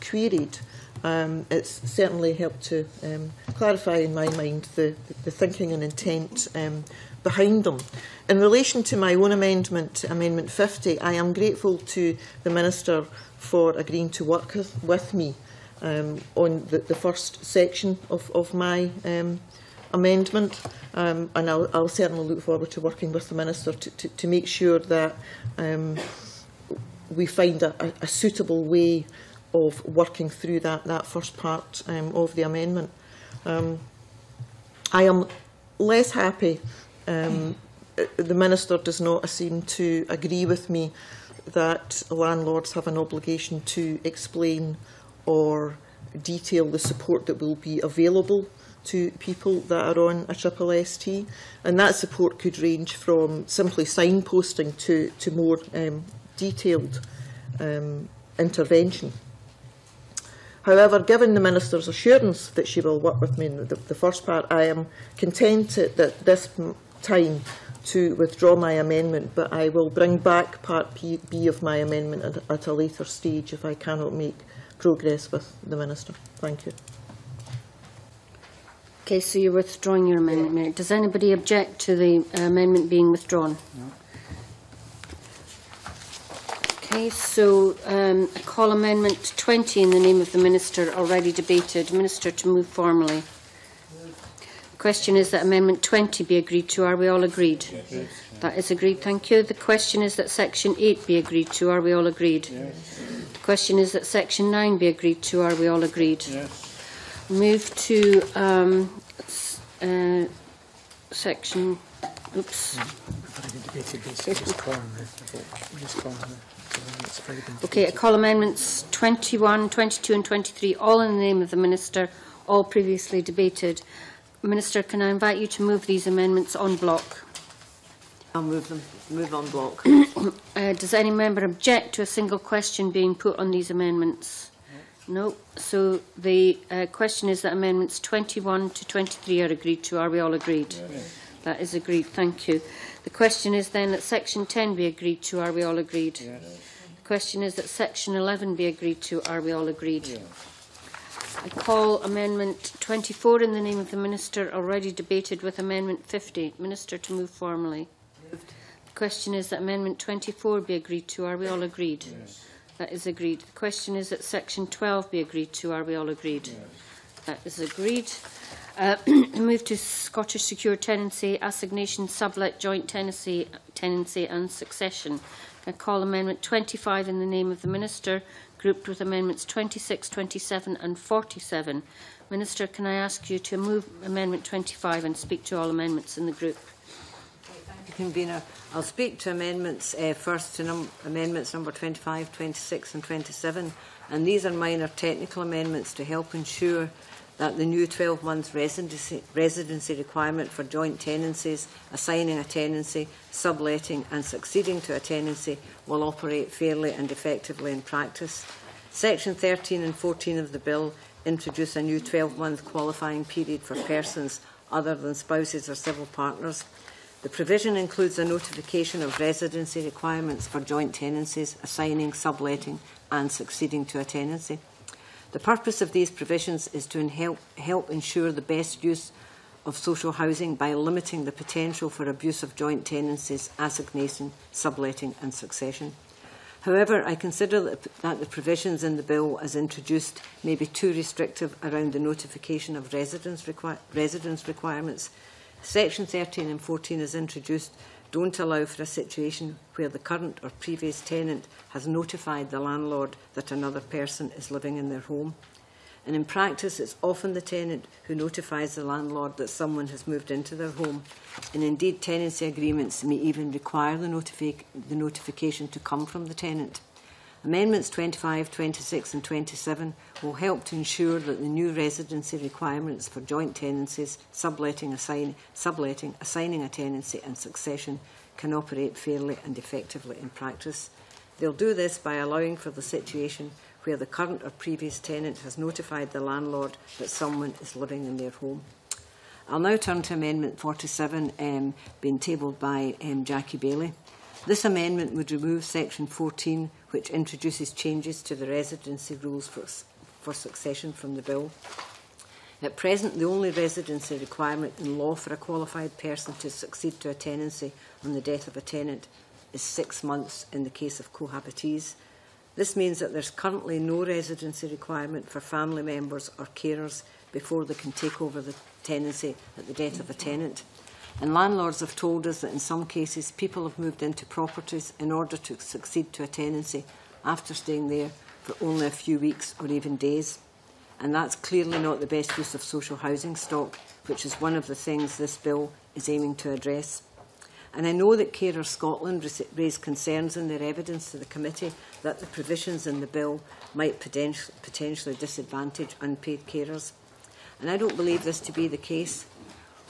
queried um, it's certainly helped to um, clarify in my mind the, the thinking and intent um, behind them. In relation to my own amendment, Amendment 50, I am grateful to the Minister for agreeing to work with, with me um, on the, the first section of, of my um, amendment. Um, and I'll, I'll certainly look forward to working with the Minister to, to, to make sure that um, we find a, a, a suitable way of working through that, that first part um, of the amendment. Um, I am less happy. The Minister does not seem to agree with me that landlords have an obligation to explain or detail the support that will be available to people that are on a triple ST. And that support could range from simply signposting to, to more um, detailed um, intervention. However, given the Minister's assurance that she will work with me in the, the first part, I am content at this time to withdraw my amendment, but I will bring back Part B of my amendment at, at a later stage if I cannot make progress with the Minister. Thank you. Okay, so you're withdrawing your amendment. Does anybody object to the amendment being withdrawn? No. Okay, so um, I call Amendment 20 in the name of the Minister already debated. Minister to move formally. The question is that Amendment 20 be agreed to. Are we all agreed? Yes. That is agreed. Thank you. The question is that Section 8 be agreed to. Are we all agreed? Yes. The question is that Section 9 be agreed to. Are we all agreed? Yes. Move to um, uh, Section. Oops. Okay, I call amendments 21, 22 and 23, all in the name of the Minister, all previously debated. Minister, can I invite you to move these amendments en bloc? I'll move them. Move en bloc. uh, does any member object to a single question being put on these amendments? No. So the uh, question is that amendments 21 to 23 are agreed to. Are we all agreed? Yes. That is agreed. Thank you. The question is then that section 10 be agreed to. Are we all agreed? Yes. The question is that section 11 be agreed to. Are we all agreed? Yes. I call Amendment 24 in the name of the Minister, already debated with Amendment 50. Minister to move formally. Question is that Amendment 24 be agreed to. Are we all agreed? Yes. That is agreed. The question is that Section 12 be agreed to. Are we all agreed? Yes. That is agreed. Uh, move to Scottish Secure Tenancy, Assignation, Sublet, Joint Tenancy, tenancy and Succession. I call Amendment 25 in the name of the Minister, grouped with Amendments 26, 27 and 47. Minister, can I ask you to move Amendment 25 and speak to all amendments in the group? Convener. I'll speak to amendments uh, first to num amendments number 25, 26 and 27. And these are minor technical amendments to help ensure that the new 12-month residency, residency requirement for joint tenancies, assigning a tenancy, subletting and succeeding to a tenancy will operate fairly and effectively in practice. Section 13 and 14 of the Bill introduce a new 12-month qualifying period for persons other than spouses or civil partners. The provision includes a notification of residency requirements for joint tenancies, assigning, subletting and succeeding to a tenancy. The purpose of these provisions is to help, help ensure the best use of social housing by limiting the potential for abuse of joint tenancies, assignation, subletting and succession. However, I consider that, the provisions in the bill as introduced may be too restrictive around the notification of residence, residence requirements. Section 13 and 14 is introduced don't allow for a situation where the current or previous tenant has notified the landlord that another person is living in their home. And in practice, it's often the tenant who notifies the landlord that someone has moved into their home. And indeed, tenancy agreements may even require the, notifi the notification to come from the tenant. Amendments 25, 26 and 27 will help to ensure that the new residency requirements for joint tenancies, subletting, assign, subletting, assigning a tenancy and succession can operate fairly and effectively in practice. They'll do this by allowing for the situation where the current or previous tenant has notified the landlord that someone is living in their home. I'll now turn to Amendment 47, um, being tabled by um, Jackie Baillie. This amendment would remove Section 14, which introduces changes to the residency rules for, for succession from the bill. At present, the only residency requirement in law for a qualified person to succeed to a tenancy on the death of a tenant is six months in the case of cohabitees. This means that there's currently no residency requirement for family members or carers before they can take over the tenancy at the death of a tenant. And landlords have told us that in some cases people have moved into properties in order to succeed to a tenancy after staying there for only a few weeks or even days. And that's clearly not the best use of social housing stock, which is one of the things this bill is aiming to address. And I know that Carer Scotland raised concerns in their evidence to the committee that the provisions in the bill might potentially disadvantage unpaid carers. And I don't believe this to be the case.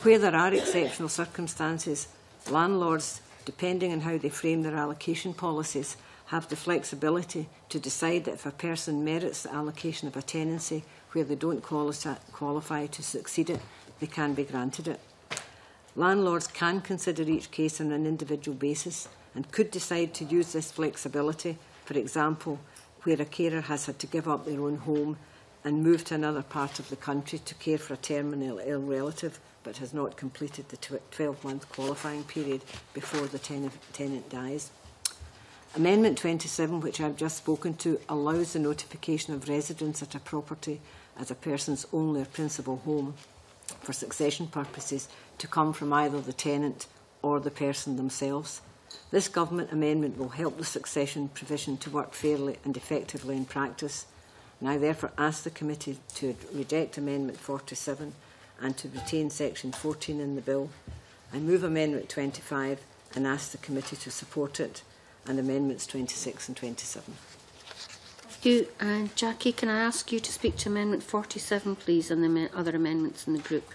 Where there are exceptional circumstances, landlords, depending on how they frame their allocation policies, have the flexibility to decide that if a person merits the allocation of a tenancy where they don't qualify to succeed it, they can be granted it. Landlords can consider each case on an individual basis and could decide to use this flexibility, for example, where a carer has had to give up their own home and move to another part of the country to care for a terminal ill relative but has not completed the 12-month qualifying period before the ten tenant dies. Amendment 27, which I've just spoken to, allows the notification of residence at a property as a person's only or principal home for succession purposes to come from either the tenant or the person themselves. This government amendment will help the succession provision to work fairly and effectively in practice. Now therefore ask the committee to reject Amendment 47 and to retain Section 14 in the bill. I move Amendment 25 and ask the committee to support it and Amendments 26 and 27. Thank you. And Jackie, can I ask you to speak to Amendment 47, please, and the other amendments in the group?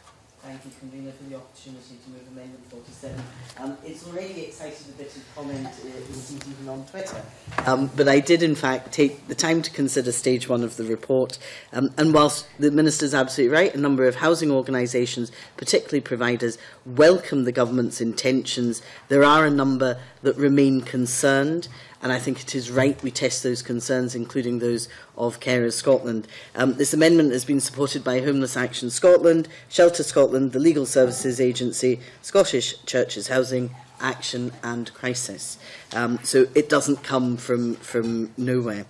thank you, Convener, for the opportunity to move Amendment 47. Um, it's already excited a bit of comment, uh, indeed, even on Twitter. Um, but I did, in fact, take the time to consider stage one of the report. Um, and whilst the Minister is absolutely right, a number of housing organisations, particularly providers, welcome the government's intentions. There are a number that remain concerned and I think it is right we test those concerns, including those of Carers Scotland. Um, this amendment has been supported by Homeless Action Scotland, Shelter Scotland, the Legal Services Agency, Scottish Churches Housing, Action and Crisis. Um, so it doesn't come from, from nowhere.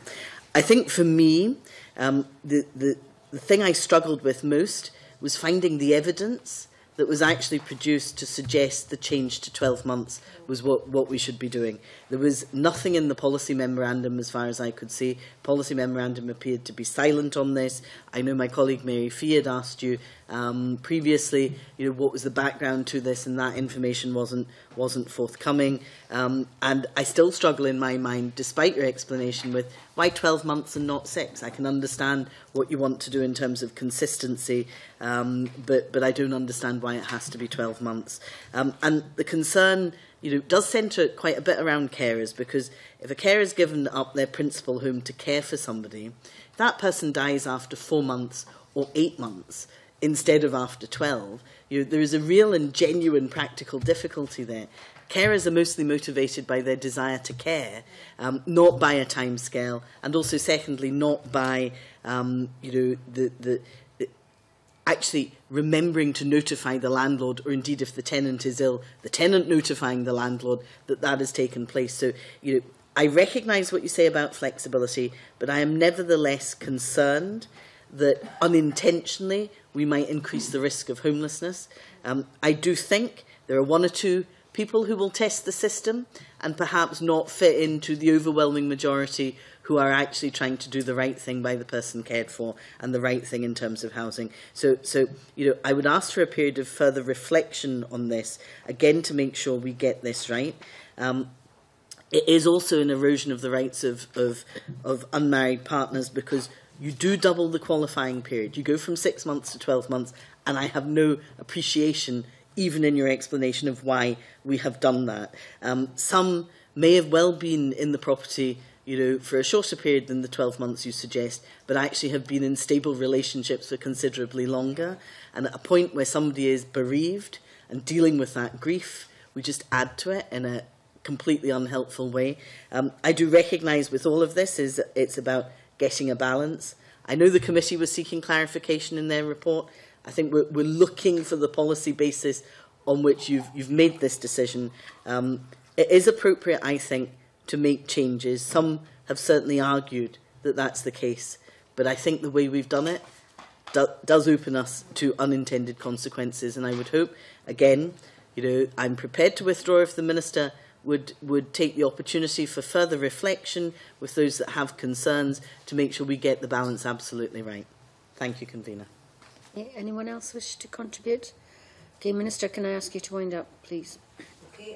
I think for me, um, the, the, the thing I struggled with most was finding the evidence that was actually produced to suggest the change to 12 months was what, what we should be doing. There was nothing in the policy memorandum as far as I could see. Policy memorandum appeared to be silent on this. I know my colleague Mary Fee had asked you um, previously, you know, what was the background to this, and that information wasn't, wasn't forthcoming. Um, and I still struggle in my mind, despite your explanation, with why 12 months and not six? I can understand what you want to do in terms of consistency, um, but, but I don't understand why it has to be 12 months. Um, and the concern you know, does centre quite a bit around carers because if a carer is given up their principal home to care for somebody, that person dies after four months or eight months instead of after 12, you know, there is a real and genuine practical difficulty there. Carers are mostly motivated by their desire to care, um, not by a time scale, and also, secondly, not by um, you know the, the actually remembering to notify the landlord, or indeed if the tenant is ill, the tenant notifying the landlord that that has taken place. So you know, I recognise what you say about flexibility, but I am nevertheless concerned that unintentionally we might increase the risk of homelessness. Um, I do think there are one or two people who will test the system and perhaps not fit into the overwhelming majority who are actually trying to do the right thing by the person cared for and the right thing in terms of housing. So, so you know, I would ask for a period of further reflection on this, again, to make sure we get this right. Um, it is also an erosion of the rights of, of, of unmarried partners because you do double the qualifying period. You go from six months to 12 months, and I have no appreciation even in your explanation of why we have done that. Um, some may have well been in the property you know, for a shorter period than the 12 months you suggest, but actually have been in stable relationships for considerably longer. And at a point where somebody is bereaved and dealing with that grief, we just add to it in a completely unhelpful way. Um, I do recognise with all of this is it's about getting a balance. I know the committee was seeking clarification in their report. I think we're, we're looking for the policy basis on which you've, you've made this decision. Um, it is appropriate, I think, to make changes. Some have certainly argued that that's the case, but I think the way we've done it do, does open us to unintended consequences. And I would hope, again, you know, I'm prepared to withdraw if the minister would would take the opportunity for further reflection with those that have concerns to make sure we get the balance absolutely right. Thank you, convener. Anyone else wish to contribute? Okay, Minister, can I ask you to wind up, please?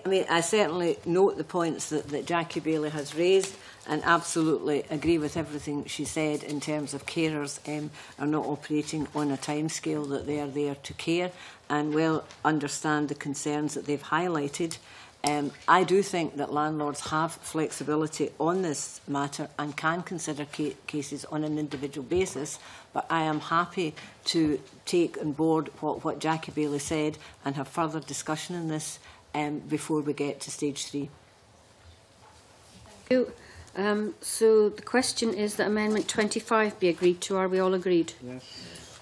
I mean, I certainly note the points that, that Jackie Baillie has raised and absolutely agree with everything she said in terms of carers um, are not operating on a timescale that they are there to care and will understand the concerns that they've highlighted. Um, I do think that landlords have flexibility on this matter and can consider ca cases on an individual basis, but I am happy to take on board what, what Jackie Baillie said and have further discussion in this um, before we get to stage three. Thank you. Um, so the question is that Amendment 25 be agreed to. Are we all agreed? Yes.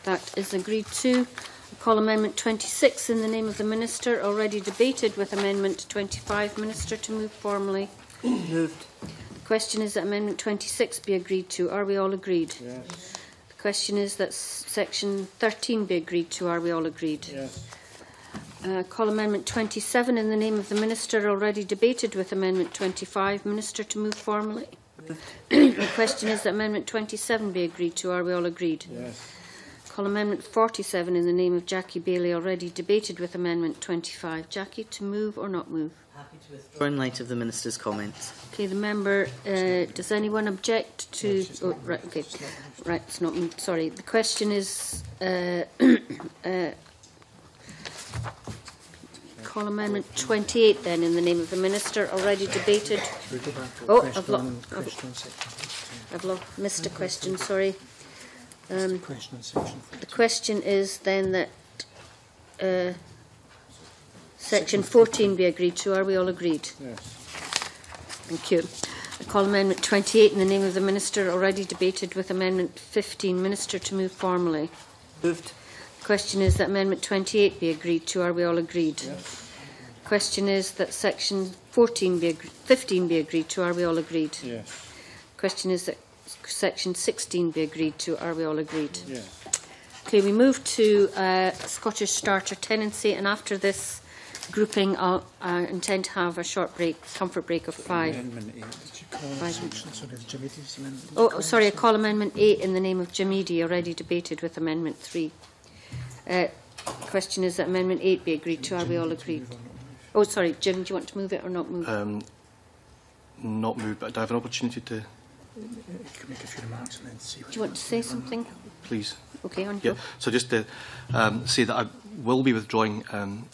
That is agreed to. I Call Amendment 26 in the name of the Minister, already debated with Amendment 25. Minister to move formally. Moved. The question is that Amendment 26 be agreed to. Are we all agreed? Yes. The question is that Section 13 be agreed to. Are we all agreed? Yes. Uh, call Amendment 27 in the name of the Minister, already debated with Amendment 25. Minister to move formally. the question is that Amendment 27 be agreed to. Are we all agreed? Yes. Call Amendment 47 in the name of Jackie Baillie, already debated with Amendment 25. Jackie, to move or not move? Happy to withdraw in light of the Minister's comments. Okay, the member, uh, does anyone object to... Oh, right, okay. Right, it's not moved. Sorry. The question is... Uh, uh, call Amendment 28 then in the name of the Minister, already debated. Should we go back to Oh, question, I've lo- question section? I've lo- missed a question, sorry. Um, Question section. The question is then that uh, section 14 be agreed to. Are we all agreed? Yes. Thank you. I call Amendment 28 in the name of the Minister, already debated with Amendment 15. Minister to move formally. Moved. The question is that Amendment 28 be agreed to. Are we all agreed? Yes. Question is that section 14 be 15 be agreed to. Are we all agreed? Yes. Question is that section 16 be agreed to. Are we all agreed? Yes. Okay, we move to uh, Scottish starter tenancy, and after this grouping, I'll, I intend to have a short break, comfort break of five. Amendment 8. Did you call Five. section? Sorry, Jim amendment. Oh, call sorry, I call Amendment 8 in the name of Jim Eadie, already debated with Amendment 3. Uh, question is that Amendment 8 be agreed to. Are we all agreed? Oh, sorry, Jim, do you want to move it or not move? Um, not move, but do I have an opportunity to can make a few remarks and then see. Do you want to say something? Please. Okay, on Yeah, Joe. so just to um, say that I will be withdrawing um,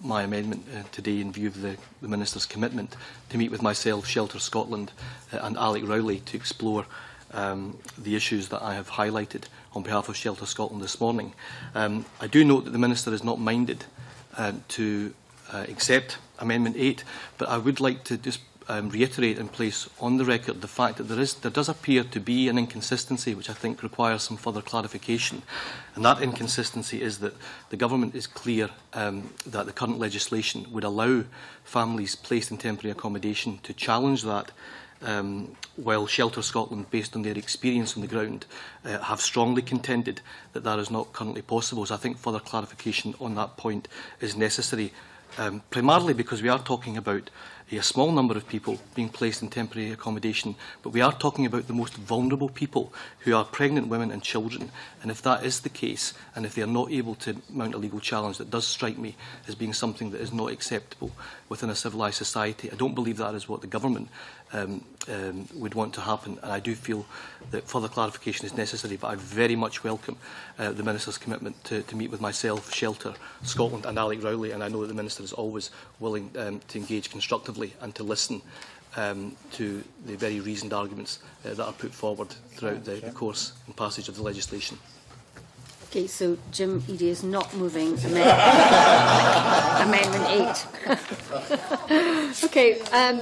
my amendment uh, today in view of the, the Minister's commitment to meet with myself, Shelter Scotland uh, and Alex Rowley to explore um, the issues that I have highlighted on behalf of Shelter Scotland this morning. Um, I do note that the Minister is not minded um, to uh, accept Amendment 8, but I would like to just um, reiterate and place on the record the fact that there, is, there does appear to be an inconsistency which I think requires some further clarification. And that inconsistency is that the government is clear um, that the current legislation would allow families placed in temporary accommodation to challenge that um, while Shelter Scotland, based on their experience on the ground, uh, have strongly contended that that is not currently possible. So I think further clarification on that point is necessary, um, primarily because we are talking about a small number of people being placed in temporary accommodation, but we are talking about the most vulnerable people who are pregnant women and children. And if that is the case, and if they are not able to mount a legal challenge, that does strike me as being something that is not acceptable within a civilised society. I don't believe that is what the government um, um, would want to happen. And I do feel that further clarification is necessary, but I very much welcome uh, the Minister's commitment to, to meet with myself, Shelter, Scotland and Alec Rowley, and I know that the Minister is always willing um, to engage constructively and to listen um, to the very reasoned arguments uh, that are put forward throughout the, the course and passage of the legislation. Okay, so Jim Eadie is not moving amend Amendment 8. okay, um,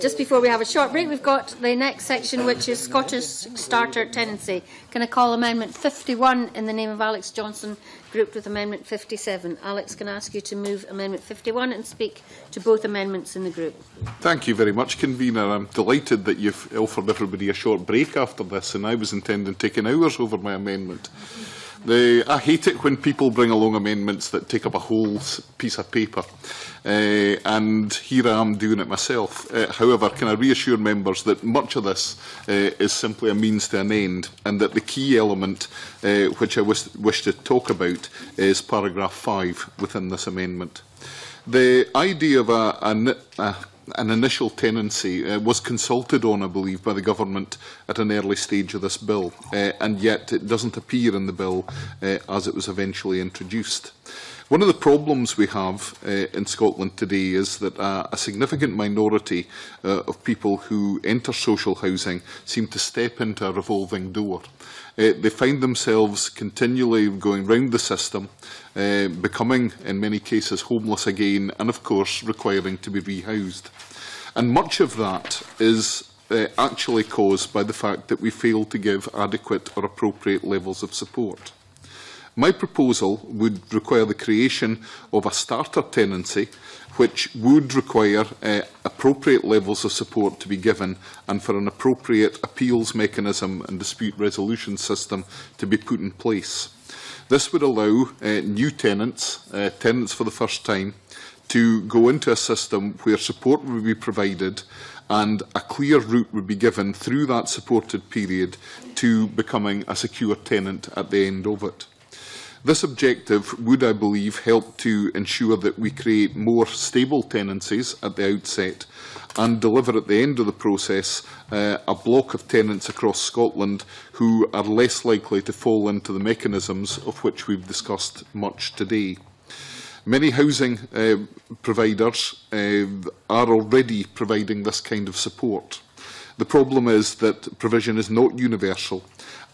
just before we have a short break, we've got the next section, which is Scottish Starter Tenancy. Can I call Amendment 51 in the name of Alex Johnstone, grouped with Amendment 57? Alex, can I ask you to move Amendment 51 and speak to both amendments in the group? Thank you very much, Convener. I'm delighted that you've offered everybody a short break after this, and I was intending taking hours over my amendment. The, I hate it when people bring along amendments that take up a whole piece of paper, uh, and here I am doing it myself. Uh, however, can I reassure members that much of this uh, is simply a means to an end, and that the key element uh, which I wish, wish to talk about is paragraph 5 within this amendment. The idea of a, a, a an initial tenancy uh, was consulted on, I believe, by the government at an early stage of this bill, uh, and yet it doesn't appear in the bill uh, as it was eventually introduced. One of the problems we have uh, in Scotland today is that uh, a significant minority uh, of people who enter social housing seem to step into a revolving door uh, they find themselves continually going round the system, uh, becoming in many cases homeless again and of course requiring to be rehoused. And much of that is uh, actually caused by the fact that we fail to give adequate or appropriate levels of support. My proposal would require the creation of a starter tenancy which would require uh, appropriate levels of support to be given and for an appropriate appeals mechanism and dispute resolution system to be put in place. This would allow uh, new tenants, uh, tenants for the first time, to go into a system where support would be provided and a clear route would be given through that supported period to becoming a secure tenant at the end of it. This objective would, I believe, help to ensure that we create more stable tenancies at the outset and deliver at the end of the process uh, a block of tenants across Scotland who are less likely to fall into the mechanisms of which we've discussed much today. Many housing uh, providers uh, are already providing this kind of support. The problem is that provision is not universal,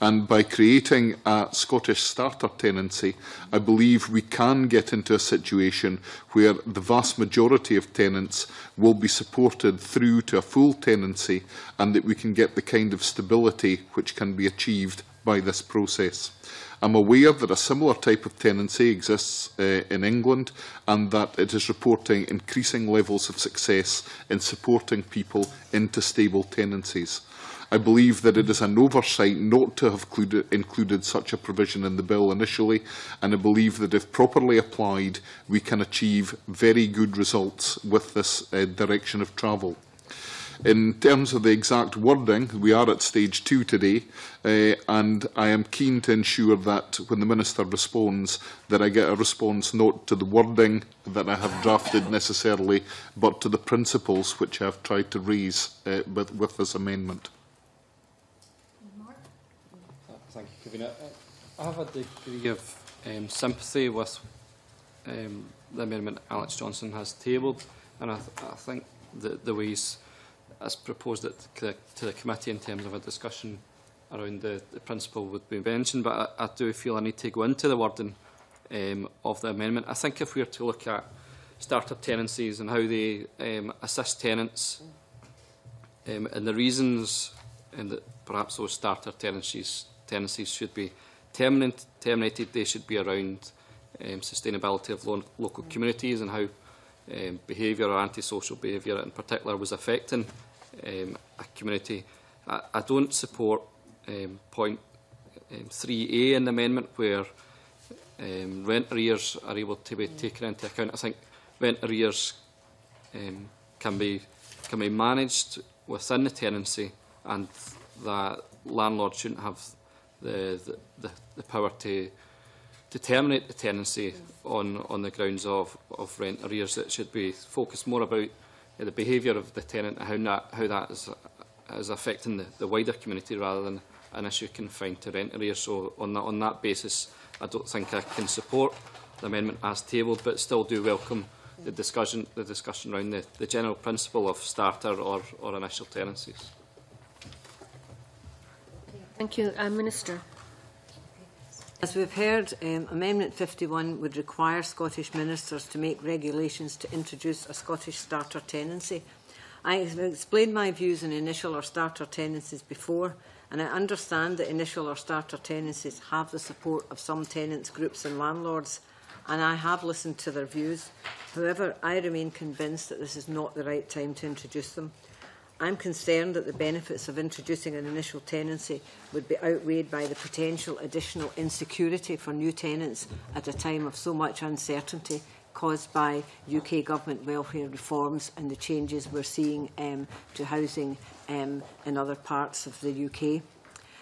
And by creating a Scottish starter tenancy, I believe we can get into a situation where the vast majority of tenants will be supported through to a full tenancy and that we can get the kind of stability which can be achieved by this process. I'm aware that a similar type of tenancy exists uh, in England and that it is reporting increasing levels of success in supporting people into stable tenancies. I believe that it is an oversight not to have included, such a provision in the bill initially, and I believe that if properly applied, we can achieve very good results with this uh, direction of travel. In terms of the exact wording, we are at stage two today, uh, and I am keen to ensure that when the Minister responds, that I get a response not to the wording that I have drafted necessarily, but to the principles which I have tried to raise uh, with, with this amendment. Convener. I have a degree of um, sympathy with um, the amendment Alex Johnstone has tabled, and I, th I think the, the ways as proposed it to the, to the committee in terms of a discussion around the, the principle would be mentioned, but I, I do feel I need to go into the wording um, of the amendment. I think if we were to look at startup tenancies and how they um, assist tenants um, and the reasons and that perhaps those starter tenancies, tenancies should be terminate, terminated, they should be around um, sustainability of lo local communities and how um, behaviour or antisocial behaviour in particular was affecting um, a community. I, I don't support um, point um, 3A in the amendment where um, rent arrears are able to be mm. taken into account. I think rent arrears um, can be can be managed within the tenancy and that landlords shouldn't have the, the, the power to to terminate the tenancy on, on the grounds of, of rent arrears. It should be focused more about uh, the behaviour of the tenant and how that, how that is, is affecting the, the wider community rather than an issue confined to rent arrears. So on that, on that basis, I don't think I can support the amendment as tabled, but still do welcome the discussion, the discussion around the, the general principle of starter or, or initial tenancies. Thank you. Uh, Minister. As we've heard, um, Amendment 51 would require Scottish ministers to make regulations to introduce a Scottish starter tenancy. I have explained my views on initial or starter tenancies before, and I understand that initial or starter tenancies have the support of some tenants, groups and landlords, and I have listened to their views. However, I remain convinced that this is not the right time to introduce them. I'm concerned that the benefits of introducing an initial tenancy would be outweighed by the potential additional insecurity for new tenants at a time of so much uncertainty caused by UK government welfare reforms and the changes we're seeing um, to housing um, in other parts of the UK.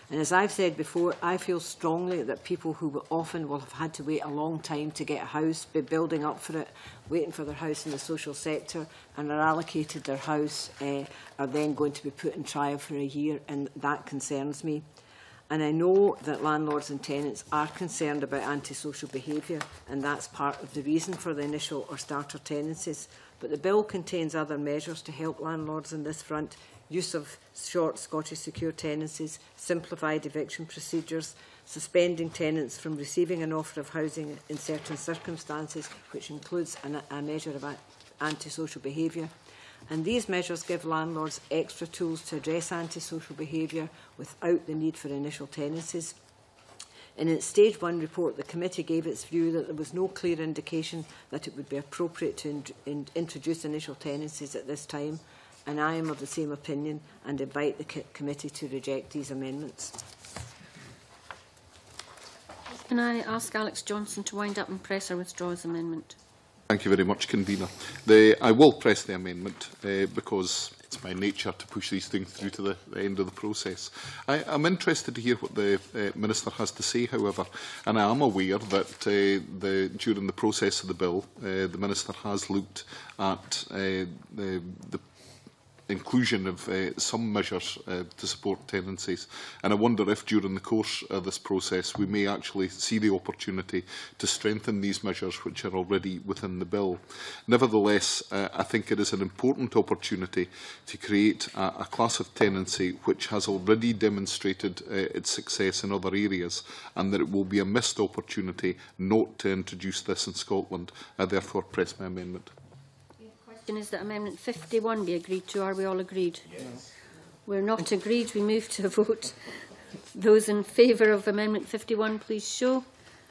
And as I've said before, I feel strongly that people who often will have had to wait a long time to get a house, be building up for it, waiting for their house in the social sector, and are allocated their house, uh, are then going to be put in trial for a year, and that concerns me. And I know that landlords and tenants are concerned about antisocial behaviour, and that's part of the reason for the initial or starter tenancies. But the bill contains other measures to help landlords on this front, use of short Scottish secure tenancies, simplified eviction procedures, suspending tenants from receiving an offer of housing in certain circumstances, which includes an, a measure of antisocial behaviour. And these measures give landlords extra tools to address antisocial behaviour without the need for initial tenancies. In its Stage 1 report, the committee gave its view that there was no clear indication that it would be appropriate to in in introduce initial tenancies at this time, and I am of the same opinion and invite the committee to reject these amendments. Can I ask Alex Johnstone to wind up and press or withdraw his amendment? Thank you very much, Convener. The, I will press the amendment uh, because it's my nature to push these things through to the, the end of the process. I, I'm interested to hear what the uh, Minister has to say, however, and I am aware that uh, the, during the process of the bill, uh, the Minister has looked at uh, the, the inclusion of uh, some measures uh, to support tenancies. And I wonder if during the course of this process we may actually see the opportunity to strengthen these measures which are already within the bill. Nevertheless, uh, I think it is an important opportunity to create a, a class of tenancy which has already demonstrated uh, its success in other areas and that it will be a missed opportunity not to introduce this in Scotland. I therefore press my amendment question is that Amendment 51 be agreed to. Are we all agreed? Yes. We're not agreed. We move to a vote. Those in favour of Amendment 51, please show.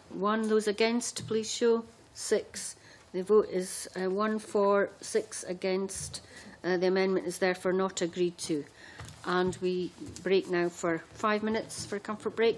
One. Those against, please show. Six. The vote is uh, one for, six against. Uh, the amendment is therefore not agreed to. And we break now for five minutes for a comfort break.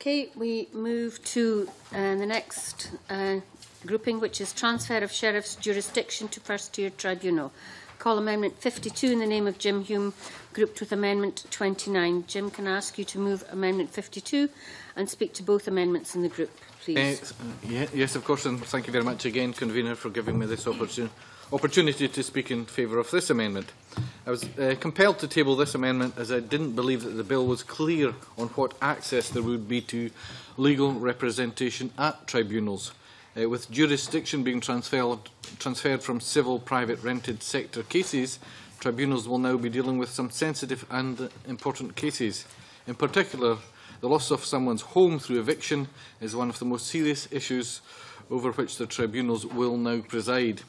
Okay, we move to uh, the next uh, grouping, which is transfer of sheriff's jurisdiction to first tier tribunal. Call Amendment 52 in the name of Jim Hume, grouped with Amendment 29. Jim, can I ask you to move Amendment 52 and speak to both amendments in the group, please? Uh, yeah, yes, of course, and thank you very much again, Convener, for giving me this opportun opportunity to speak in favour of this amendment. I was uh, compelled to table this amendment as I didn't believe that the bill was clear on what access there would be to legal representation at tribunals. Uh, with jurisdiction being transferred, transferred from civil private rented sector cases, tribunals will now be dealing with some sensitive and important cases. In particular, the loss of someone's home through eviction is one of the most serious issues over which the tribunals will now preside.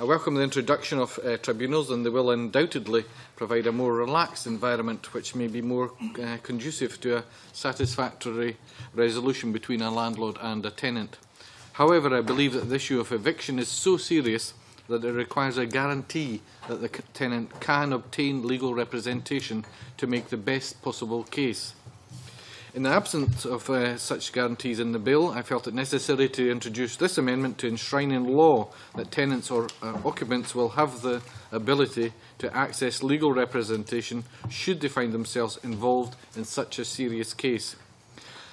I welcome the introduction of uh, tribunals and they will undoubtedly provide a more relaxed environment which may be more uh, conducive to a satisfactory resolution between a landlord and a tenant. However, I believe that the issue of eviction is so serious that it requires a guarantee that the tenant can obtain legal representation to make the best possible case. In the absence of uh, such guarantees in the bill, I felt it necessary to introduce this amendment to enshrine in law that tenants or uh, occupants will have the ability to access legal representation should they find themselves involved in such a serious case.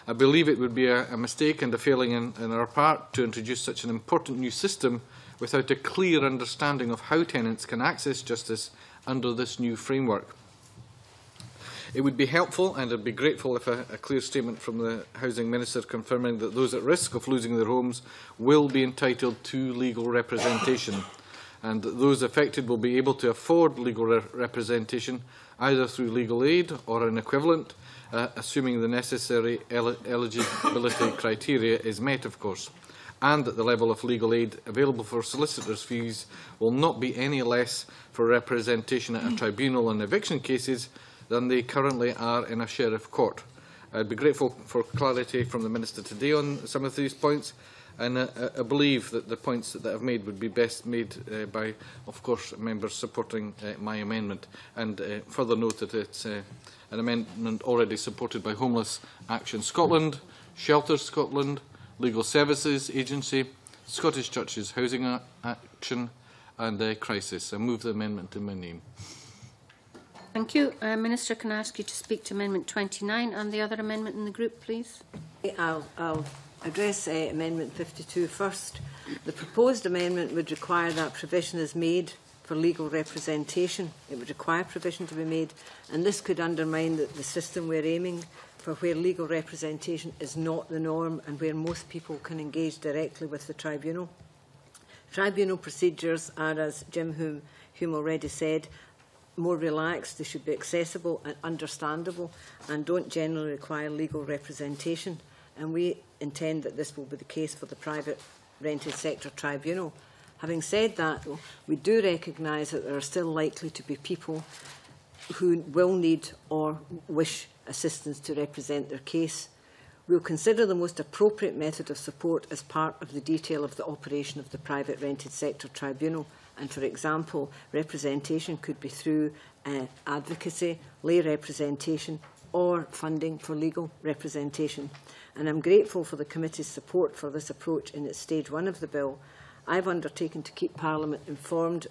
I believe it would be a, a mistake and a failing in, in our part to introduce such an important new system without a clear understanding of how tenants can access justice under this new framework. It would be helpful and I'd be grateful if a, a clear statement from the Housing Minister confirming that those at risk of losing their homes will be entitled to legal representation and that those affected will be able to afford legal re representation either through legal aid or an equivalent, uh, assuming the necessary el eligibility criteria is met, of course, and that the level of legal aid available for solicitors' fees will not be any less for representation at a tribunal in eviction cases than they currently are in a sheriff court. I'd be grateful for clarity from the Minister today on some of these points, and uh, I believe that the points that I've made would be best made uh, by, of course, members supporting uh, my amendment. And uh, further note that it's uh, an amendment already supported by Homeless Action Scotland, Shelters Scotland, Legal Services Agency, Scottish Churches Housing Action and uh, Crisis. I move the amendment in my name. Thank you. Uh, Minister, can I ask you to speak to Amendment 29 and the other amendment in the group, please? I'll, I'll address uh, Amendment 52 first. The proposed amendment would require that provision is made for legal representation. It would require provision to be made, and this could undermine the, the system we're aiming for where legal representation is not the norm and where most people can engage directly with the tribunal. Tribunal procedures are, as Jim Hume, Hume already said, more relaxed, they should be accessible and understandable and don't generally require legal representation. And we intend that this will be the case for the private rented sector tribunal. Having said that, though, we do recognise that there are still likely to be people who will need or wish assistance to represent their case. We will consider the most appropriate method of support as part of the detail of the operation of the private rented sector tribunal And for example, representation could be through uh, advocacy, lay representation or funding for legal representation. And I'm grateful for the committee's support for this approach in its stage one of the bill. I've undertaken to keep Parliament informed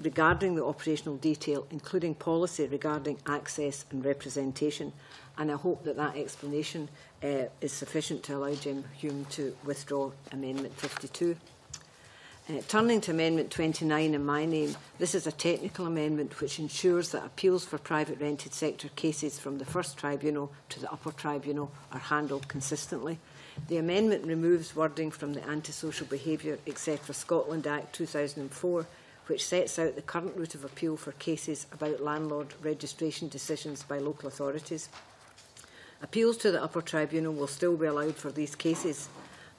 regarding the operational detail, including policy regarding access and representation. And I hope that that explanation uh, is sufficient to allow Jim Hume to withdraw Amendment 52. Uh, turning to Amendment 29 in my name, this is a technical amendment which ensures that appeals for private rented sector cases from the first tribunal to the upper tribunal are handled consistently. The amendment removes wording from the Antisocial Behaviour etc. Scotland Act 2004 which sets out the current route of appeal for cases about landlord registration decisions by local authorities. Appeals to the upper tribunal will still be allowed for these cases,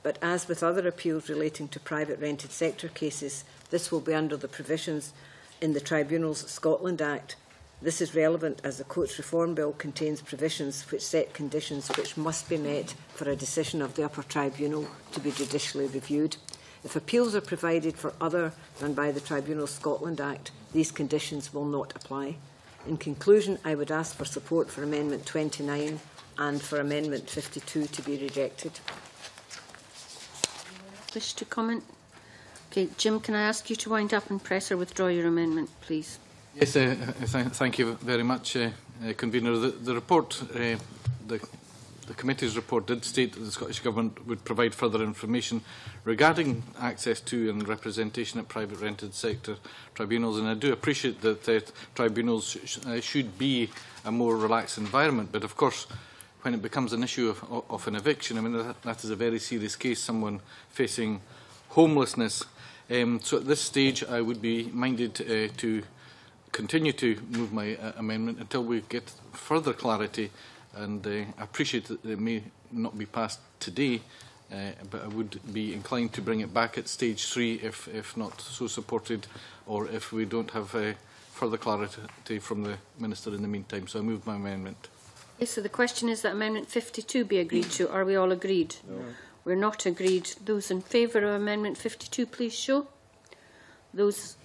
but as with other appeals relating to private rented sector cases, this will be under the provisions in the Tribunals Scotland Act. This is relevant as the Courts Reform Bill contains provisions which set conditions which must be met for a decision of the upper tribunal to be judicially reviewed. If appeals are provided for other than by the Tribunal Scotland Act, these conditions will not apply. In conclusion, I would ask for support for Amendment 29 and for Amendment 52 to be rejected. Wish to comment? Okay, Jim, can I ask you to wind up and press or withdraw your amendment, please? Yes, uh, th thank you very much, uh, uh, Convener. The, the report, uh, the, the committee's report did state that the Scottish Government would provide further information regarding access to and representation at private rented sector tribunals, and I do appreciate that uh, tribunals sh uh, should be a more relaxed environment, but of course, when it becomes an issue of, of an eviction, I mean, that, that is a very serious case, someone facing homelessness. Um, so at this stage, I would be minded uh, to continue to move my uh, amendment until we get further clarity. And uh, I appreciate that it may not be passed today, uh, but I would be inclined to bring it back at stage three if, if not so supported, or if we don't have uh, further clarity from the Minister in the meantime. So I move my amendment. Okay, so the question is that Amendment 52 be agreed to. Are we all agreed? No. We're not agreed. Those in favour of Amendment 52, please show. Those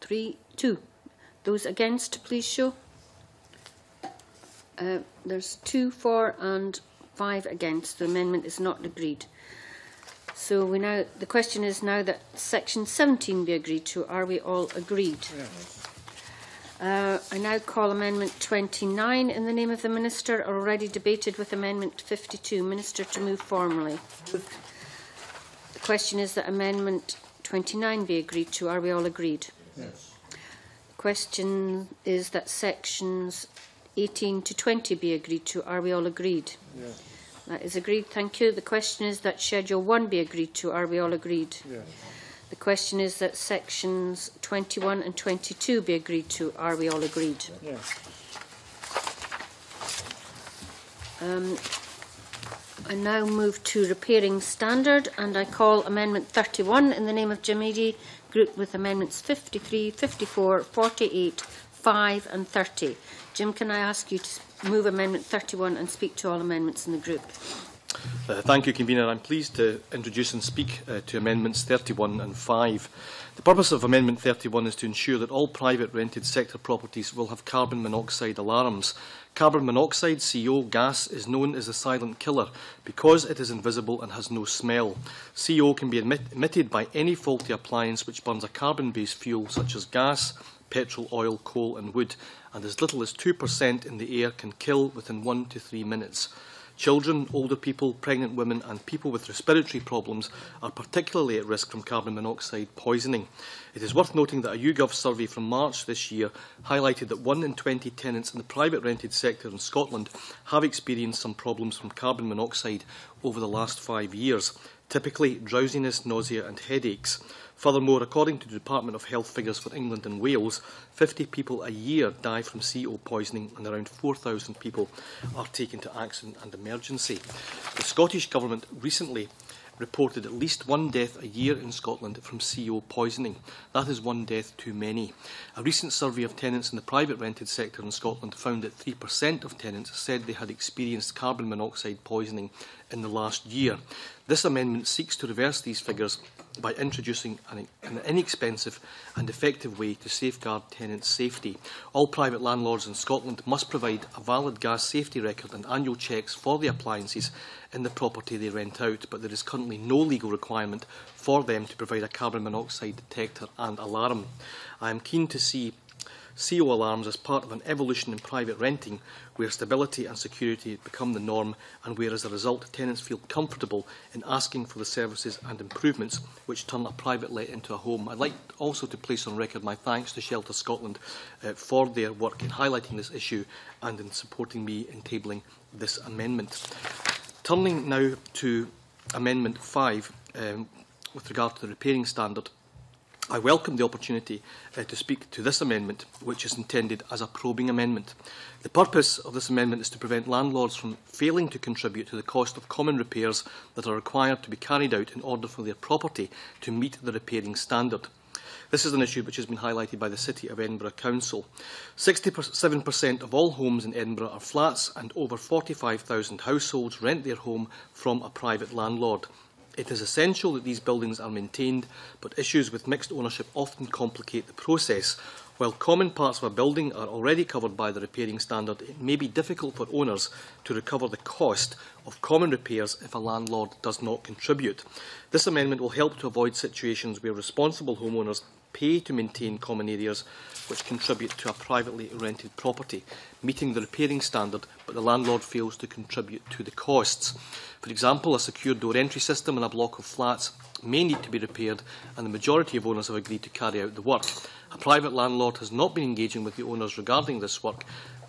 three, two. Those against, please show. Uh, there's two for and five against. The amendment is not agreed. So we now, the question is now that section 17 be agreed to. Are we all agreed? Yes. Uh, I now call Amendment 29 in the name of the Minister, already debated with Amendment 52. Minister to move formally. The question is that Amendment 29 be agreed to. Are we all agreed? Yes. The question is that sections 18 to 20 be agreed to. Are we all agreed? Yes. That is agreed. Thank you. The question is that Schedule 1 be agreed to. Are we all agreed? Yes. The question is that sections 21 and 22 be agreed to. Are we all agreed? Yes. Um, I now move to repairing standard and I call Amendment 31 in the name of Jim Eadie, grouped with Amendments 53, 54, 48, 5 and 30. Jim, can I ask you to move Amendment 31 and speak to all amendments in the group? Uh, thank you, Convener. I'm pleased to introduce and speak uh, to Amendments 31 and 5. The purpose of Amendment 31 is to ensure that all private rented sector properties will have carbon monoxide alarms. Carbon monoxide, CO gas, is known as a silent killer because it is invisible and has no smell. CO can be emit emitted by any faulty appliance which burns a carbon-based fuel such as gas, petrol, oil, coal and wood, and as little as 2% in the air can kill within one to three minutes. Children, older people, pregnant women and people with respiratory problems are particularly at risk from carbon monoxide poisoning. It is worth noting that a YouGov survey from March this year highlighted that 1 in 20 tenants in the private rented sector in Scotland have experienced some problems from carbon monoxide over the last five years, typically drowsiness, nausea and headaches. Furthermore, according to the Department of Health figures for England and Wales, 50 people a year die from CO poisoning and around 4,000 people are taken to accident and emergency. The Scottish Government recently reported at least one death a year in Scotland from CO poisoning. That is one death too many. A recent survey of tenants in the private rented sector in Scotland found that 3% of tenants said they had experienced carbon monoxide poisoning in the last year. This amendment seeks to reverse these figures by introducing an, an inexpensive and effective way to safeguard tenants' safety. All private landlords in Scotland must provide a valid gas safety record and annual checks for the appliances in the property they rent out, but there is currently no legal requirement for them to provide a carbon monoxide detector and alarm. I am keen to see CO alarms as part of an evolution in private renting where stability and security become the norm and where as a result tenants feel comfortable in asking for the services and improvements which turn a private let into a home. I'd like also to place on record my thanks to Shelter Scotland uh, for their work in highlighting this issue and in supporting me in tabling this amendment. Turning now to Amendment 5 um, with regard to the repairing standard, I welcome the opportunity uh, to speak to this amendment, which is intended as a probing amendment. The purpose of this amendment is to prevent landlords from failing to contribute to the cost of common repairs that are required to be carried out in order for their property to meet the repairing standard. This is an issue which has been highlighted by the City of Edinburgh Council. 67% of all homes in Edinburgh are flats and over 45,000 households rent their home from a private landlord. It is essential that these buildings are maintained, but issues with mixed ownership often complicate the process. While common parts of a building are already covered by the repairing standard, it may be difficult for owners to recover the cost of common repairs if a landlord does not contribute. This amendment will help to avoid situations where responsible homeowners pay to maintain common areas which contribute to a privately rented property, meeting the repairing standard, but the landlord fails to contribute to the costs. For example, a secure door entry system in a block of flats may need to be repaired, and the majority of owners have agreed to carry out the work. A private landlord has not been engaging with the owners regarding this work.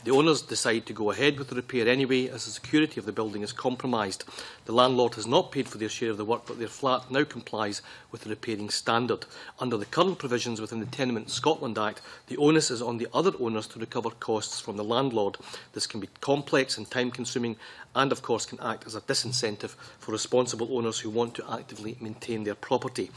The owners decide to go ahead with the repair anyway, as the security of the building is compromised. The landlord has not paid for their share of the work, but their flat now complies with the repairing standard. Under the current provisions within the Tenement Scotland Act, the onus is on the other owners to recover costs from the landlord. This can be complex and time-consuming, and of course can act as a disincentive for responsible owners who want to actively maintain their property.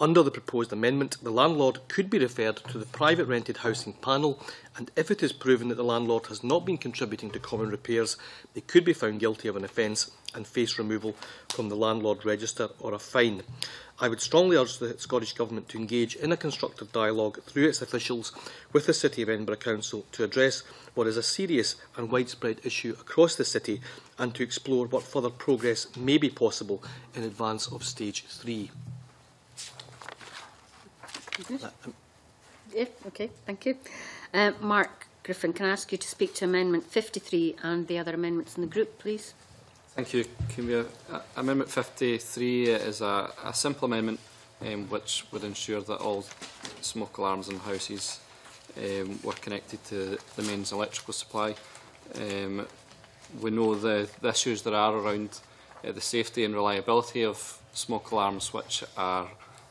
Under the proposed amendment, the landlord could be referred to the private rented housing panel and if it is proven that the landlord has not been contributing to common repairs, they could be found guilty of an offence and face removal from the landlord register or a fine. I would strongly urge the Scottish Government to engage in a constructive dialogue through its officials with the City of Edinburgh Council to address what is a serious and widespread issue across the city and to explore what further progress may be possible in advance of stage three. Yeah, okay, thank you. Uh, Mark Griffin, can I ask you to speak to Amendment 53 and the other amendments in the group, please? Thank you, Premier. Uh, amendment 53 is a, a simple amendment um, which would ensure that all smoke alarms in houses um, were connected to the mains electrical supply. Um, we know the, the issues there are around uh, the safety and reliability of smoke alarms which are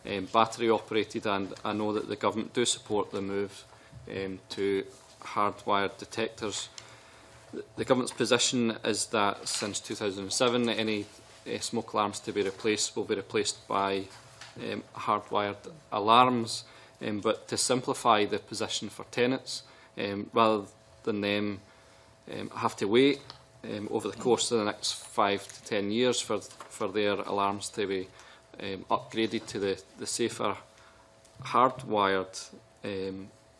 um, battery operated and I know that the government do support the move um, to hardwired detectors The government's position is that since 2007 any uh, smoke alarms to be replaced will be replaced by um, hardwired alarms um, but to simplify the position for tenants um, rather than them um, have to wait um, over the course of the next five to ten years for, for their alarms to be um, upgraded to the, the safer hardwired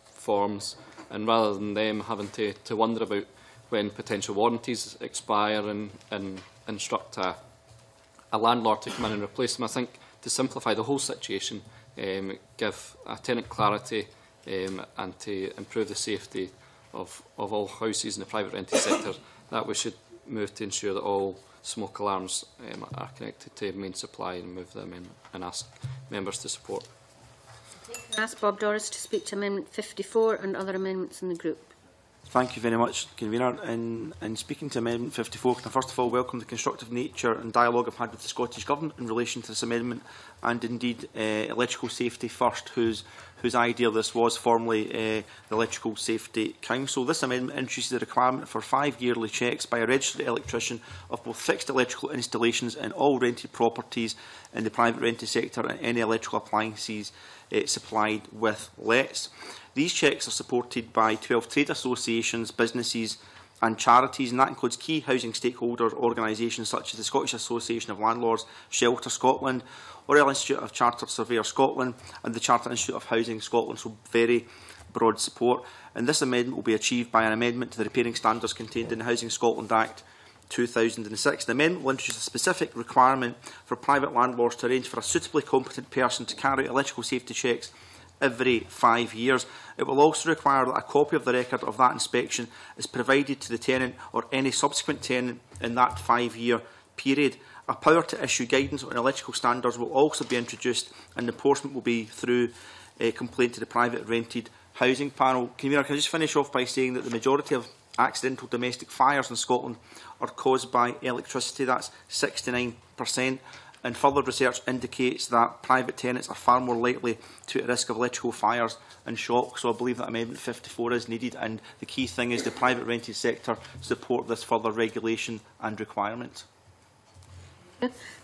forms and rather than them having to, to wonder about when potential warranties expire and, and instruct a, a landlord to come in and replace them. I think to simplify the whole situation, um, give a tenant clarity um, and to improve the safety of, of all houses in the private rented sector, that we should move to ensure that all smoke alarms um, are connected to main supply and move them in and ask members to support. I ask Bob Doris to speak to Amendment 54 and other amendments in the group. Thank you very much, Convener. In, in speaking to Amendment 54, can I first of all welcome the constructive nature and dialogue I've had with the Scottish Government in relation to this amendment and indeed uh, Electrical Safety First, whose, whose idea this was formerly uh, the Electrical Safety Council. This amendment introduces a requirement for five yearly checks by a registered electrician of both fixed electrical installations in all rented properties in the private rented sector and any electrical appliances uh, supplied with lets. These checks are supported by 12 trade associations, businesses and charities, and that includes key housing stakeholder organisations such as the Scottish Association of Landlords, Shelter Scotland, Royal Institute of Chartered Surveyor Scotland and the Chartered Institute of Housing Scotland, so very broad support. And this amendment will be achieved by an amendment to the repairing standards contained in the Housing Scotland Act 2006. The amendment will introduce a specific requirement for private landlords to arrange for a suitably competent person to carry out electrical safety checks every five years. It will also require that a copy of the record of that inspection is provided to the tenant or any subsequent tenant in that five-year period. A power to issue guidance on electrical standards will also be introduced and enforcement will be through a complaint to the private rented housing panel. Convener, can I just finish off by saying that the majority of accidental domestic fires in Scotland are caused by electricity. That's 69%. And further research indicates that private tenants are far more likely to at risk of electrical fires and shock. So I believe that Amendment 54 is needed. And the key thing is the private rented sector support this further regulation and requirement.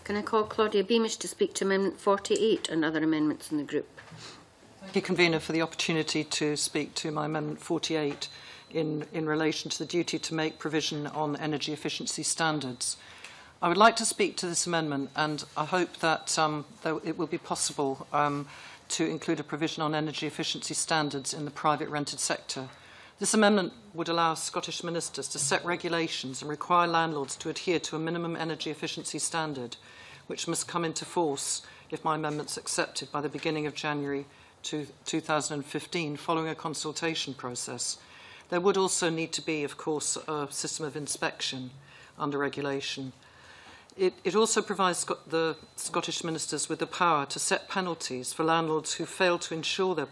Can I call Claudia Beamish to speak to Amendment 48 and other amendments in the group? Thank you, Convener, for the opportunity to speak to my Amendment 48 in, in relation to the duty to make provision on energy efficiency standards. I would like to speak to this amendment and I hope that um, it will be possible um, to include a provision on energy efficiency standards in the private rented sector. This amendment would allow Scottish ministers to set regulations and require landlords to adhere to a minimum energy efficiency standard, which must come into force if my amendment is accepted by the beginning of January to 2015, following a consultation process. There would also need to be, of course, a system of inspection under regulation. It, it also provides the Scottish ministers with the power to set penalties for landlords who fail to ensure,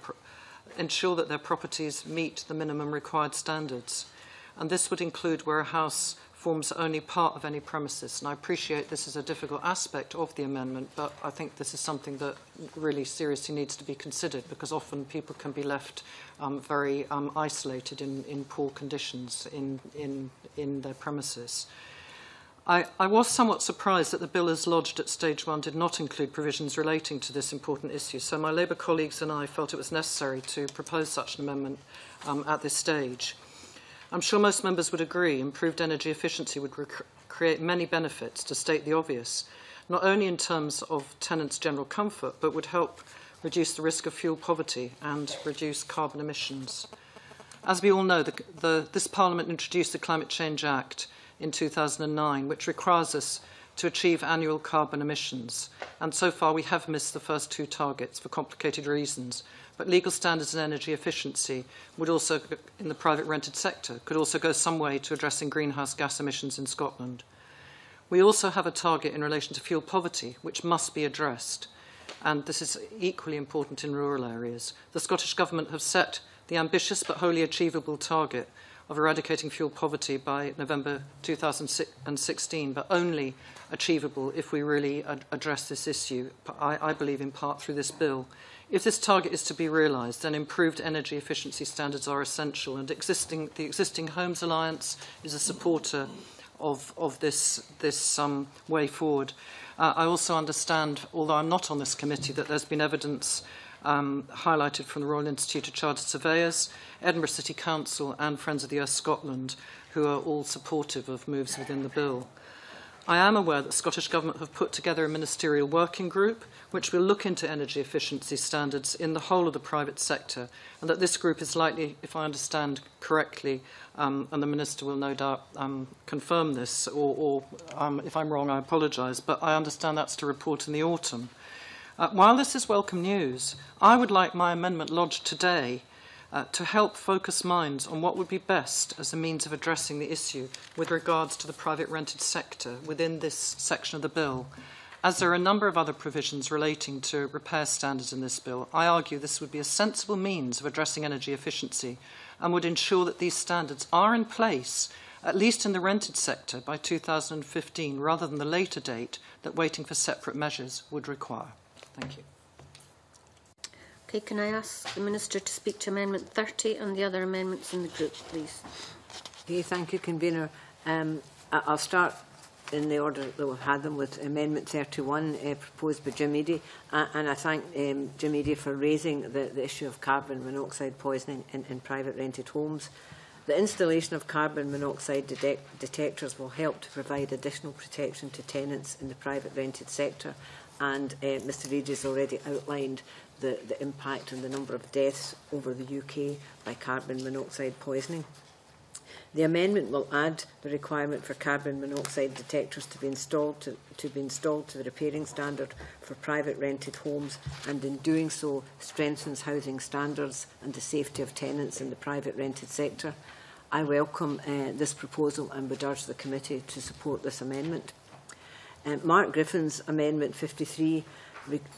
ensure that their properties meet the minimum required standards. And this would include where a house forms only part of any premises. And I appreciate this is a difficult aspect of the amendment, but I think this is something that really seriously needs to be considered because often people can be left um, very um, isolated in, in poor conditions in, in, in their premises. I, I was somewhat surprised that the bill as lodged at stage one did not include provisions relating to this important issue, so my Labour colleagues and I felt it was necessary to propose such an amendment um, at this stage. I'm sure most members would agree improved energy efficiency would create many benefits, to state the obvious, not only in terms of tenants' general comfort, but would help reduce the risk of fuel poverty and reduce carbon emissions. As we all know, the, the, this Parliament introduced the Climate Change Act in 2009, which requires us to achieve annual carbon emissions. And so far, we have missed the first two targets for complicated reasons, But legal standards and energy efficiency would also, in the private rented sector, could also go some way to addressing greenhouse gas emissions in Scotland. We also have a target in relation to fuel poverty, which must be addressed. And this is equally important in rural areas. The Scottish Government have set the ambitious but wholly achievable target of eradicating fuel poverty by November 2016, but only achievable if we really ad address this issue, I, I believe in part through this bill. If this target is to be realised, then improved energy efficiency standards are essential, and existing, the existing Homes Alliance is a supporter of, of this, this um, way forward. Uh, I also understand, although I'm not on this committee, that there's been evidence um, highlighted from the Royal Institute of Chartered Surveyors, Edinburgh City Council and Friends of the Earth Scotland, who are all supportive of moves within the bill. I am aware that the Scottish Government have put together a ministerial working group which will look into energy efficiency standards in the whole of the private sector, and that this group is likely, if I understand correctly, um, and the Minister will no doubt um, confirm this, or, or um, if I'm wrong, I apologise, but I understand that's to report in the autumn. Uh, while this is welcome news, I would like my amendment lodged today uh, to help focus minds on what would be best as a means of addressing the issue with regards to the private rented sector within this section of the bill. As there are a number of other provisions relating to repair standards in this bill, I argue this would be a sensible means of addressing energy efficiency and would ensure that these standards are in place, at least in the rented sector, by 2015, rather than the later date that waiting for separate measures would require. Thank you. Okay, can I ask the Minister to speak to Amendment 30 and the other amendments in the group, please? Okay, thank you, Convener. Um, I'll start in the order that we've had them with Amendment 31 uh, proposed by Jim Eadie uh, and I thank um, Jim Eadie for raising the, the issue of carbon monoxide poisoning in, in private rented homes. The installation of carbon monoxide detect detectors will help to provide additional protection to tenants in the private rented sector and uh, Mr Eadie has already outlined the, the impact and the number of deaths over the UK by carbon monoxide poisoning. The amendment will add the requirement for carbon monoxide detectors to be installed to, to be installed to the repairing standard for private rented homes and in doing so strengthens housing standards and the safety of tenants in the private rented sector. I welcome uh, this proposal and would urge the committee to support this amendment. Uh, Mark Griffin's Amendment 53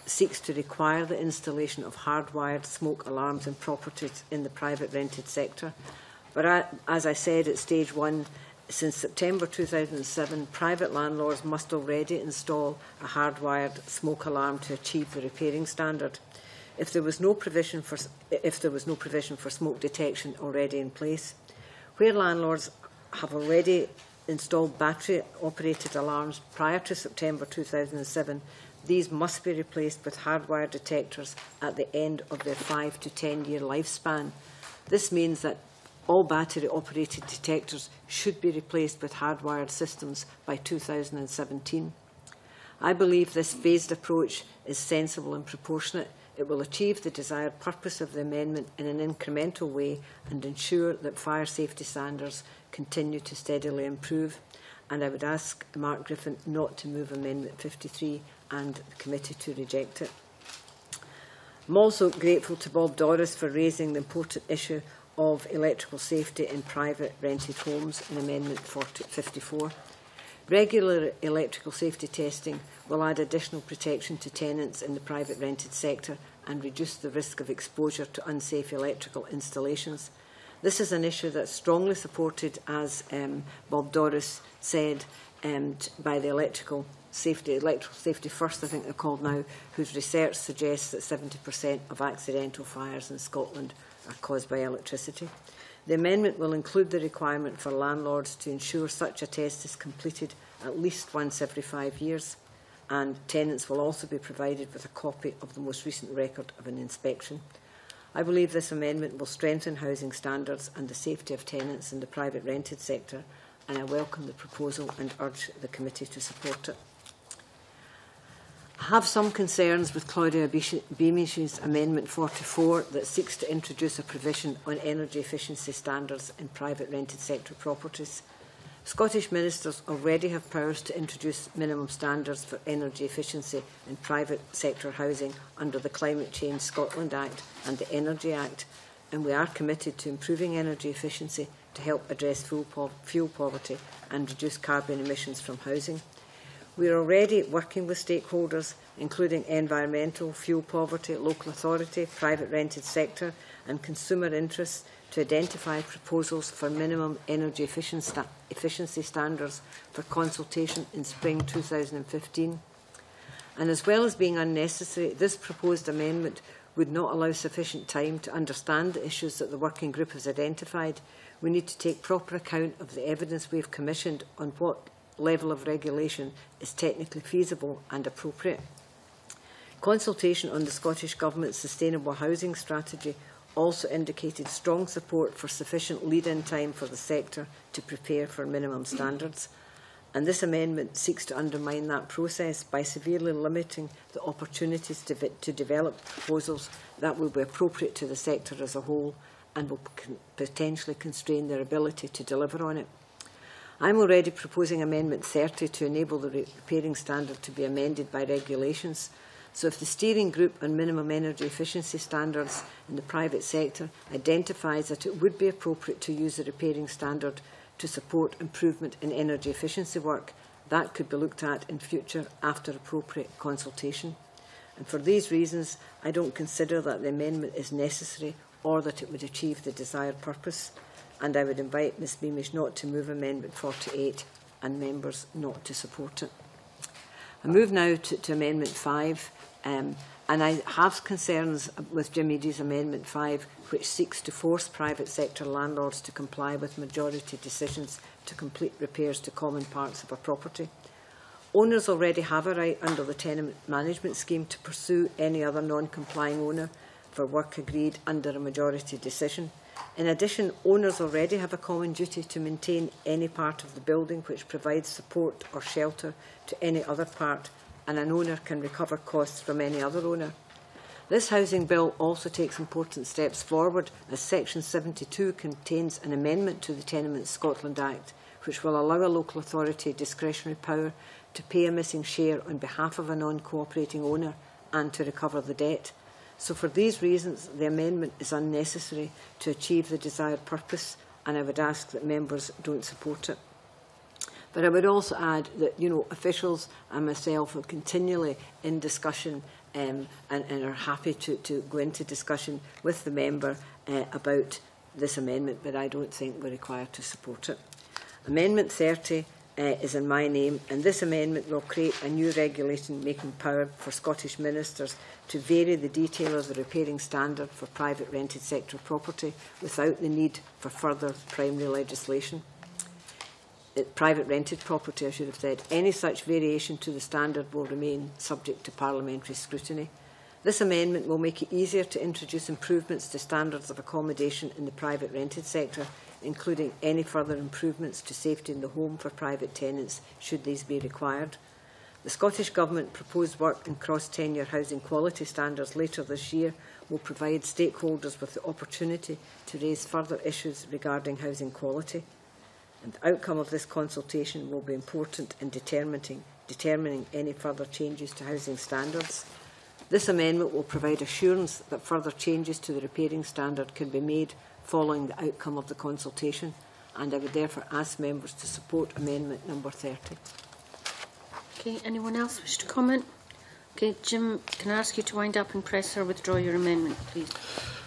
seeks to require the installation of hardwired smoke alarms in properties in the private rented sector But I, as I said at stage one, since September 2007, private landlords must already install a hardwired smoke alarm to achieve the repairing standard. If there was no provision for, if there was no provision for smoke detection already in place, where landlords have already installed battery-operated alarms prior to September 2007, these must be replaced with hardwired detectors at the end of their five to 10-year lifespan. This means that all battery-operated detectors should be replaced with hardwired systems by 2017. I believe this phased approach is sensible and proportionate It will achieve the desired purpose of the amendment in an incremental way and ensure that fire safety standards continue to steadily improve. And I would ask Mark Griffin not to move Amendment 53 and the committee to reject it. I'm also grateful to Bob Doris for raising the important issue of electrical safety in private rented homes in Amendment 40, 54. Regular electrical safety testing will add additional protection to tenants in the private rented sector and reduce the risk of exposure to unsafe electrical installations. This is an issue that's strongly supported, as um, Bob Doris said, um, by the electrical safety, electrical safety first, I think they're called now, whose research suggests that 70% of accidental fires in Scotland are caused by electricity. The amendment will include the requirement for landlords to ensure such a test is completed at least once every five years, and tenants will also be provided with a copy of the most recent record of an inspection. I believe this amendment will strengthen housing standards and the safety of tenants in the private rented sector, and I welcome the proposal and urge the committee to support it. I have some concerns with Claudia Beamish's Amendment 44 that seeks to introduce a provision on energy efficiency standards in private rented sector properties. Scottish ministers already have powers to introduce minimum standards for energy efficiency in private sector housing under the Climate Change Scotland Act and the Energy Act, and we are committed to improving energy efficiency to help address fuel poverty and reduce carbon emissions from housing. We are already working with stakeholders, including environmental, fuel poverty, local authority, private rented sector and consumer interests to identify proposals for minimum energy efficiency standards for consultation in spring 2015. And as well as being unnecessary, this proposed amendment would not allow sufficient time to understand the issues that the working group has identified. We need to take proper account of the evidence we have commissioned on what level of regulation is technically feasible and appropriate. Consultation on the Scottish Government's Sustainable Housing Strategy also indicated strong support for sufficient lead-in time for the sector to prepare for minimum standards. And this amendment seeks to undermine that process by severely limiting the opportunities to, to develop proposals that will be appropriate to the sector as a whole and will con potentially constrain their ability to deliver on it. I'm already proposing Amendment 30 to enable the repairing standard to be amended by regulations. So if the steering group on minimum energy efficiency standards in the private sector identifies that it would be appropriate to use the repairing standard to support improvement in energy efficiency work, that could be looked at in future after appropriate consultation. And for these reasons, I don't consider that the amendment is necessary or that it would achieve the desired purpose and I would invite Ms Beamish not to move Amendment 48 and members not to support it. I move now to, to Amendment 5, um, and I have concerns with Jim Eadie's Amendment 5, which seeks to force private sector landlords to comply with majority decisions to complete repairs to common parts of a property. Owners already have a right under the tenement management scheme to pursue any other non-complying owner for work agreed under a majority decision. In addition, owners already have a common duty to maintain any part of the building which provides support or shelter to any other part, and an owner can recover costs from any other owner. This housing bill also takes important steps forward as Section 72 contains an amendment to the Tenements Scotland Act which will allow a local authority discretionary power to pay a missing share on behalf of a non-cooperating owner and to recover the debt. So for these reasons, the amendment is unnecessary to achieve the desired purpose, and I would ask that members don't support it. But I would also add that you know officials and myself are continually in discussion um, and, and are happy to, to go into discussion with the member uh, about this amendment, but I don't think we're required to support it. Amendment 30 uh, is in my name, and this amendment will create a new regulation making power for Scottish ministers to vary the detail of the repairing standard for private rented sector property without the need for further primary legislation. Private rented property, I should have said. Any such variation to the standard will remain subject to parliamentary scrutiny. This amendment will make it easier to introduce improvements to standards of accommodation in the private rented sector including any further improvements to safety in the home for private tenants, should these be required. The Scottish Government proposed work in cross-tenure housing quality standards later this year will provide stakeholders with the opportunity to raise further issues regarding housing quality. And the outcome of this consultation will be important in determining, determining any further changes to housing standards. This amendment will provide assurance that further changes to the repairing standard can be made following the outcome of the consultation, and I would therefore ask members to support amendment number 30. Okay, anyone else wish to comment? Okay, Jim, can I ask you to wind up and press or withdraw your amendment, please?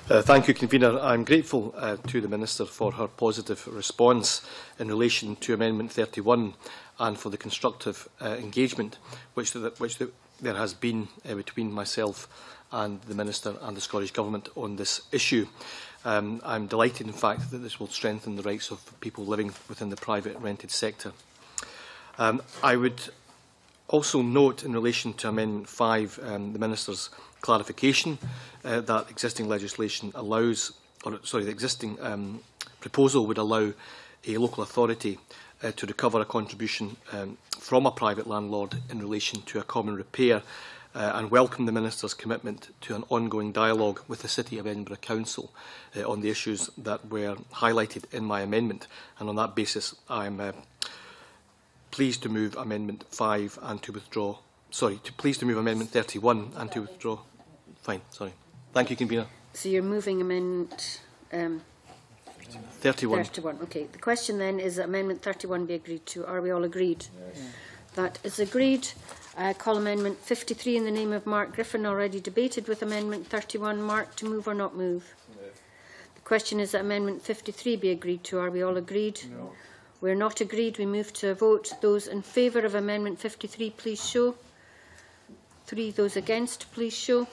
Uh, thank you, Convener. I'm grateful uh, to the Minister for her positive response in relation to Amendment 31 and for the constructive uh, engagement which, the, which the, there has been uh, between myself and the Minister and the Scottish Government on this issue. Um, I'm delighted, in fact, that this will strengthen the rights of people living within the private rented sector. Um, I would also note, in relation to Amendment 5, um, the Minister's clarification uh, that existing legislation allows, or sorry, the existing um, proposal would allow a local authority uh, to recover a contribution um, from a private landlord in relation to a common repair uh, and welcome the Minister's commitment to an ongoing dialogue with the City of Edinburgh Council uh, on the issues that were highlighted in my amendment. And on that basis, I am uh, pleased to move Amendment 5 and to withdraw Sorry, to, pleased to move Amendment 31 and to withdraw. Fine, sorry. Thank you, Convener. So you're moving amendment um, 31. 31. Okay. The question then is that Amendment 31 be agreed to. Are we all agreed? Yes. That is agreed. I call Amendment 53 in the name of Mark Griffin, already debated with Amendment 31. Mark, to move or not move? No. The question is that Amendment 53 be agreed to. Are we all agreed? No. We're not agreed. We move to a vote. Those in favour of Amendment 53, please show. Three. Those against, please show.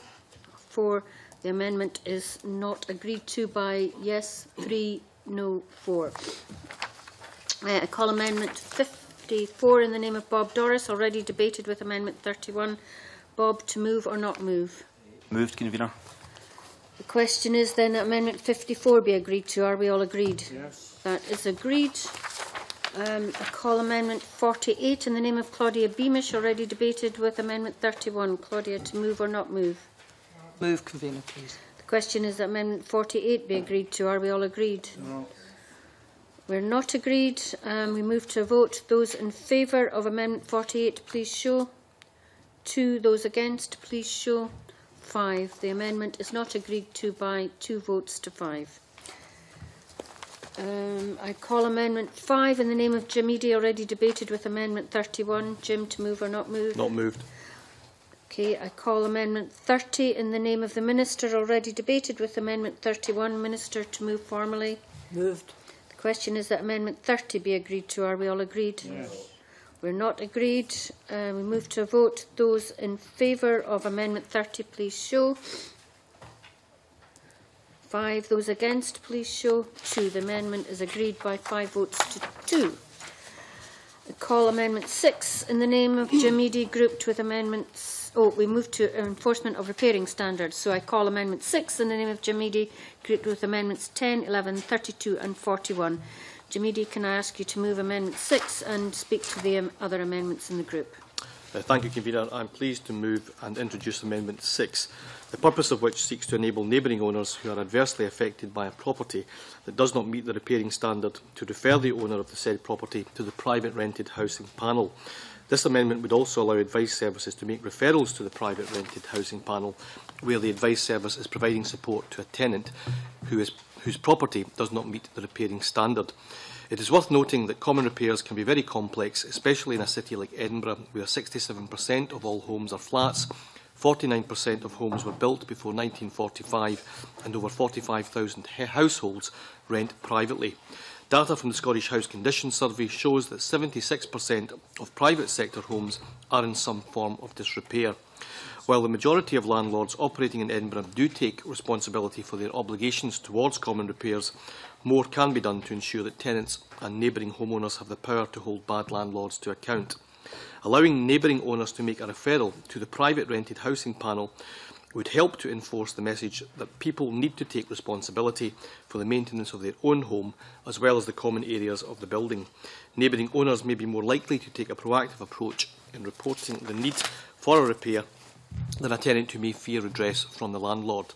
Four. The amendment is not agreed to by yes, three, no, four. Uh, I call Amendment 54 in the name of Bob Doris, already debated with Amendment 31. Bob, to move or not move? Moved, Convener. The question is then that Amendment 54 be agreed to. Are we all agreed? Yes. That is agreed. Um, I call Amendment 48 in the name of Claudia Beamish, already debated with Amendment 31. Claudia, to move or not move? Move, convener, please. The question is that Amendment 48 be agreed to. Are we all agreed? No. We're not agreed. Um, we move to a vote. Those in favour of Amendment 48, please show. Two. Those against, please show. Five. The amendment is not agreed to by two votes to five. Um, I call Amendment 5 in the name of Jim Eadie, already debated with Amendment 31. Jim, to move or not move? Not moved. Okay, I call Amendment 30 in the name of the Minister, already debated with Amendment 31. Minister, to move formally. Moved. The question is that Amendment 30 be agreed to. Are we all agreed? Yes. We're not agreed. Uh, we move to a vote. Those in favour of Amendment 30, please show. Five. Those against, please show. Two. The amendment is agreed by five votes to two. I call Amendment 6 in the name of Eadie, grouped with amendments Oh, we move to enforcement of repairing standards. So I call Amendment 6 in the name of Eadie, grouped with Amendments 10, 11, 32 and 41. Jim Eadie, can I ask you to move Amendment 6 and speak to the um, other amendments in the group? Uh, thank you, Convener. I'm pleased to move and introduce Amendment 6, the purpose of which seeks to enable neighbouring owners who are adversely affected by a property that does not meet the repairing standard to refer the owner of the said property to the private rented housing panel. This amendment would also allow advice services to make referrals to the private rented housing panel where the advice service is providing support to a tenant who is, whose property does not meet the repairing standard. It is worth noting that common repairs can be very complex, especially in a city like Edinburgh, where 67% of all homes are flats, 49% of homes were built before 1945, and over 45,000 households rent privately. Data from the Scottish House Condition Survey shows that 76% of private sector homes are in some form of disrepair. While the majority of landlords operating in Edinburgh do take responsibility for their obligations towards common repairs, more can be done to ensure that tenants and neighbouring homeowners have the power to hold bad landlords to account. Allowing neighbouring owners to make a referral to the private rented housing panel would help to enforce the message that people need to take responsibility for the maintenance of their own home as well as the common areas of the building. Neighbouring owners may be more likely to take a proactive approach in reporting the need for a repair than a tenant who may fear redress from the landlord.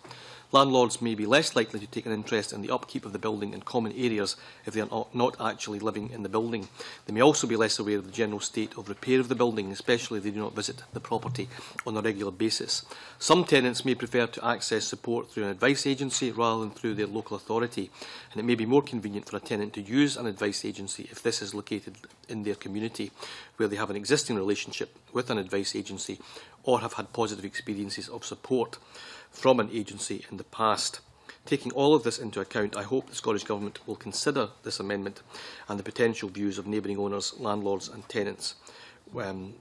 Landlords may be less likely to take an interest in the upkeep of the building and common areas if they are not actually living in the building. They may also be less aware of the general state of repair of the building, especially if they do not visit the property on a regular basis. Some tenants may prefer to access support through an advice agency rather than through their local authority, and it may be more convenient for a tenant to use an advice agency if this is located in their community, where they have an existing relationship with an advice agency or have had positive experiences of support from an agency in the past. Taking all of this into account, I hope the Scottish Government will consider this amendment and the potential views of neighbouring owners, landlords and tenants. Um,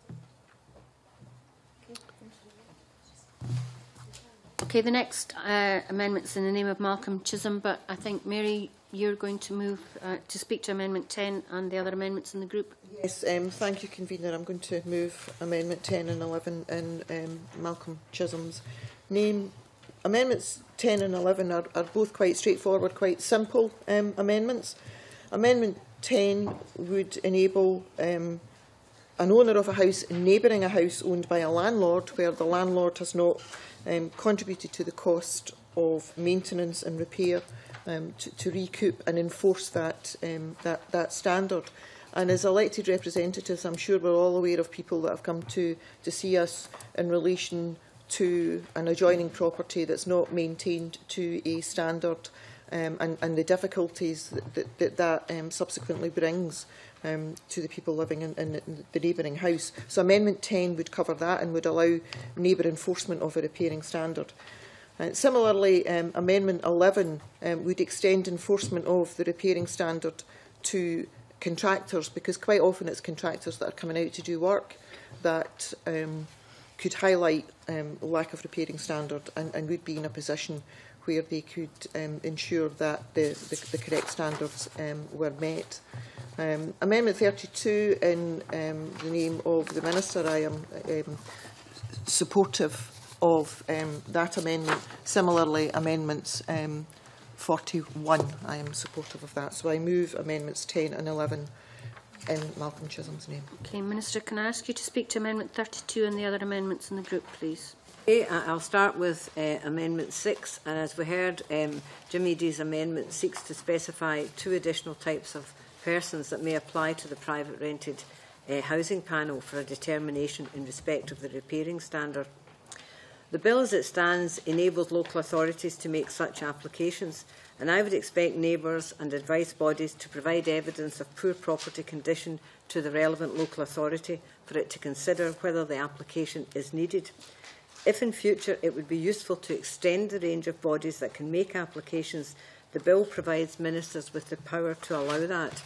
Okay, the next uh, amendment's in the name of Malcolm Chisholm, but I think, Mary, you're going to move uh, to speak to Amendment 10 and the other amendments in the group. Yes, um, thank you, Convener. I'm going to move Amendment 10 and 11 in um, Malcolm Chisholm's name. Amendments 10 and 11 are, are both quite straightforward, quite simple um, amendments. Amendment 10 would enable um, an owner of a house neighbouring a house owned by a landlord where the landlord has not um, contributed to the cost of maintenance and repair um, to, to recoup and enforce that, um, that, that standard. And as elected representatives, I'm sure we're all aware of people that have come to, to see us in relation to an adjoining property that's not maintained to a standard um, and, and the difficulties that that, that, um, subsequently brings um, to the people living in, in the neighbouring house. So Amendment 10 would cover that and would allow neighbour enforcement of a repairing standard. Uh, similarly, um, Amendment 11 um, would extend enforcement of the repairing standard to contractors, because quite often it's contractors that are coming out to do work that um, could highlight um, lack of repairing standard and, and would be in a position where they could um, ensure that the, the, the correct standards um, were met. Um, amendment 32, in um, the name of the Minister, I am um, supportive of um, that amendment. Similarly, amendments um, 41, I am supportive of that. So I move amendments 10 and 11 in Malcolm Chisholm's name. Okay, Minister, can I ask you to speak to Amendment 32 and the other amendments in the group, please? Okay, I'll start with uh, Amendment 6, and as we heard, um, Jim Eady's amendment seeks to specify two additional types of persons that may apply to the private rented uh, housing panel for a determination in respect of the repairing standard The bill as it stands enables local authorities to make such applications, and I would expect neighbours and advice bodies to provide evidence of poor property condition to the relevant local authority for it to consider whether the application is needed. If in future it would be useful to extend the range of bodies that can make applications, the bill provides ministers with the power to allow that.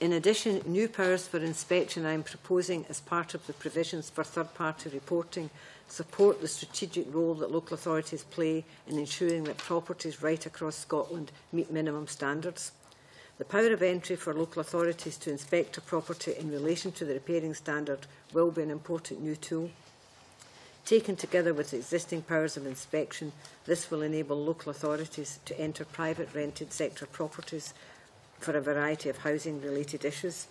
In addition, new powers for inspection I am proposing as part of the provisions for third-party reporting support the strategic role that local authorities play in ensuring that properties right across Scotland meet minimum standards. The power of entry for local authorities to inspect a property in relation to the repairing standard will be an important new tool. Taken together with existing powers of inspection, this will enable local authorities to enter private rented sector properties for a variety of housing-related issues.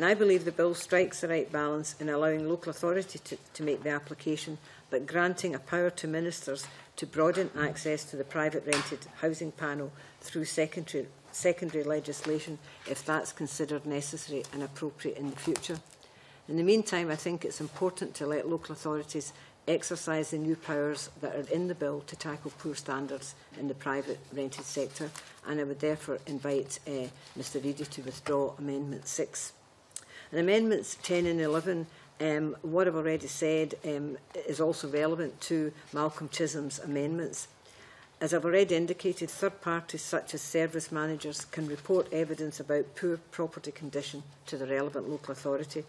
And I believe the bill strikes the right balance in allowing local authority to, to make the application, but granting a power to ministers to broaden access to the private rented housing panel through secondary, secondary legislation if that's considered necessary and appropriate in the future. In the meantime, I think it's important to let local authorities exercise the new powers that are in the bill to tackle poor standards in the private rented sector, and I would therefore invite uh, Mr Eadie to withdraw Amendment 6. And Amendments 10 and 11, um, what I've already said, um, is also relevant to Malcolm Chisholm's amendments. As I've already indicated, third parties such as service managers can report evidence about poor property condition to the relevant local authority.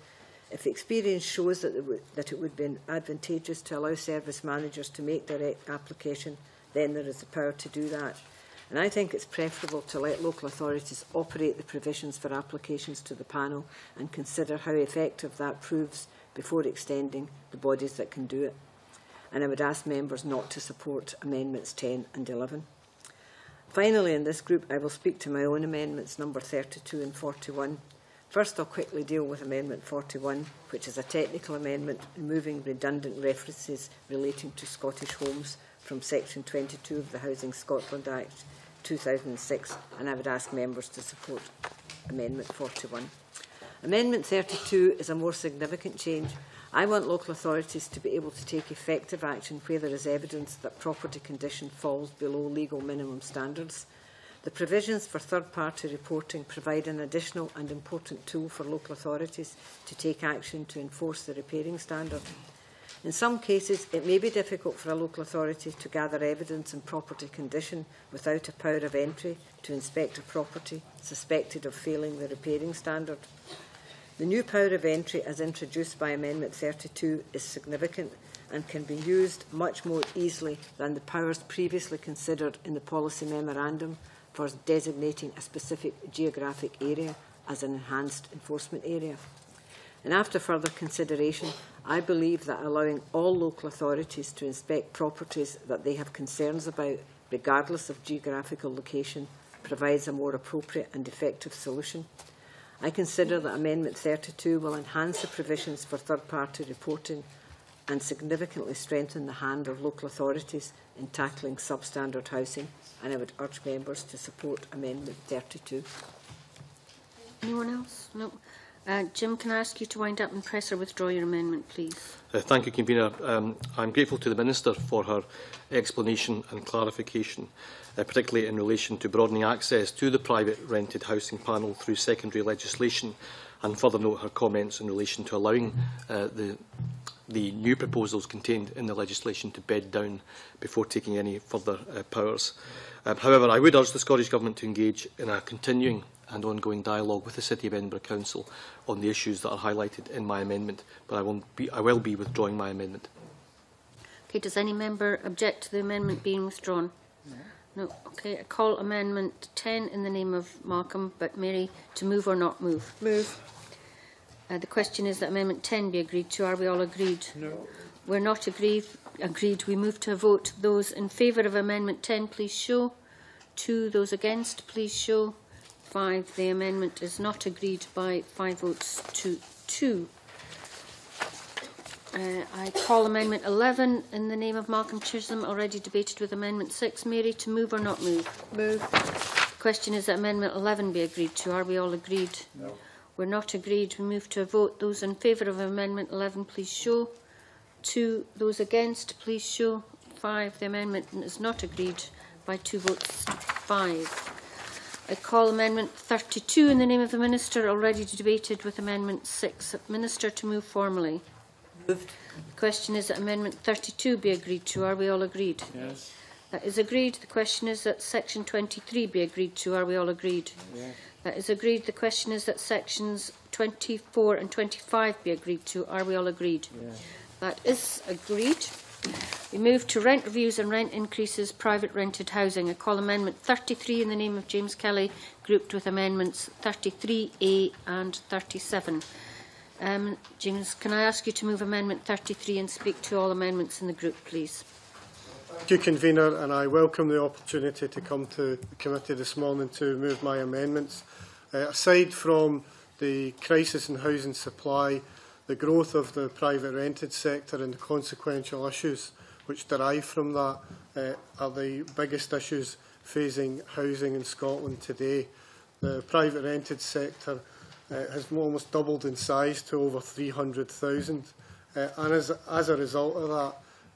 If experience shows that that it would be advantageous to allow service managers to make direct application, then there is the power to do that. And I think it's preferable to let local authorities operate the provisions for applications to the panel and consider how effective that proves before extending the bodies that can do it. and I would ask members not to support Amendments 10 and 11. Finally, in this group, I will speak to my own amendments number 32 and 41. First, I'll quickly deal with Amendment 41, which is a technical amendment removing redundant references relating to Scottish homes from Section 22 of the Housing Scotland Act 2006, and I would ask members to support Amendment 41. Amendment 32 is a more significant change. I want local authorities to be able to take effective action where there is evidence that property condition falls below legal minimum standards. The provisions for third-party reporting provide an additional and important tool for local authorities to take action to enforce the repairing standard. In some cases, it may be difficult for a local authority to gather evidence in property condition without a power of entry to inspect a property suspected of failing the repairing standard. The new power of entry, as introduced by Amendment 32, is significant and can be used much more easily than the powers previously considered in the policy memorandum for designating a specific geographic area as an enhanced enforcement area. And after further consideration, I believe that allowing all local authorities to inspect properties that they have concerns about, regardless of geographical location, provides a more appropriate and effective solution. I consider that Amendment 32 will enhance the provisions for third-party reporting and significantly strengthen the hand of local authorities in tackling substandard housing, and I would urge members to support Amendment 32. Anyone else? No. Uh, Jim, can I ask you to wind up and press or withdraw your amendment, please? Uh, thank you, Convener. Um, I'm grateful to the Minister for her explanation and clarification, uh, particularly in relation to broadening access to the private rented housing panel through secondary legislation, and further note her comments in relation to allowing uh, the the new proposals contained in the legislation to bed down before taking any further uh, powers. Um, however, I would urge the Scottish Government to engage in a continuing and ongoing dialogue with the City of Edinburgh Council on the issues that are highlighted in my amendment, but I, won't be, I will be withdrawing my amendment. Okay, does any member object to the amendment being withdrawn? No. No. Okay, I call amendment 10 in the name of Malcolm, but Mary, to move or not move? Move. Uh, the question is that Amendment 10 be agreed to. Are we all agreed? No. We're not agreed. Agreed. We move to a vote. Those in favour of Amendment 10, please show. Two. Those against, please show. Five. The amendment is not agreed by five votes to two. Uh, I call Amendment 11 in the name of Malcolm Chisholm, already debated with Amendment 6. Mary, to move or not move? Move. The question is that Amendment 11 be agreed to. Are we all agreed? No. We're not agreed. We move to a vote. Those in favour of Amendment 11, please show. Two. Those against, please show. Five. The amendment is not agreed by two votes. Five. I call Amendment 32 in the name of the Minister, already debated with Amendment 6. Minister to move formally. Moved. The question is that Amendment 32 be agreed to. Are we all agreed? Yes. That is agreed. The question is that Section 23 be agreed to. Are we all agreed? Yes. That is agreed. The question is that Sections 24 and 25 be agreed to. Are we all agreed? Yes. That is agreed. We move to rent reviews and rent increases, private rented housing. I call Amendment 33 in the name of James Kelly, grouped with Amendments 33A and 37. Um, James, can I ask you to move Amendment 33 and speak to all amendments in the group, please? Thank you, Convener, and I welcome the opportunity to come to the committee this morning to move my amendments. Uh, aside from the crisis in housing supply, the growth of the private rented sector and the consequential issues which derive from that uh, are the biggest issues facing housing in Scotland today. The private rented sector uh, has almost doubled in size to over 300,000 uh, and as, as a result of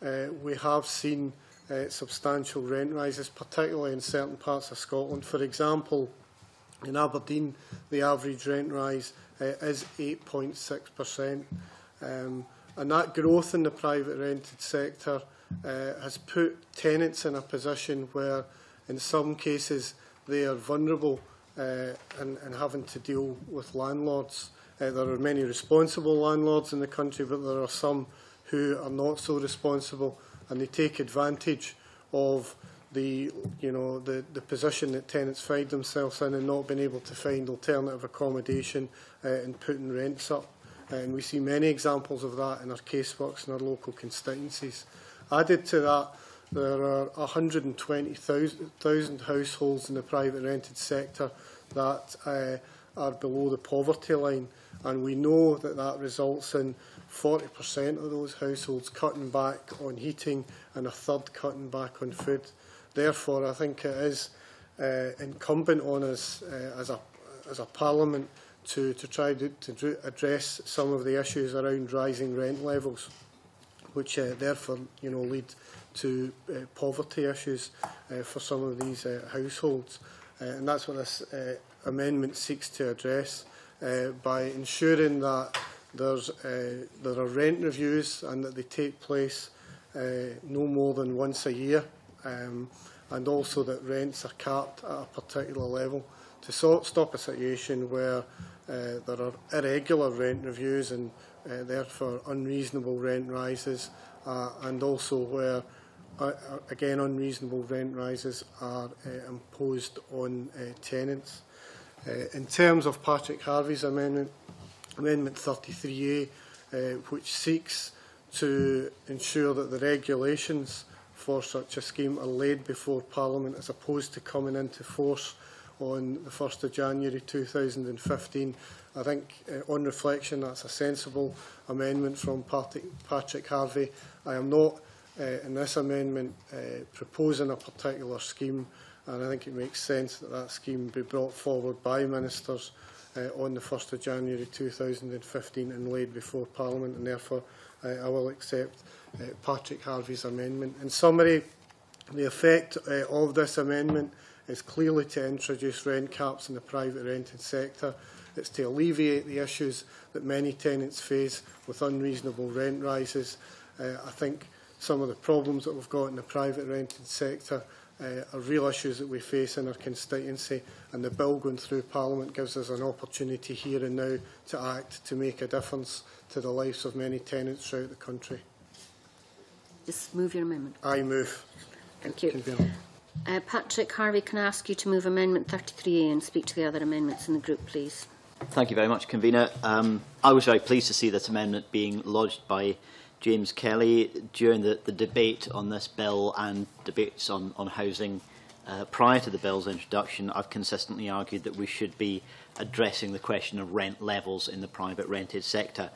that uh, we have seen uh, substantial rent rises, particularly in certain parts of Scotland. For example, in Aberdeen, the average rent rise uh, is 8.6%. Um, and that growth in the private rented sector uh, has put tenants in a position where, in some cases, they are vulnerable uh, and, and having to deal with landlords. Uh, there are many responsible landlords in the country, but there are some who are not so responsible and they take advantage of the you know the the position that tenants find themselves in and not being able to find alternative accommodation uh, and putting rents up. And we see many examples of that in our caseworks and our local constituencies. Added to that there are 120,000 households in the private rented sector that uh, are below the poverty line. And we know that that results in 40% of those households cutting back on heating and a third cutting back on food. Therefore, I think it is uh, incumbent on us uh, as, a, as a parliament to, to try to, to address some of the issues around rising rent levels, which uh, therefore you know, lead to uh, poverty issues uh, for some of these uh, households. Uh, and that's what this uh, amendment seeks to address uh, by ensuring that there's, uh, there are rent reviews and that they take place uh, no more than once a year um, and also that rents are capped at a particular level to so stop a situation where uh, there are irregular rent reviews and uh, therefore unreasonable rent rises uh, and also where uh, again unreasonable rent rises are uh, imposed on uh, tenants. Uh, in terms of Patrick Harvie's amendment, Amendment 33A, uh, which seeks to ensure that the regulations for such a scheme are laid before Parliament as opposed to coming into force on the 1st of January 2015. I think uh, on reflection that's a sensible amendment from Patrick, Harvey. I am not uh, in this amendment uh, proposing a particular scheme and I think it makes sense that that scheme be brought forward by ministers uh, on the 1st of January 2015 and laid before Parliament and therefore uh, I will accept uh, Patrick Harvie's amendment. In summary, the effect uh, of this amendment is clearly to introduce rent caps in the private rented sector. It's to alleviate the issues that many tenants face with unreasonable rent rises. Uh, I think some of the problems that we've got in the private rented sector uh, are real issues that we face in our constituency and the bill going through Parliament gives us an opportunity here and now to act to make a difference to the lives of many tenants throughout the country. Just move your amendment. I move. Thank you. Uh, Patrick Harvie, can I ask you to move Amendment 33A and speak to the other amendments in the group, please? Thank you very much, Convener. Um, I was very pleased to see this amendment being lodged by James Kelly during the, the debate on this bill and debates on, on housing uh, prior to the bill's introduction, I've consistently argued that we should be addressing the question of rent levels in the private rented sector,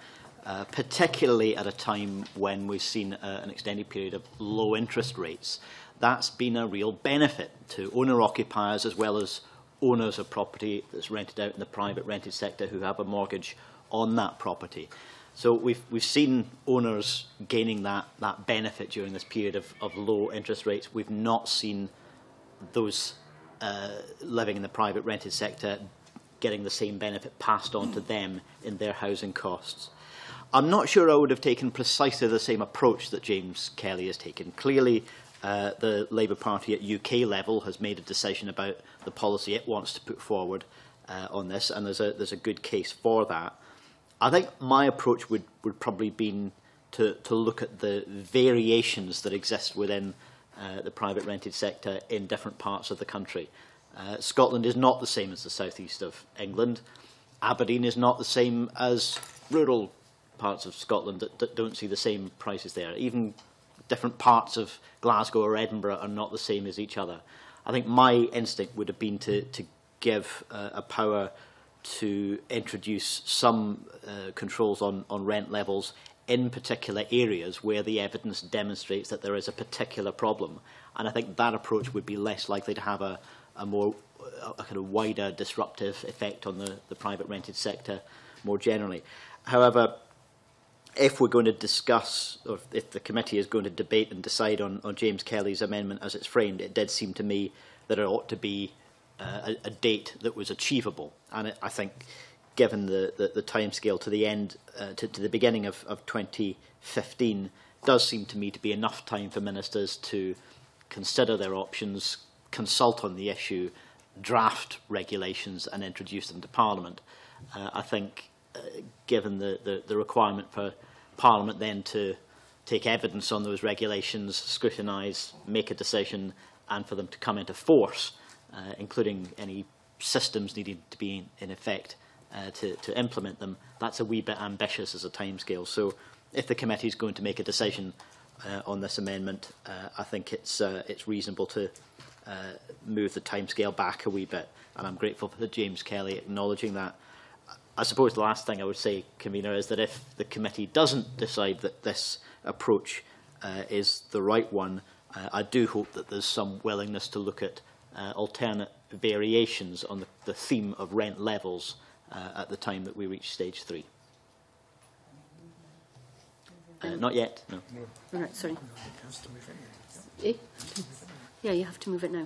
uh, particularly at a time when we've seen uh, an extended period of low interest rates. That's been a real benefit to owner-occupiers as well as owners of property that's rented out in the private rented sector who have a mortgage on that property. So we've, we've seen owners gaining that, that benefit during this period of, of low interest rates. We've not seen those uh, living in the private rented sector getting the same benefit passed on to them in their housing costs. I'm not sure I would have taken precisely the same approach that James Kelly has taken. Clearly, uh, the Labour Party at UK level has made a decision about the policy it wants to put forward uh, on this, and there's a, there's a good case for that. I think my approach would, would probably be to, to look at the variations that exist within uh, the private rented sector in different parts of the country. Uh, Scotland is not the same as the southeast of England. Aberdeen is not the same as rural parts of Scotland that, that don't see the same prices there. Even different parts of Glasgow or Edinburgh are not the same as each other. I think my instinct would have been to, to give uh, a power to introduce some uh, controls on, on rent levels in particular areas where the evidence demonstrates that there is a particular problem. And I think that approach would be less likely to have a, a more a kind of wider disruptive effect on the, the private rented sector more generally. However, if we're going to discuss, or if the committee is going to debate and decide on, on James Kelly's amendment as it's framed, it did seem to me that it ought to be uh, a, a date that was achievable. And it, I think, given the, the, the time scale to the end, uh, to, to the beginning of, of 2015, does seem to me to be enough time for ministers to consider their options, consult on the issue, draft regulations and introduce them to Parliament. Uh, I think, given the, the, the requirement for Parliament then to take evidence on those regulations, scrutinise, make a decision, and for them to come into force, uh, including any systems needed to be in, in effect uh, to, to implement them, that's a wee bit ambitious as a timescale. So if the committee is going to make a decision uh, on this amendment. Uh, I think it's, uh, it's reasonable to uh, move the timescale back a wee bit, and I'm grateful for James Kelly acknowledging that. I suppose the last thing I would say, Convener, is that if the committee doesn't decide that this approach uh, is the right one, uh, I do hope that there's some willingness to look at uh, alternate variations on the, the theme of rent levels uh, at the time that we reach stage three. Uh, not yet, no. All right, sorry. Eh? Yeah, you have to move it now.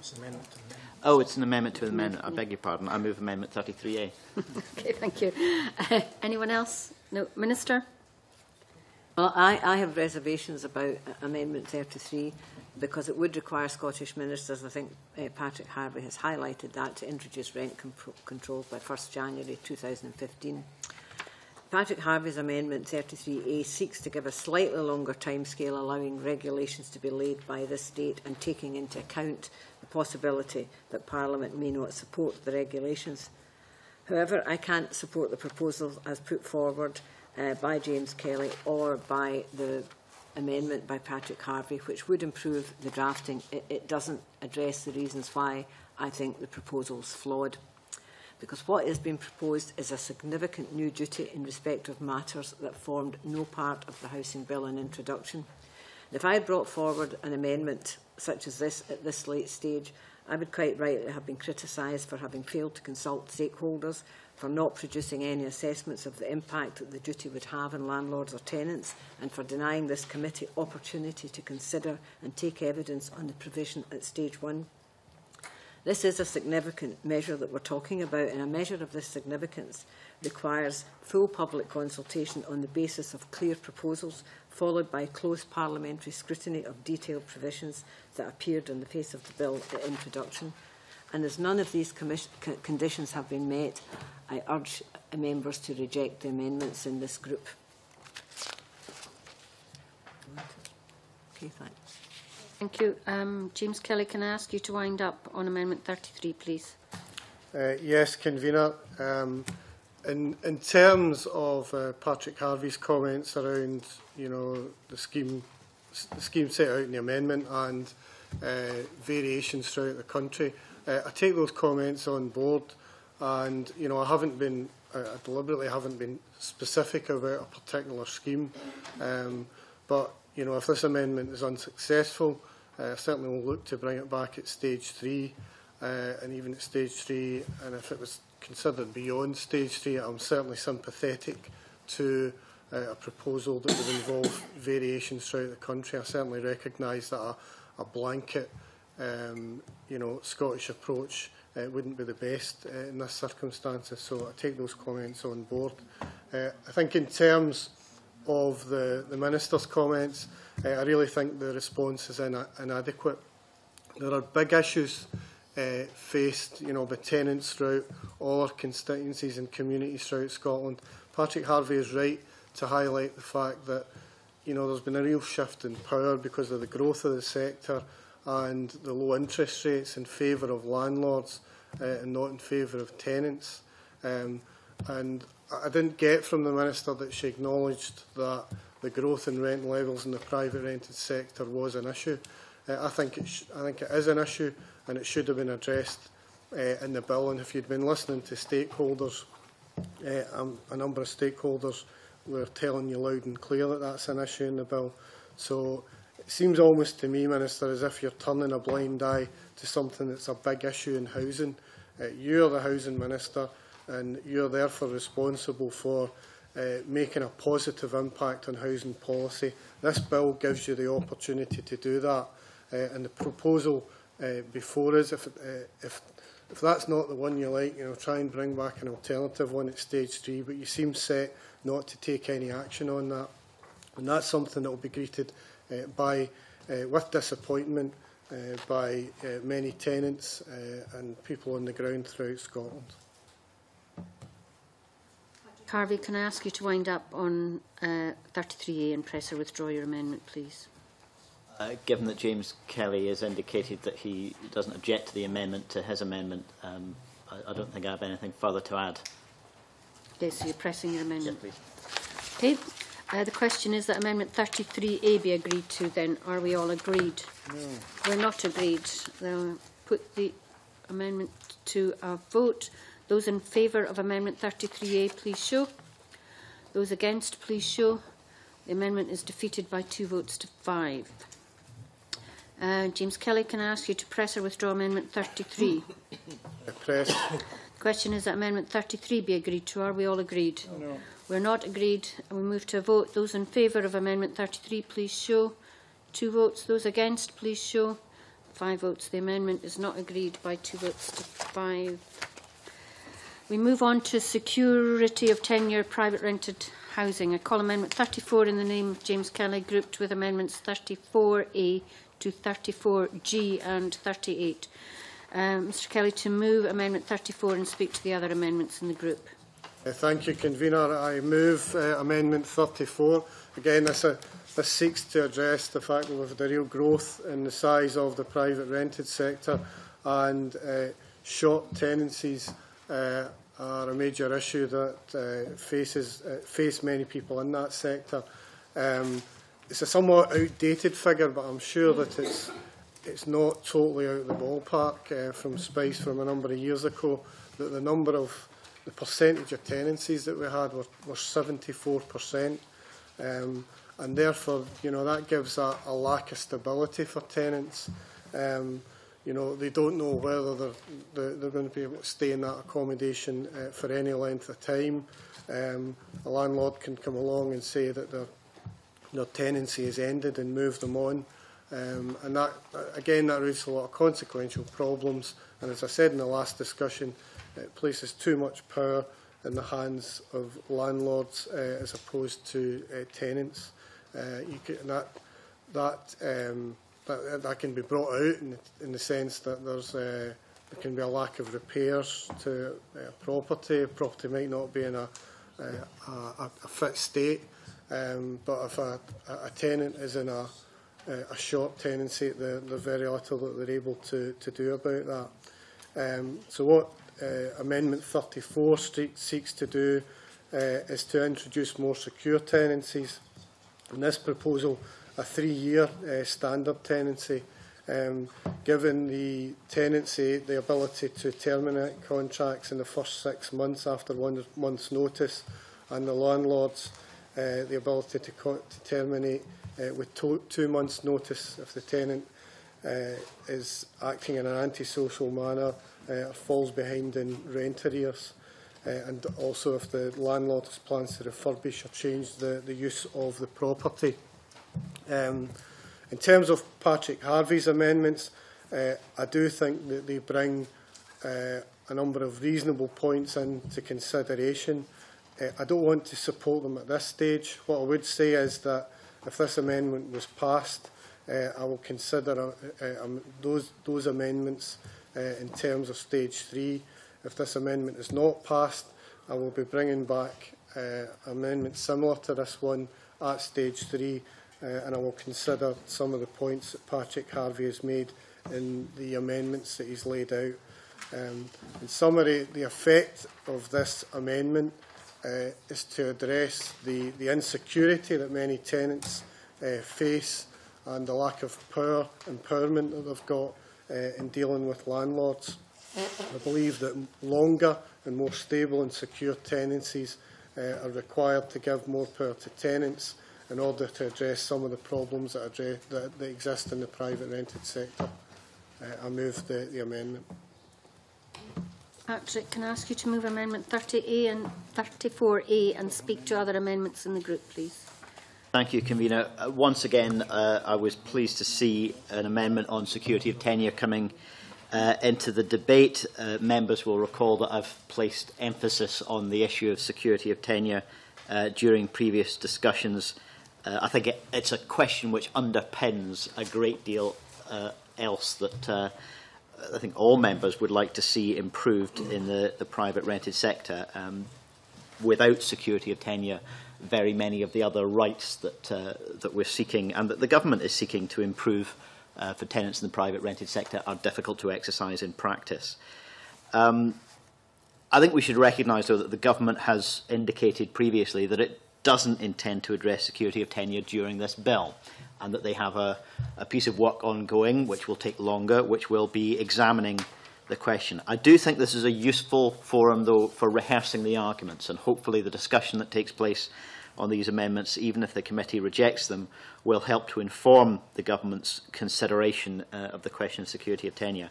Oh, it's an amendment to an amendment. I beg your pardon. I move amendment 33A. okay, thank you. Uh, anyone else? No, Minister? Well, I, I have reservations about uh, Amendment 33 because it would require Scottish ministers, I think uh, Patrick Harvie has highlighted that, to introduce rent control by 1st January 2015. Patrick Harvie's Amendment 33A seeks to give a slightly longer timescale allowing regulations to be laid by this date and taking into account the possibility that Parliament may not support the regulations. However, I can't support the proposal as put forward uh, by James Kelly or by the amendment by Patrick Harvie, which would improve the drafting. It, it doesn't address the reasons why I think the proposal is flawed because what is being proposed is a significant new duty in respect of matters that formed no part of the Housing Bill in introduction. If I had brought forward an amendment such as this at this late stage, I would quite rightly have been criticised for having failed to consult stakeholders, for not producing any assessments of the impact that the duty would have on landlords or tenants, and for denying this committee opportunity to consider and take evidence on the provision at stage one. This is a significant measure that we're talking about, and a measure of this significance requires full public consultation on the basis of clear proposals, followed by close parliamentary scrutiny of detailed provisions that appeared on the face of the bill at introduction. And as none of these conditions have been met, I urge members to reject the amendments in this group. Okay, thanks. Thank you. Um, James Kelly, can I ask you to wind up on Amendment 33, please? Uh, yes, Convener. Um, in, in terms of uh, Patrick Harvie's comments around, you know, the scheme, the scheme set out in the amendment and uh, variations throughout the country, uh, I take those comments on board, and you know, I haven't been, I deliberately haven't been specific about a particular scheme, um, but you know, if this amendment is unsuccessful, Uh, certainly will look to bring it back at stage three uh, and even at stage three and if it was considered beyond stage three I'm certainly sympathetic to uh, a proposal that would involve variations throughout the country. I certainly recognise that a, a blanket um, you know, Scottish approach uh, wouldn't be the best uh, in this circumstances, so I take those comments on board. Uh, I think in terms of the, the Minister's comments, uh, I really think the response is ina inadequate. There are big issues uh, faced you know, by tenants throughout all our constituencies and communities throughout Scotland. Patrick Harvey is right to highlight the fact that you know there's been a real shift in power because of the growth of the sector and the low interest rates in favour of landlords uh, and not in favour of tenants. Um, and I didn't get from the Minister that she acknowledged that the growth in rent levels in the private rented sector was an issue. Uh, I, think it I think it is an issue and it should have been addressed uh, in the bill. And if you'd been listening to stakeholders, uh, um, a number of stakeholders we're telling you loud and clear that that's an issue in the bill. So it seems almost to me, Minister, as if you're turning a blind eye to something that's a big issue in housing. Uh, you're the Housing Minister and you're therefore responsible for uh, making a positive impact on housing policy. This bill gives you the opportunity to do that. Uh, and the proposal uh, before us, if, uh, if if that's not the one you like, you know, try and bring back an alternative one at stage three, but you seem set not to take any action on that. And that's something that will be greeted uh, by, uh, with disappointment uh, by uh, many tenants uh, and people on the ground throughout Scotland. Harvie, can I ask you to wind up on uh, 33A and press or withdraw your amendment, please? Uh, given that James Kelly has indicated that he doesn't object to the amendment to his amendment, um, I, I don't think I have anything further to add. Okay, so you're pressing your amendment. Yes, please. Okay. Uh, the question is that Amendment 33A be agreed to then. Are we all agreed? No. We're not agreed. They'll put the amendment to a vote. Those in favour of Amendment 33A, please show. Those against, please show. The amendment is defeated by two votes to five. Uh, James Kelly, can I ask you to press or withdraw Amendment 33? Press. The question is that Amendment 33 be agreed to. Are we all agreed? No. We're not agreed, and we move to a vote. Those in favour of Amendment 33, please show. Two votes. Those against, please show. Five votes. The amendment is not agreed by two votes to five. We move on to security of tenure private rented housing. I call Amendment 34 in the name of James Kelly, grouped with Amendments 34A to 34G and 38. Um, Mr Kelly, to move Amendment 34 and speak to the other amendments in the group. Uh, thank you, Convener. I move uh, Amendment 34. Again, this, uh, this seeks to address the fact that we've had a real growth in the size of the private rented sector and uh, short tenancies uh, are a major issue that uh, faces uh, face many people in that sector. Um, it's a somewhat outdated figure, but I'm sure that it's it's not totally out of the ballpark uh, from space from a number of years ago. That the number of the percentage of tenancies that we had were, were 74%. Um, and therefore, you know, that gives a, a lack of stability for tenants. Um, you know, they don't know whether they're, they're, they're going to be able to stay in that accommodation uh, for any length of time. Um, a landlord can come along and say that their, their tenancy is ended and move them on. Um, and that, again, that raises a lot of consequential problems. And as I said in the last discussion, it places too much power in the hands of landlords uh, as opposed to uh, tenants. Uh, you that, that, um, that, that can be brought out in, in the sense that there's, uh, there can be a lack of repairs to uh, property. Property might not be in a, uh, a, a fit state, Um, but if a, a tenant is in a, uh, a short tenancy, they're, they're very little that they're able to, to do about that. Um, so what uh, Amendment 34 seeks to do uh, is to introduce more secure tenancies. In this proposal, a three-year uh, standard tenancy, um, given the tenancy the ability to terminate contracts in the first six months after one month's notice, and the landlords uh, the ability to, to terminate uh, with two months' notice if the tenant uh, is acting in an antisocial manner uh, falls behind in rent arrears. Uh, and also if the landlord has plans to refurbish or change the, the use of the property. Um, in terms of Patrick Harvie's amendments, uh, I do think that they bring uh, a number of reasonable points into consideration. Uh, I don't want to support them at this stage. What I would say is that if this amendment was passed, uh, I will consider uh, uh, um, those, those amendments uh, in terms of stage three. If this amendment is not passed, I will be bringing back uh, amendments similar to this one at stage three, uh, and I will consider some of the points that Patrick Harvie has made in the amendments that he's laid out. Um, in summary, the effect of this amendment uh, is to address the, the insecurity that many tenants uh, face and the lack of power, empowerment that they've got uh, in dealing with landlords. I believe that longer and more stable and secure tenancies uh, are required to give more power to tenants in order to address some of the problems that, address, that, that exist in the private rented sector. Uh, I move the, the amendment. Patrick, can I ask you to move Amendment 30A and 34A and speak to other amendments in the group, please? Thank you, Convener. Uh, once again, uh, I was pleased to see an amendment on security of tenure coming uh, into the debate. Uh, members will recall that I've placed emphasis on the issue of security of tenure uh, during previous discussions. Uh, I think it, it's a question which underpins a great deal uh, else that uh, I think all members would like to see improved in the, the private rented sector. Um, without security of tenure, very many of the other rights that, uh, that we're seeking and that the government is seeking to improve uh, for tenants in the private rented sector are difficult to exercise in practice. Um, I think we should recognise, though, that the government has indicated previously that it doesn't intend to address security of tenure during this bill. And that they have a, a piece of work ongoing which will take longer, which will be examining the question. I do think this is a useful forum, though, for rehearsing the arguments, and hopefully the discussion that takes place on these amendments, even if the committee rejects them, will help to inform the government's consideration uh, of the question of security of tenure.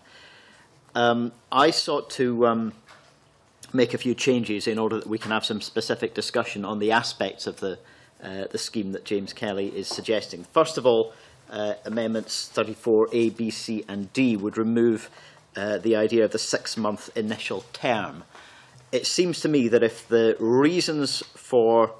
Um, I sought to um, make a few changes in order that we can have some specific discussion on the aspects of the, uh, the scheme that James Kelly is suggesting. First of all, uh, amendments 34A, B, C and D would remove uh, the idea of the six-month initial term. It seems to me that if the reasons for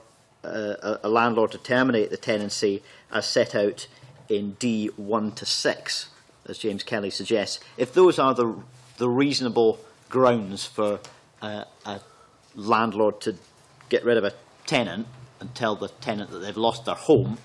uh, a landlord to terminate the tenancy as set out in D1 to 6, as James Kelly suggests, if those are the, the reasonable grounds for uh, a landlord to get rid of a tenant and tell the tenant that they've lost their home,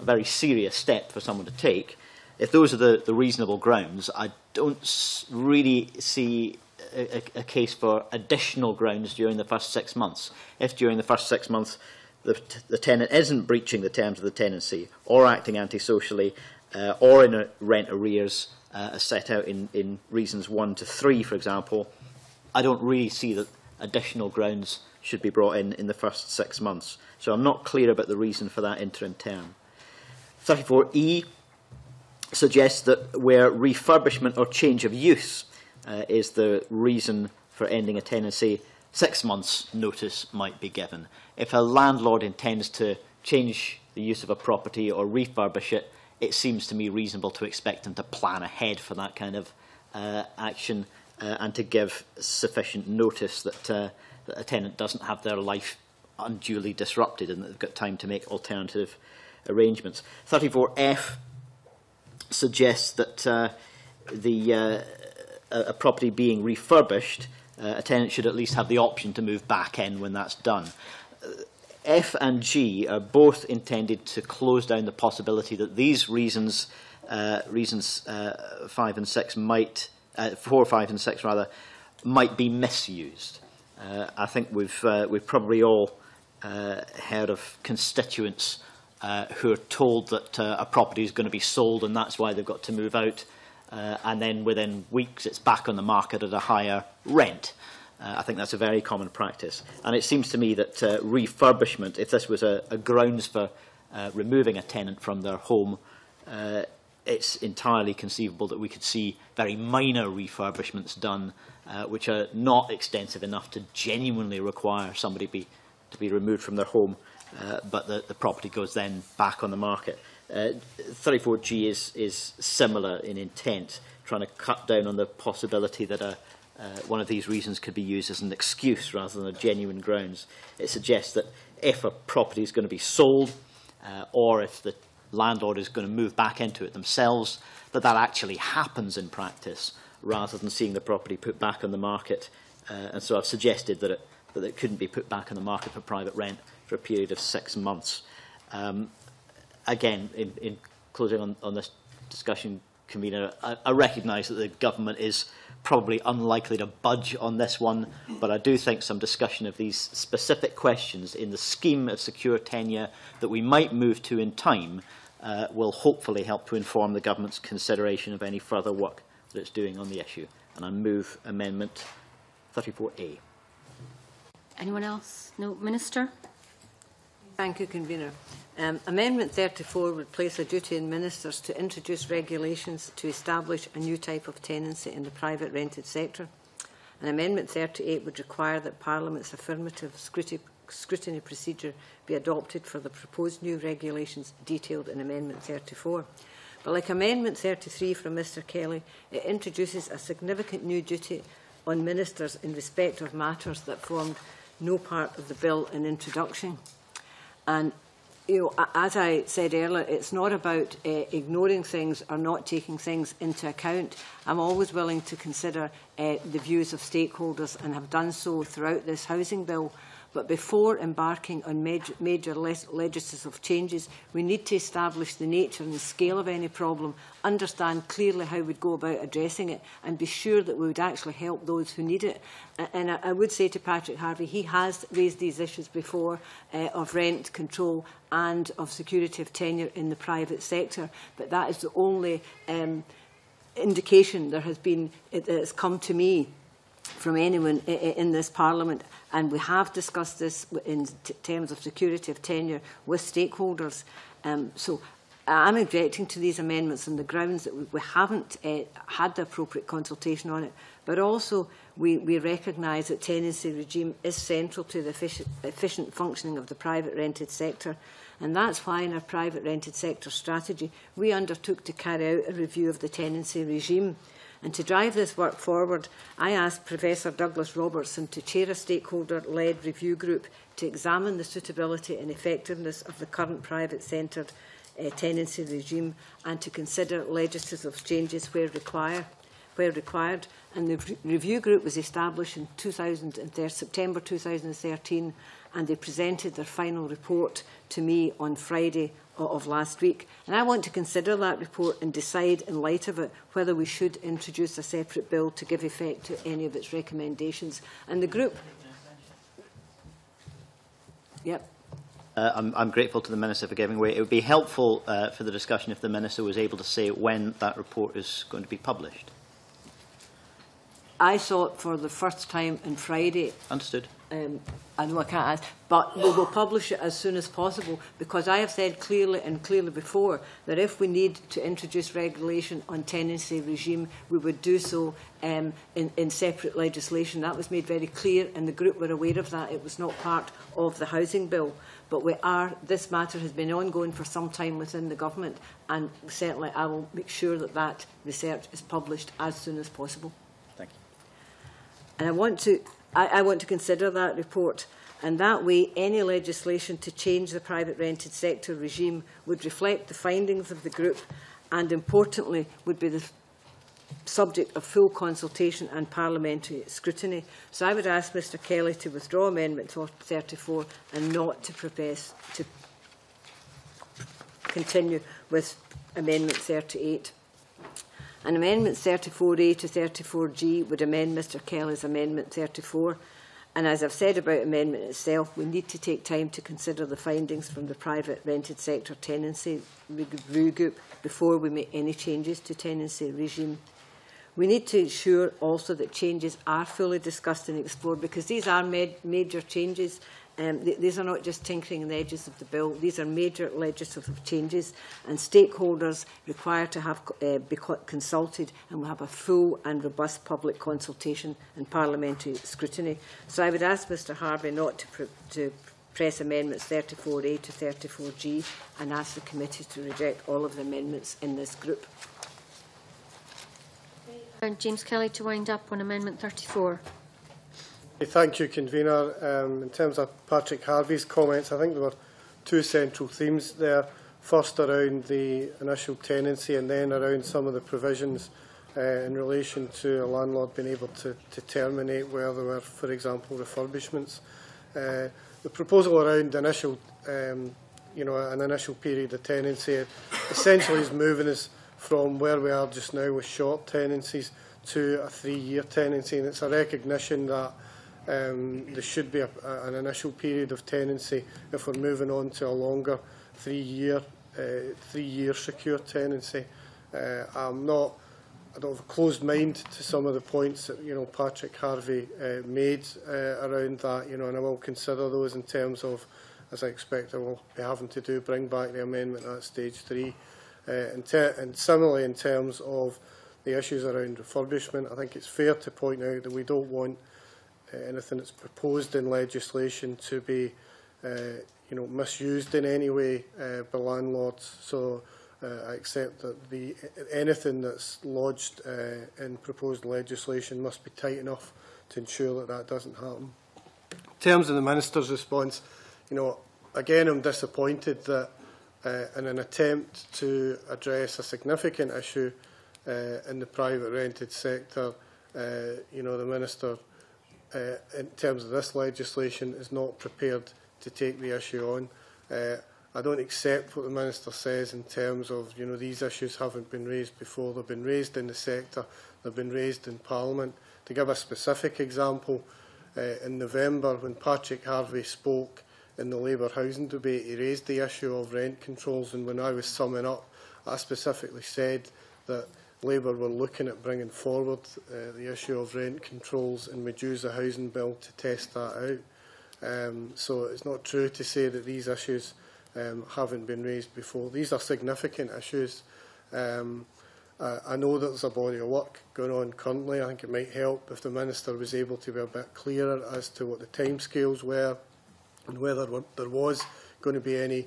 a very serious step for someone to take, if those are the, the reasonable grounds, I don't really see a, a, case for additional grounds during the first six months. If during the first six months the, the tenant isn't breaching the terms of the tenancy or acting antisocially uh, or in rent arrears uh, as set out in, in reasons 1 to 3, for example, I don't really see that additional grounds should be brought in in the first six months. So I'm not clear about the reason for that interim term. 34E suggests that where refurbishment or change of use uh, is the reason for ending a tenancy, six months' notice might be given. If a landlord intends to change the use of a property or refurbish it, it seems to me reasonable to expect them to plan ahead for that kind of uh, action uh, and to give sufficient notice that, uh, that a tenant doesn't have their life unduly disrupted and that they've got time to make alternative arrangements. 34F suggests that uh, the uh, a property being refurbished, uh, a tenant should at least have the option to move back in when that's done. Uh, F and G are both intended to close down the possibility that these reasons, uh, reasons uh, five and six might, four, five and six rather, might be misused. I think we've we've probably all uh, heard of constituents uh, who are told that uh, a property is going to be sold and that's why they've got to move out. Uh, and then within weeks it's back on the market at a higher rent. Uh, I think that's a very common practice. And it seems to me that uh, refurbishment, if this was a, a grounds for uh, removing a tenant from their home, uh, it's entirely conceivable that we could see very minor refurbishments done, uh, which are not extensive enough to genuinely require somebody be, to be removed from their home uh, but the, the property goes then back on the market. Uh, 34G is, is similar in intent, trying to cut down on the possibility that a, uh, one of these reasons could be used as an excuse rather than a genuine grounds. It suggests that if a property is going to be sold uh, or if the landlord is going to move back into it themselves, that that actually happens in practice rather than seeing the property put back on the market. Uh, and so I've suggested that it, that it couldn't be put back on the market for private rent for a period of six months. Um, again, in, in closing on, on this discussion, convener, I, I recognise that the government is probably unlikely to budge on this one, but I do think some discussion of these specific questions in the scheme of secure tenure that we might move to in time uh, will hopefully help to inform the government's consideration of any further work that it's doing on the issue. And I move Amendment 34A. Anyone else? No, Minister? Thank you, Convener. Um, amendment 34 would place a duty on ministers to introduce regulations to establish a new type of tenancy in the private rented sector. And Amendment 38 would require that Parliament's affirmative scrutiny, scrutiny procedure be adopted for the proposed new regulations detailed in Amendment 34. But like Amendment 33 from Mr Kelly, it introduces a significant new duty on ministers in respect of matters that formed no part of the bill in introduction. And you know, as I said earlier, it's not about uh, ignoring things or not taking things into account. I'm always willing to consider uh, the views of stakeholders and have done so throughout this housing bill. But before embarking on major, major legislative changes, we need to establish the nature and the scale of any problem, understand clearly how we'd go about addressing it, and be sure that we would actually help those who need it. And I, I would say to Patrick Harvie, he has raised these issues before uh, of rent control and of security of tenure in the private sector, but that is the only um, indication there has been, it has come to me from anyone in this Parliament, And we have discussed this in terms of security of tenure with stakeholders. Um, so I'm objecting to these amendments on the grounds that we, we haven't uh, had the appropriate consultation on it, but also we, we recognise that tenancy regime is central to the efficient, efficient functioning of the private rented sector, and that's why in our private rented sector strategy we undertook to carry out a review of the tenancy regime. And to drive this work forward, I asked Professor Douglas Robertson to chair a stakeholder-led review group to examine the suitability and effectiveness of the current private-centred uh, eh, tenancy regime and to consider legislative changes where required. Where required. And the re review group was established in 2013, September 2013 and they presented their final report to me on Friday of last week. And I want to consider that report and decide in light of it whether we should introduce a separate bill to give effect to any of its recommendations. And the group... Yep. Uh, I'm, I'm grateful to the Minister for giving way. It would be helpful uh, for the discussion if the Minister was able to say when that report is going to be published. I saw it for the first time on Friday. Understood. Um, I know I can't ask, but we will publish it as soon as possible because I have said clearly and clearly before that if we need to introduce regulation on tenancy regime, we would do so um, in, in separate legislation. That was made very clear and the group were aware of that. It was not part of the housing bill. But we are, this matter has been ongoing for some time within the government and certainly I will make sure that that research is published as soon as possible. Thank you. And I want to I, I want to consider that report and that way any legislation to change the private rented sector regime would reflect the findings of the group and importantly would be the subject of full consultation and parliamentary scrutiny. So I would ask Mr Kelly to withdraw Amendment 34 and not to propose to continue with Amendment 38. And Amendments 34A to 34G would amend Mr Kelly's Amendment 34. And as I've said about amendment itself, we need to take time to consider the findings from the private rented sector tenancy review group before we make any changes to tenancy regime. We need to ensure also that changes are fully discussed and explored because these are major changes Um, th these are not just tinkering in the edges of the bill. These are major legislative changes and stakeholders require to have uh, be consulted and we'll have a full and robust public consultation and parliamentary scrutiny. So I would ask Mr Harvie not to, pr to press amendments 34A to 34G and ask the committee to reject all of the amendments in this group. And James Kelly to wind up on Amendment 34. Thank you, Convener. Um, in terms of Patrick Harvie's comments, I think there were two central themes there. First around the initial tenancy and then around some of the provisions uh, in relation to a landlord being able to, to terminate where there were, for example, refurbishments. Uh, the proposal around initial, um, you know, an initial period of tenancy essentially is moving us from where we are just now with short tenancies to a three-year tenancy, and it's a recognition that um, there should be a, a, an initial period of tenancy if we're moving on to a longer three-year uh, three-year secure tenancy. Uh, I'm not I don't have a closed mind to some of the points that you know Patrick Harvey uh, made uh, around that. You know, and I will consider those in terms of, as I expect, I will be having to do bring back the amendment at stage three, uh, and, and similarly in terms of the issues around refurbishment. I think it's fair to point out that we don't want uh, anything that's proposed in legislation to be uh, you know, misused in any way uh, by landlords. So uh, I accept that the anything that's lodged uh, in proposed legislation must be tight enough to ensure that that doesn't happen. In terms of the Minister's response, you know, again, I'm disappointed that uh, in an attempt to address a significant issue uh, in the private rented sector, uh, you know, the Minister uh, in terms of this legislation, is not prepared to take the issue on. Uh, I don't accept what the Minister says in terms of, you know, these issues haven't been raised before. They've been raised in the sector, they've been raised in Parliament. To give a specific example, uh, in November, when Patrick Harvey spoke in the Labour housing debate, he raised the issue of rent controls, and when I was summing up, I specifically said that Labour were looking at bringing forward uh, the issue of rent controls and use a housing bill to test that out. Um, so it's not true to say that these issues um, haven't been raised before. These are significant issues. Um, uh, I know that there's a body of work going on currently. I think it might help if the Minister was able to be a bit clearer as to what the timescales were and whether there was going to be any,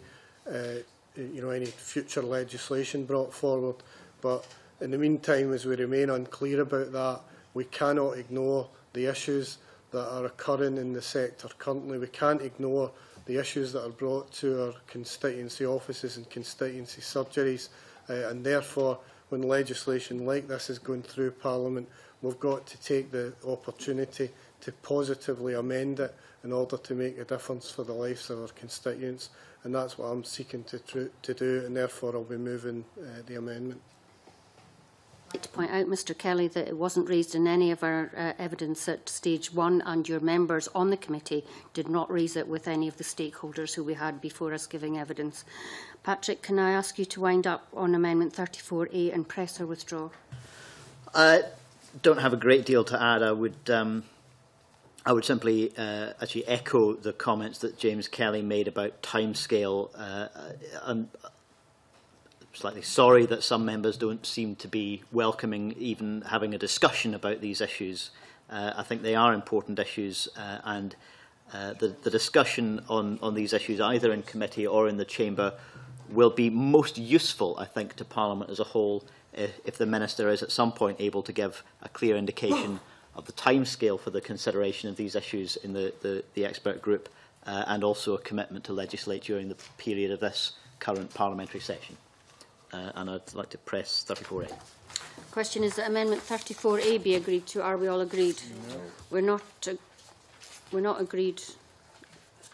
uh, you know, any future legislation brought forward. But In the meantime, as we remain unclear about that, we cannot ignore the issues that are occurring in the sector currently. We can't ignore the issues that are brought to our constituency offices and constituency surgeries. Uh, and therefore, when legislation like this is going through Parliament, we've got to take the opportunity to positively amend it in order to make a difference for the lives of our constituents. And that's what I'm seeking to, to do, and therefore I'll be moving uh, the amendment. To point out, Mr Kelly, that it wasn't raised in any of our uh, evidence at stage one, and your members on the committee did not raise it with any of the stakeholders who we had before us giving evidence. Patrick, can I ask you to wind up on Amendment 34A and press or withdraw? I don't have a great deal to add. I would, um, I would simply uh, actually echo the comments that James Kelly made about timescale. Uh, and slightly sorry that some members don't seem to be welcoming even having a discussion about these issues. Uh, I think they are important issues uh, and uh, the, the discussion on, on these issues either in committee or in the chamber will be most useful, I think, to Parliament as a whole if, if the Minister is at some point able to give a clear indication of the timescale for the consideration of these issues in the, the, the expert group uh, and also a commitment to legislate during the period of this current parliamentary session uh, and I'd like to press 34A. Question is that Amendment 34A be agreed to. Are we all agreed? No. We're not. Uh, we're not agreed.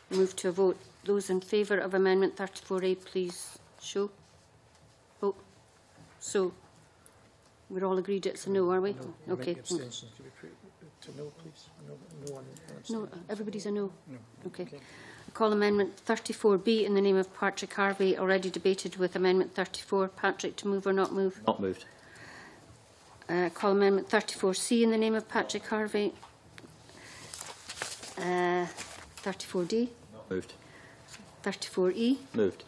Move to a vote. Those in favour of Amendment 34A, please show. Vote. So, we're all agreed it's a no, are we? No, okay. To no, please. No, no, one no, everybody's a no. no. Okay. okay call Amendment 34B in the name of Patrick Harvie, already debated with Amendment 34. Patrick, to move or not move? Not moved. Uh, call Amendment 34C in the name of Patrick Harvie. Uh, 34D? Not moved. 34E? Moved.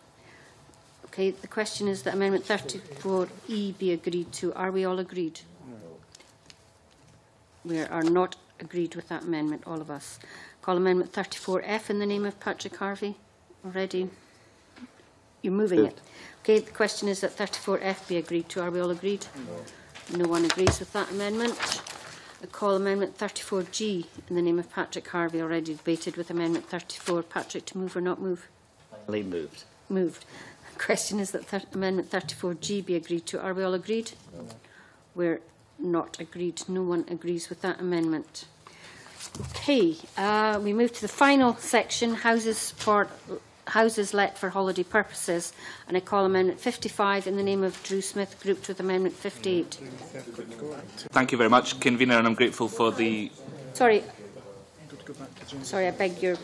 Okay, the question is that Amendment 34E be agreed to. Are we all agreed? No. We are not agreed with that amendment, all of us. Call Amendment 34F in the name of Patrick Harvie. Already, you're moving Moved. it. Okay, the question is that 34F be agreed to. Are we all agreed? No. No one agrees with that amendment. I call Amendment 34G in the name of Patrick Harvie, already debated with Amendment 34. Patrick, to move or not move? Finally moved. Moved. The question is that th Amendment 34G be agreed to. Are we all agreed? No. We're not agreed. No one agrees with that amendment. Okay, uh, we move to the final section, houses for houses let for holiday purposes, and I call Amendment 55 in the name of Drew Smith, grouped with Amendment 58. Thank you very much, Convener, and I'm grateful for the... Sorry, sorry, I beg your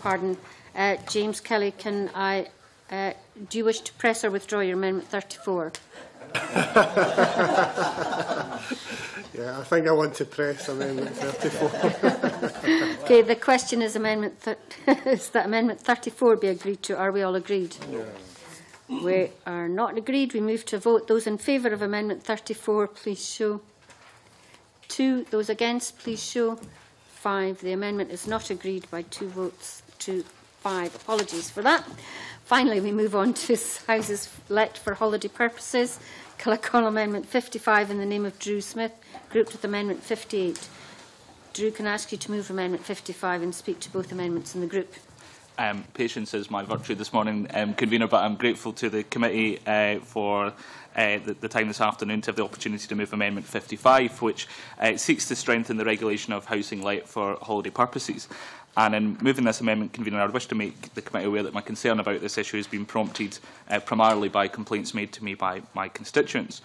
pardon. Uh, James Kelly, can I... Uh, do you wish to press or withdraw your Amendment 34? Yeah, I think I want to press Amendment 34. okay, the question is Amendment is that Amendment 34 be agreed to. Are we all agreed? No. We are not agreed. We move to vote. Those in favour of Amendment 34, please show. Two. Those against, please show. Five. The amendment is not agreed by two votes to five. Apologies for that. Finally, we move on to houses let for holiday purposes. Call Amendment 55 in the name of Drew Smith grouped with Amendment 58. Drew, can I ask you to move Amendment 55 and speak to both amendments in the group? Um, patience is my virtue this morning, um, convener, but I'm grateful to the committee uh, for uh, the, the time this afternoon to have the opportunity to move Amendment 55, which uh, seeks to strengthen the regulation of housing let for holiday purposes. And in moving this amendment, convener, I would wish to make the committee aware that my concern about this issue has been prompted uh, primarily by complaints made to me by my constituents.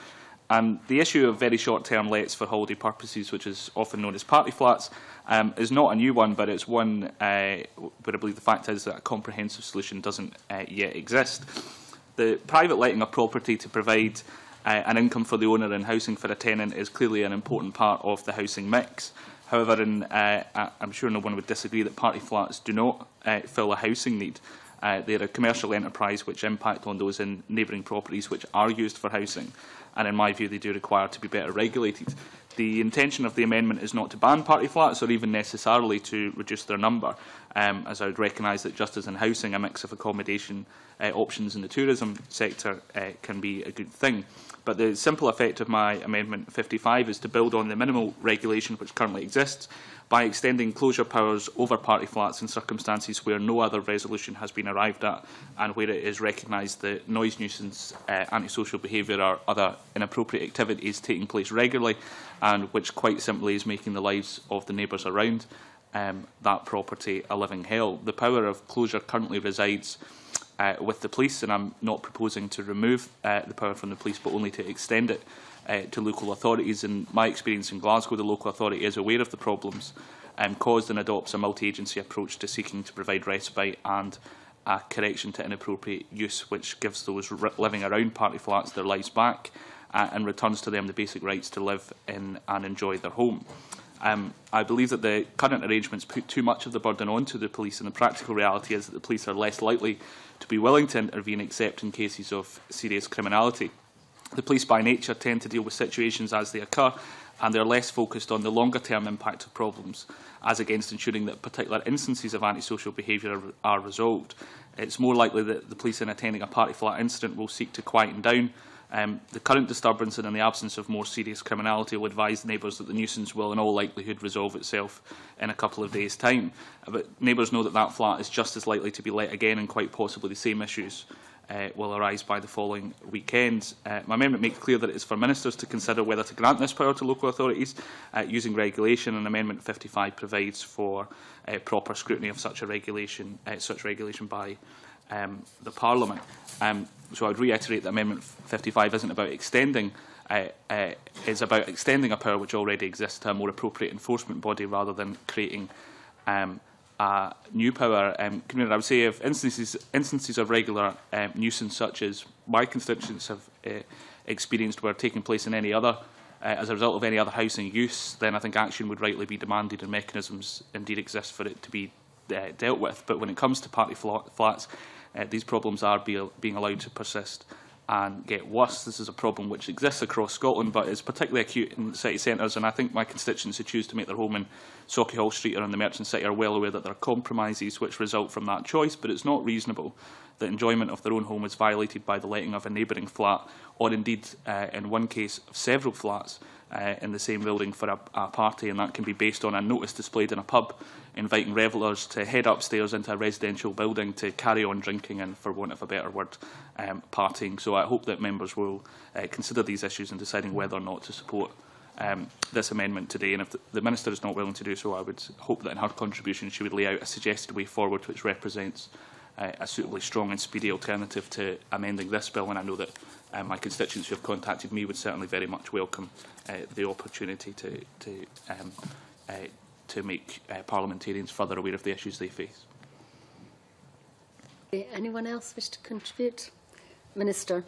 And the issue of very short-term lets for holiday purposes, which is often known as party flats, um, is not a new one, but it's one uh, where I believe the fact is that a comprehensive solution doesn't uh, yet exist. The private letting of property to provide uh, an income for the owner and housing for a tenant is clearly an important part of the housing mix. However, in, uh, I'm sure no one would disagree that party flats do not uh, fill a housing need. Uh, they are a commercial enterprise which impact on those in neighbouring properties which are used for housing and in my view, they do require to be better regulated. The intention of the amendment is not to ban party flats or even necessarily to reduce their number, um, as I would recognise that just as in housing, a mix of accommodation uh, options in the tourism sector uh, can be a good thing. But the simple effect of my Amendment 55 is to build on the minimal regulation which currently exists by extending closure powers over party flats in circumstances where no other resolution has been arrived at and where it is recognised that noise nuisance, uh, antisocial behaviour or other inappropriate activities taking place regularly and which quite simply is making the lives of the neighbours around um, that property a living hell. The power of closure currently resides uh, with the police and I'm not proposing to remove uh, the power from the police but only to extend it uh, to local authorities. In my experience in Glasgow, the local authority is aware of the problems um, caused and adopts a multi-agency approach to seeking to provide respite and a correction to inappropriate use, which gives those living around party flats their lives back uh, and returns to them the basic rights to live in and enjoy their home. Um, I believe that the current arrangements put too much of the burden onto the police, and the practical reality is that the police are less likely to be willing to intervene except in cases of serious criminality. The police by nature tend to deal with situations as they occur and they are less focused on the longer term impact of problems as against ensuring that particular instances of antisocial behaviour are, are resolved. It's more likely that the police in attending a party flat incident will seek to quieten down um, the current disturbance and in the absence of more serious criminality will advise neighbours that the nuisance will in all likelihood resolve itself in a couple of days' time. But neighbours know that that flat is just as likely to be let again and quite possibly the same issues uh, will arise by the following weekend. Uh, my amendment makes clear that it is for ministers to consider whether to grant this power to local authorities uh, using regulation, and Amendment 55 provides for uh, proper scrutiny of such a regulation, uh, such regulation by um, the Parliament. Um, so I would reiterate that Amendment 55 isn't about extending uh, uh, is about extending a power which already exists to a more appropriate enforcement body rather than creating um, uh, new power. Um, I would say if instances, instances of regular um, nuisance such as my constituents have uh, experienced were taking place in any other, uh, as a result of any other housing use, then I think action would rightly be demanded and mechanisms indeed exist for it to be uh, dealt with. But when it comes to party flats, uh, these problems are be, being allowed to persist and get worse. This is a problem which exists across Scotland, but is particularly acute in city centres, and I think my constituents who choose to make their home in Sauchiehall Street or in the Merchant City are well aware that there are compromises which result from that choice, but it's not reasonable that enjoyment of their own home is violated by the letting of a neighbouring flat, or indeed, uh, in one case, of several flats uh, in the same building for a, a party, and that can be based on a notice displayed in a pub inviting revellers to head upstairs into a residential building to carry on drinking and, for want of a better word, um, partying. So I hope that members will uh, consider these issues in deciding whether or not to support um, this amendment today. And if the, the Minister is not willing to do so, I would hope that in her contribution she would lay out a suggested way forward which represents uh, a suitably strong and speedy alternative to amending this bill. And I know that uh, my constituents who have contacted me would certainly very much welcome uh, the opportunity to, to um, uh, to make uh, parliamentarians further aware of the issues they face. Anyone else wish to contribute? Minister.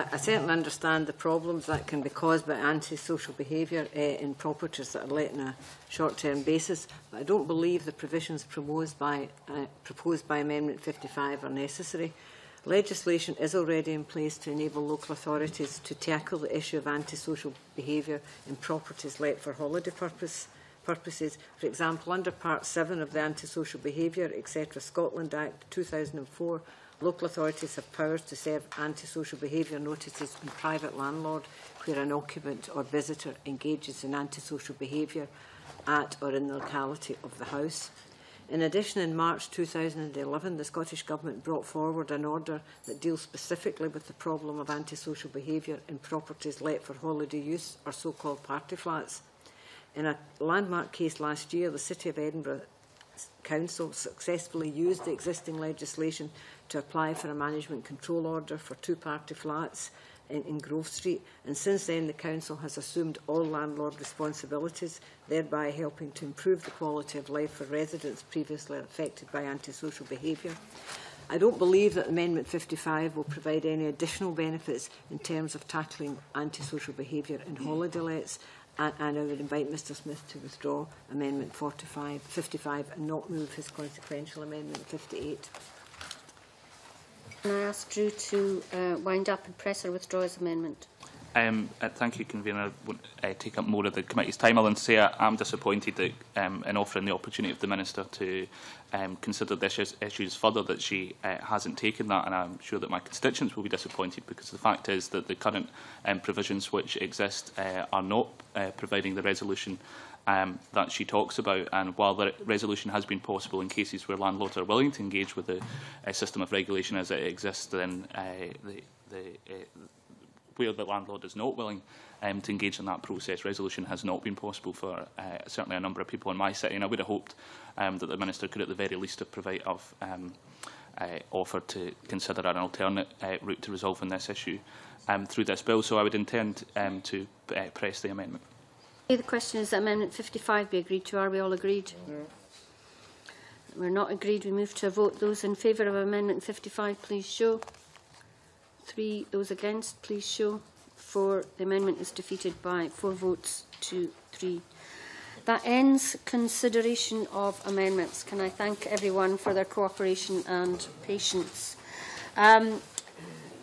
I certainly understand the problems that can be caused by antisocial behaviour uh, in properties that are let on a short-term basis, but I don't believe the provisions proposed by, uh, proposed by Amendment 55 are necessary. Legislation is already in place to enable local authorities to tackle the issue of antisocial behaviour in properties let for holiday purpose, purposes. For example, under Part 7 of the Antisocial Behaviour, etc. Scotland Act 2004, local authorities have powers to serve antisocial behaviour notices on private landlord where an occupant or visitor engages in antisocial behaviour at or in the locality of the house. In addition, in March 2011, the Scottish Government brought forward an order that deals specifically with the problem of antisocial behaviour in properties let for holiday use or so-called party flats. In a landmark case last year, the City of Edinburgh Council successfully used the existing legislation to apply for a management control order for two-party flats in, in Grove Street. And since then, the Council has assumed all landlord responsibilities, thereby helping to improve the quality of life for residents previously affected by antisocial behaviour. I don't believe that Amendment 55 will provide any additional benefits in terms of tackling antisocial behaviour in holiday lets, and, and I would invite Mr Smith to withdraw Amendment 45, 55 and not move his consequential Amendment 58 and I ask Drew to uh, wind up and press or withdraw his amendment. Um, uh, thank you, Convener. I won't uh, take up more of the committee's time. I'll say I am disappointed that um, in offering the opportunity of the Minister to um, consider the issues, issues further that she uh, hasn't taken that and I'm sure that my constituents will be disappointed because the fact is that the current um, provisions which exist uh, are not uh, providing the resolution um, that she talks about. And while the resolution has been possible in cases where landlords are willing to engage with the uh, system of regulation as it exists, then uh, the, the, uh, where the landlord is not willing um, to engage in that process, resolution has not been possible for uh, certainly a number of people in my city. And I would have hoped um, that the Minister could at the very least have um, uh, offered to consider an alternate uh, route to resolving this issue um, through this bill. So I would intend um, to press the amendment. The question is that Amendment 55 be agreed to. Are we all agreed? No. We're not agreed. We move to a vote. Those in favour of Amendment 55, please show. Three. Those against, please show. Four. The amendment is defeated by four votes to three. That ends consideration of amendments. Can I thank everyone for their cooperation and patience? Um,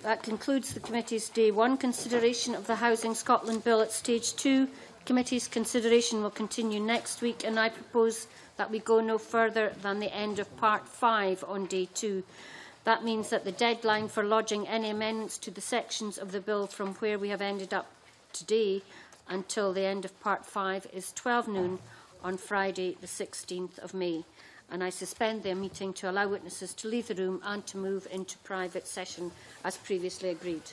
that concludes the committee's day one consideration of the Housing Scotland Bill at stage two. Committee's consideration will continue next week and I propose that we go no further than the end of part five on day two. That means that the deadline for lodging any amendments to the sections of the bill from where we have ended up today until the end of part five is 12 noon on Friday the 16th of May. And I suspend the meeting to allow witnesses to leave the room and to move into private session as previously agreed.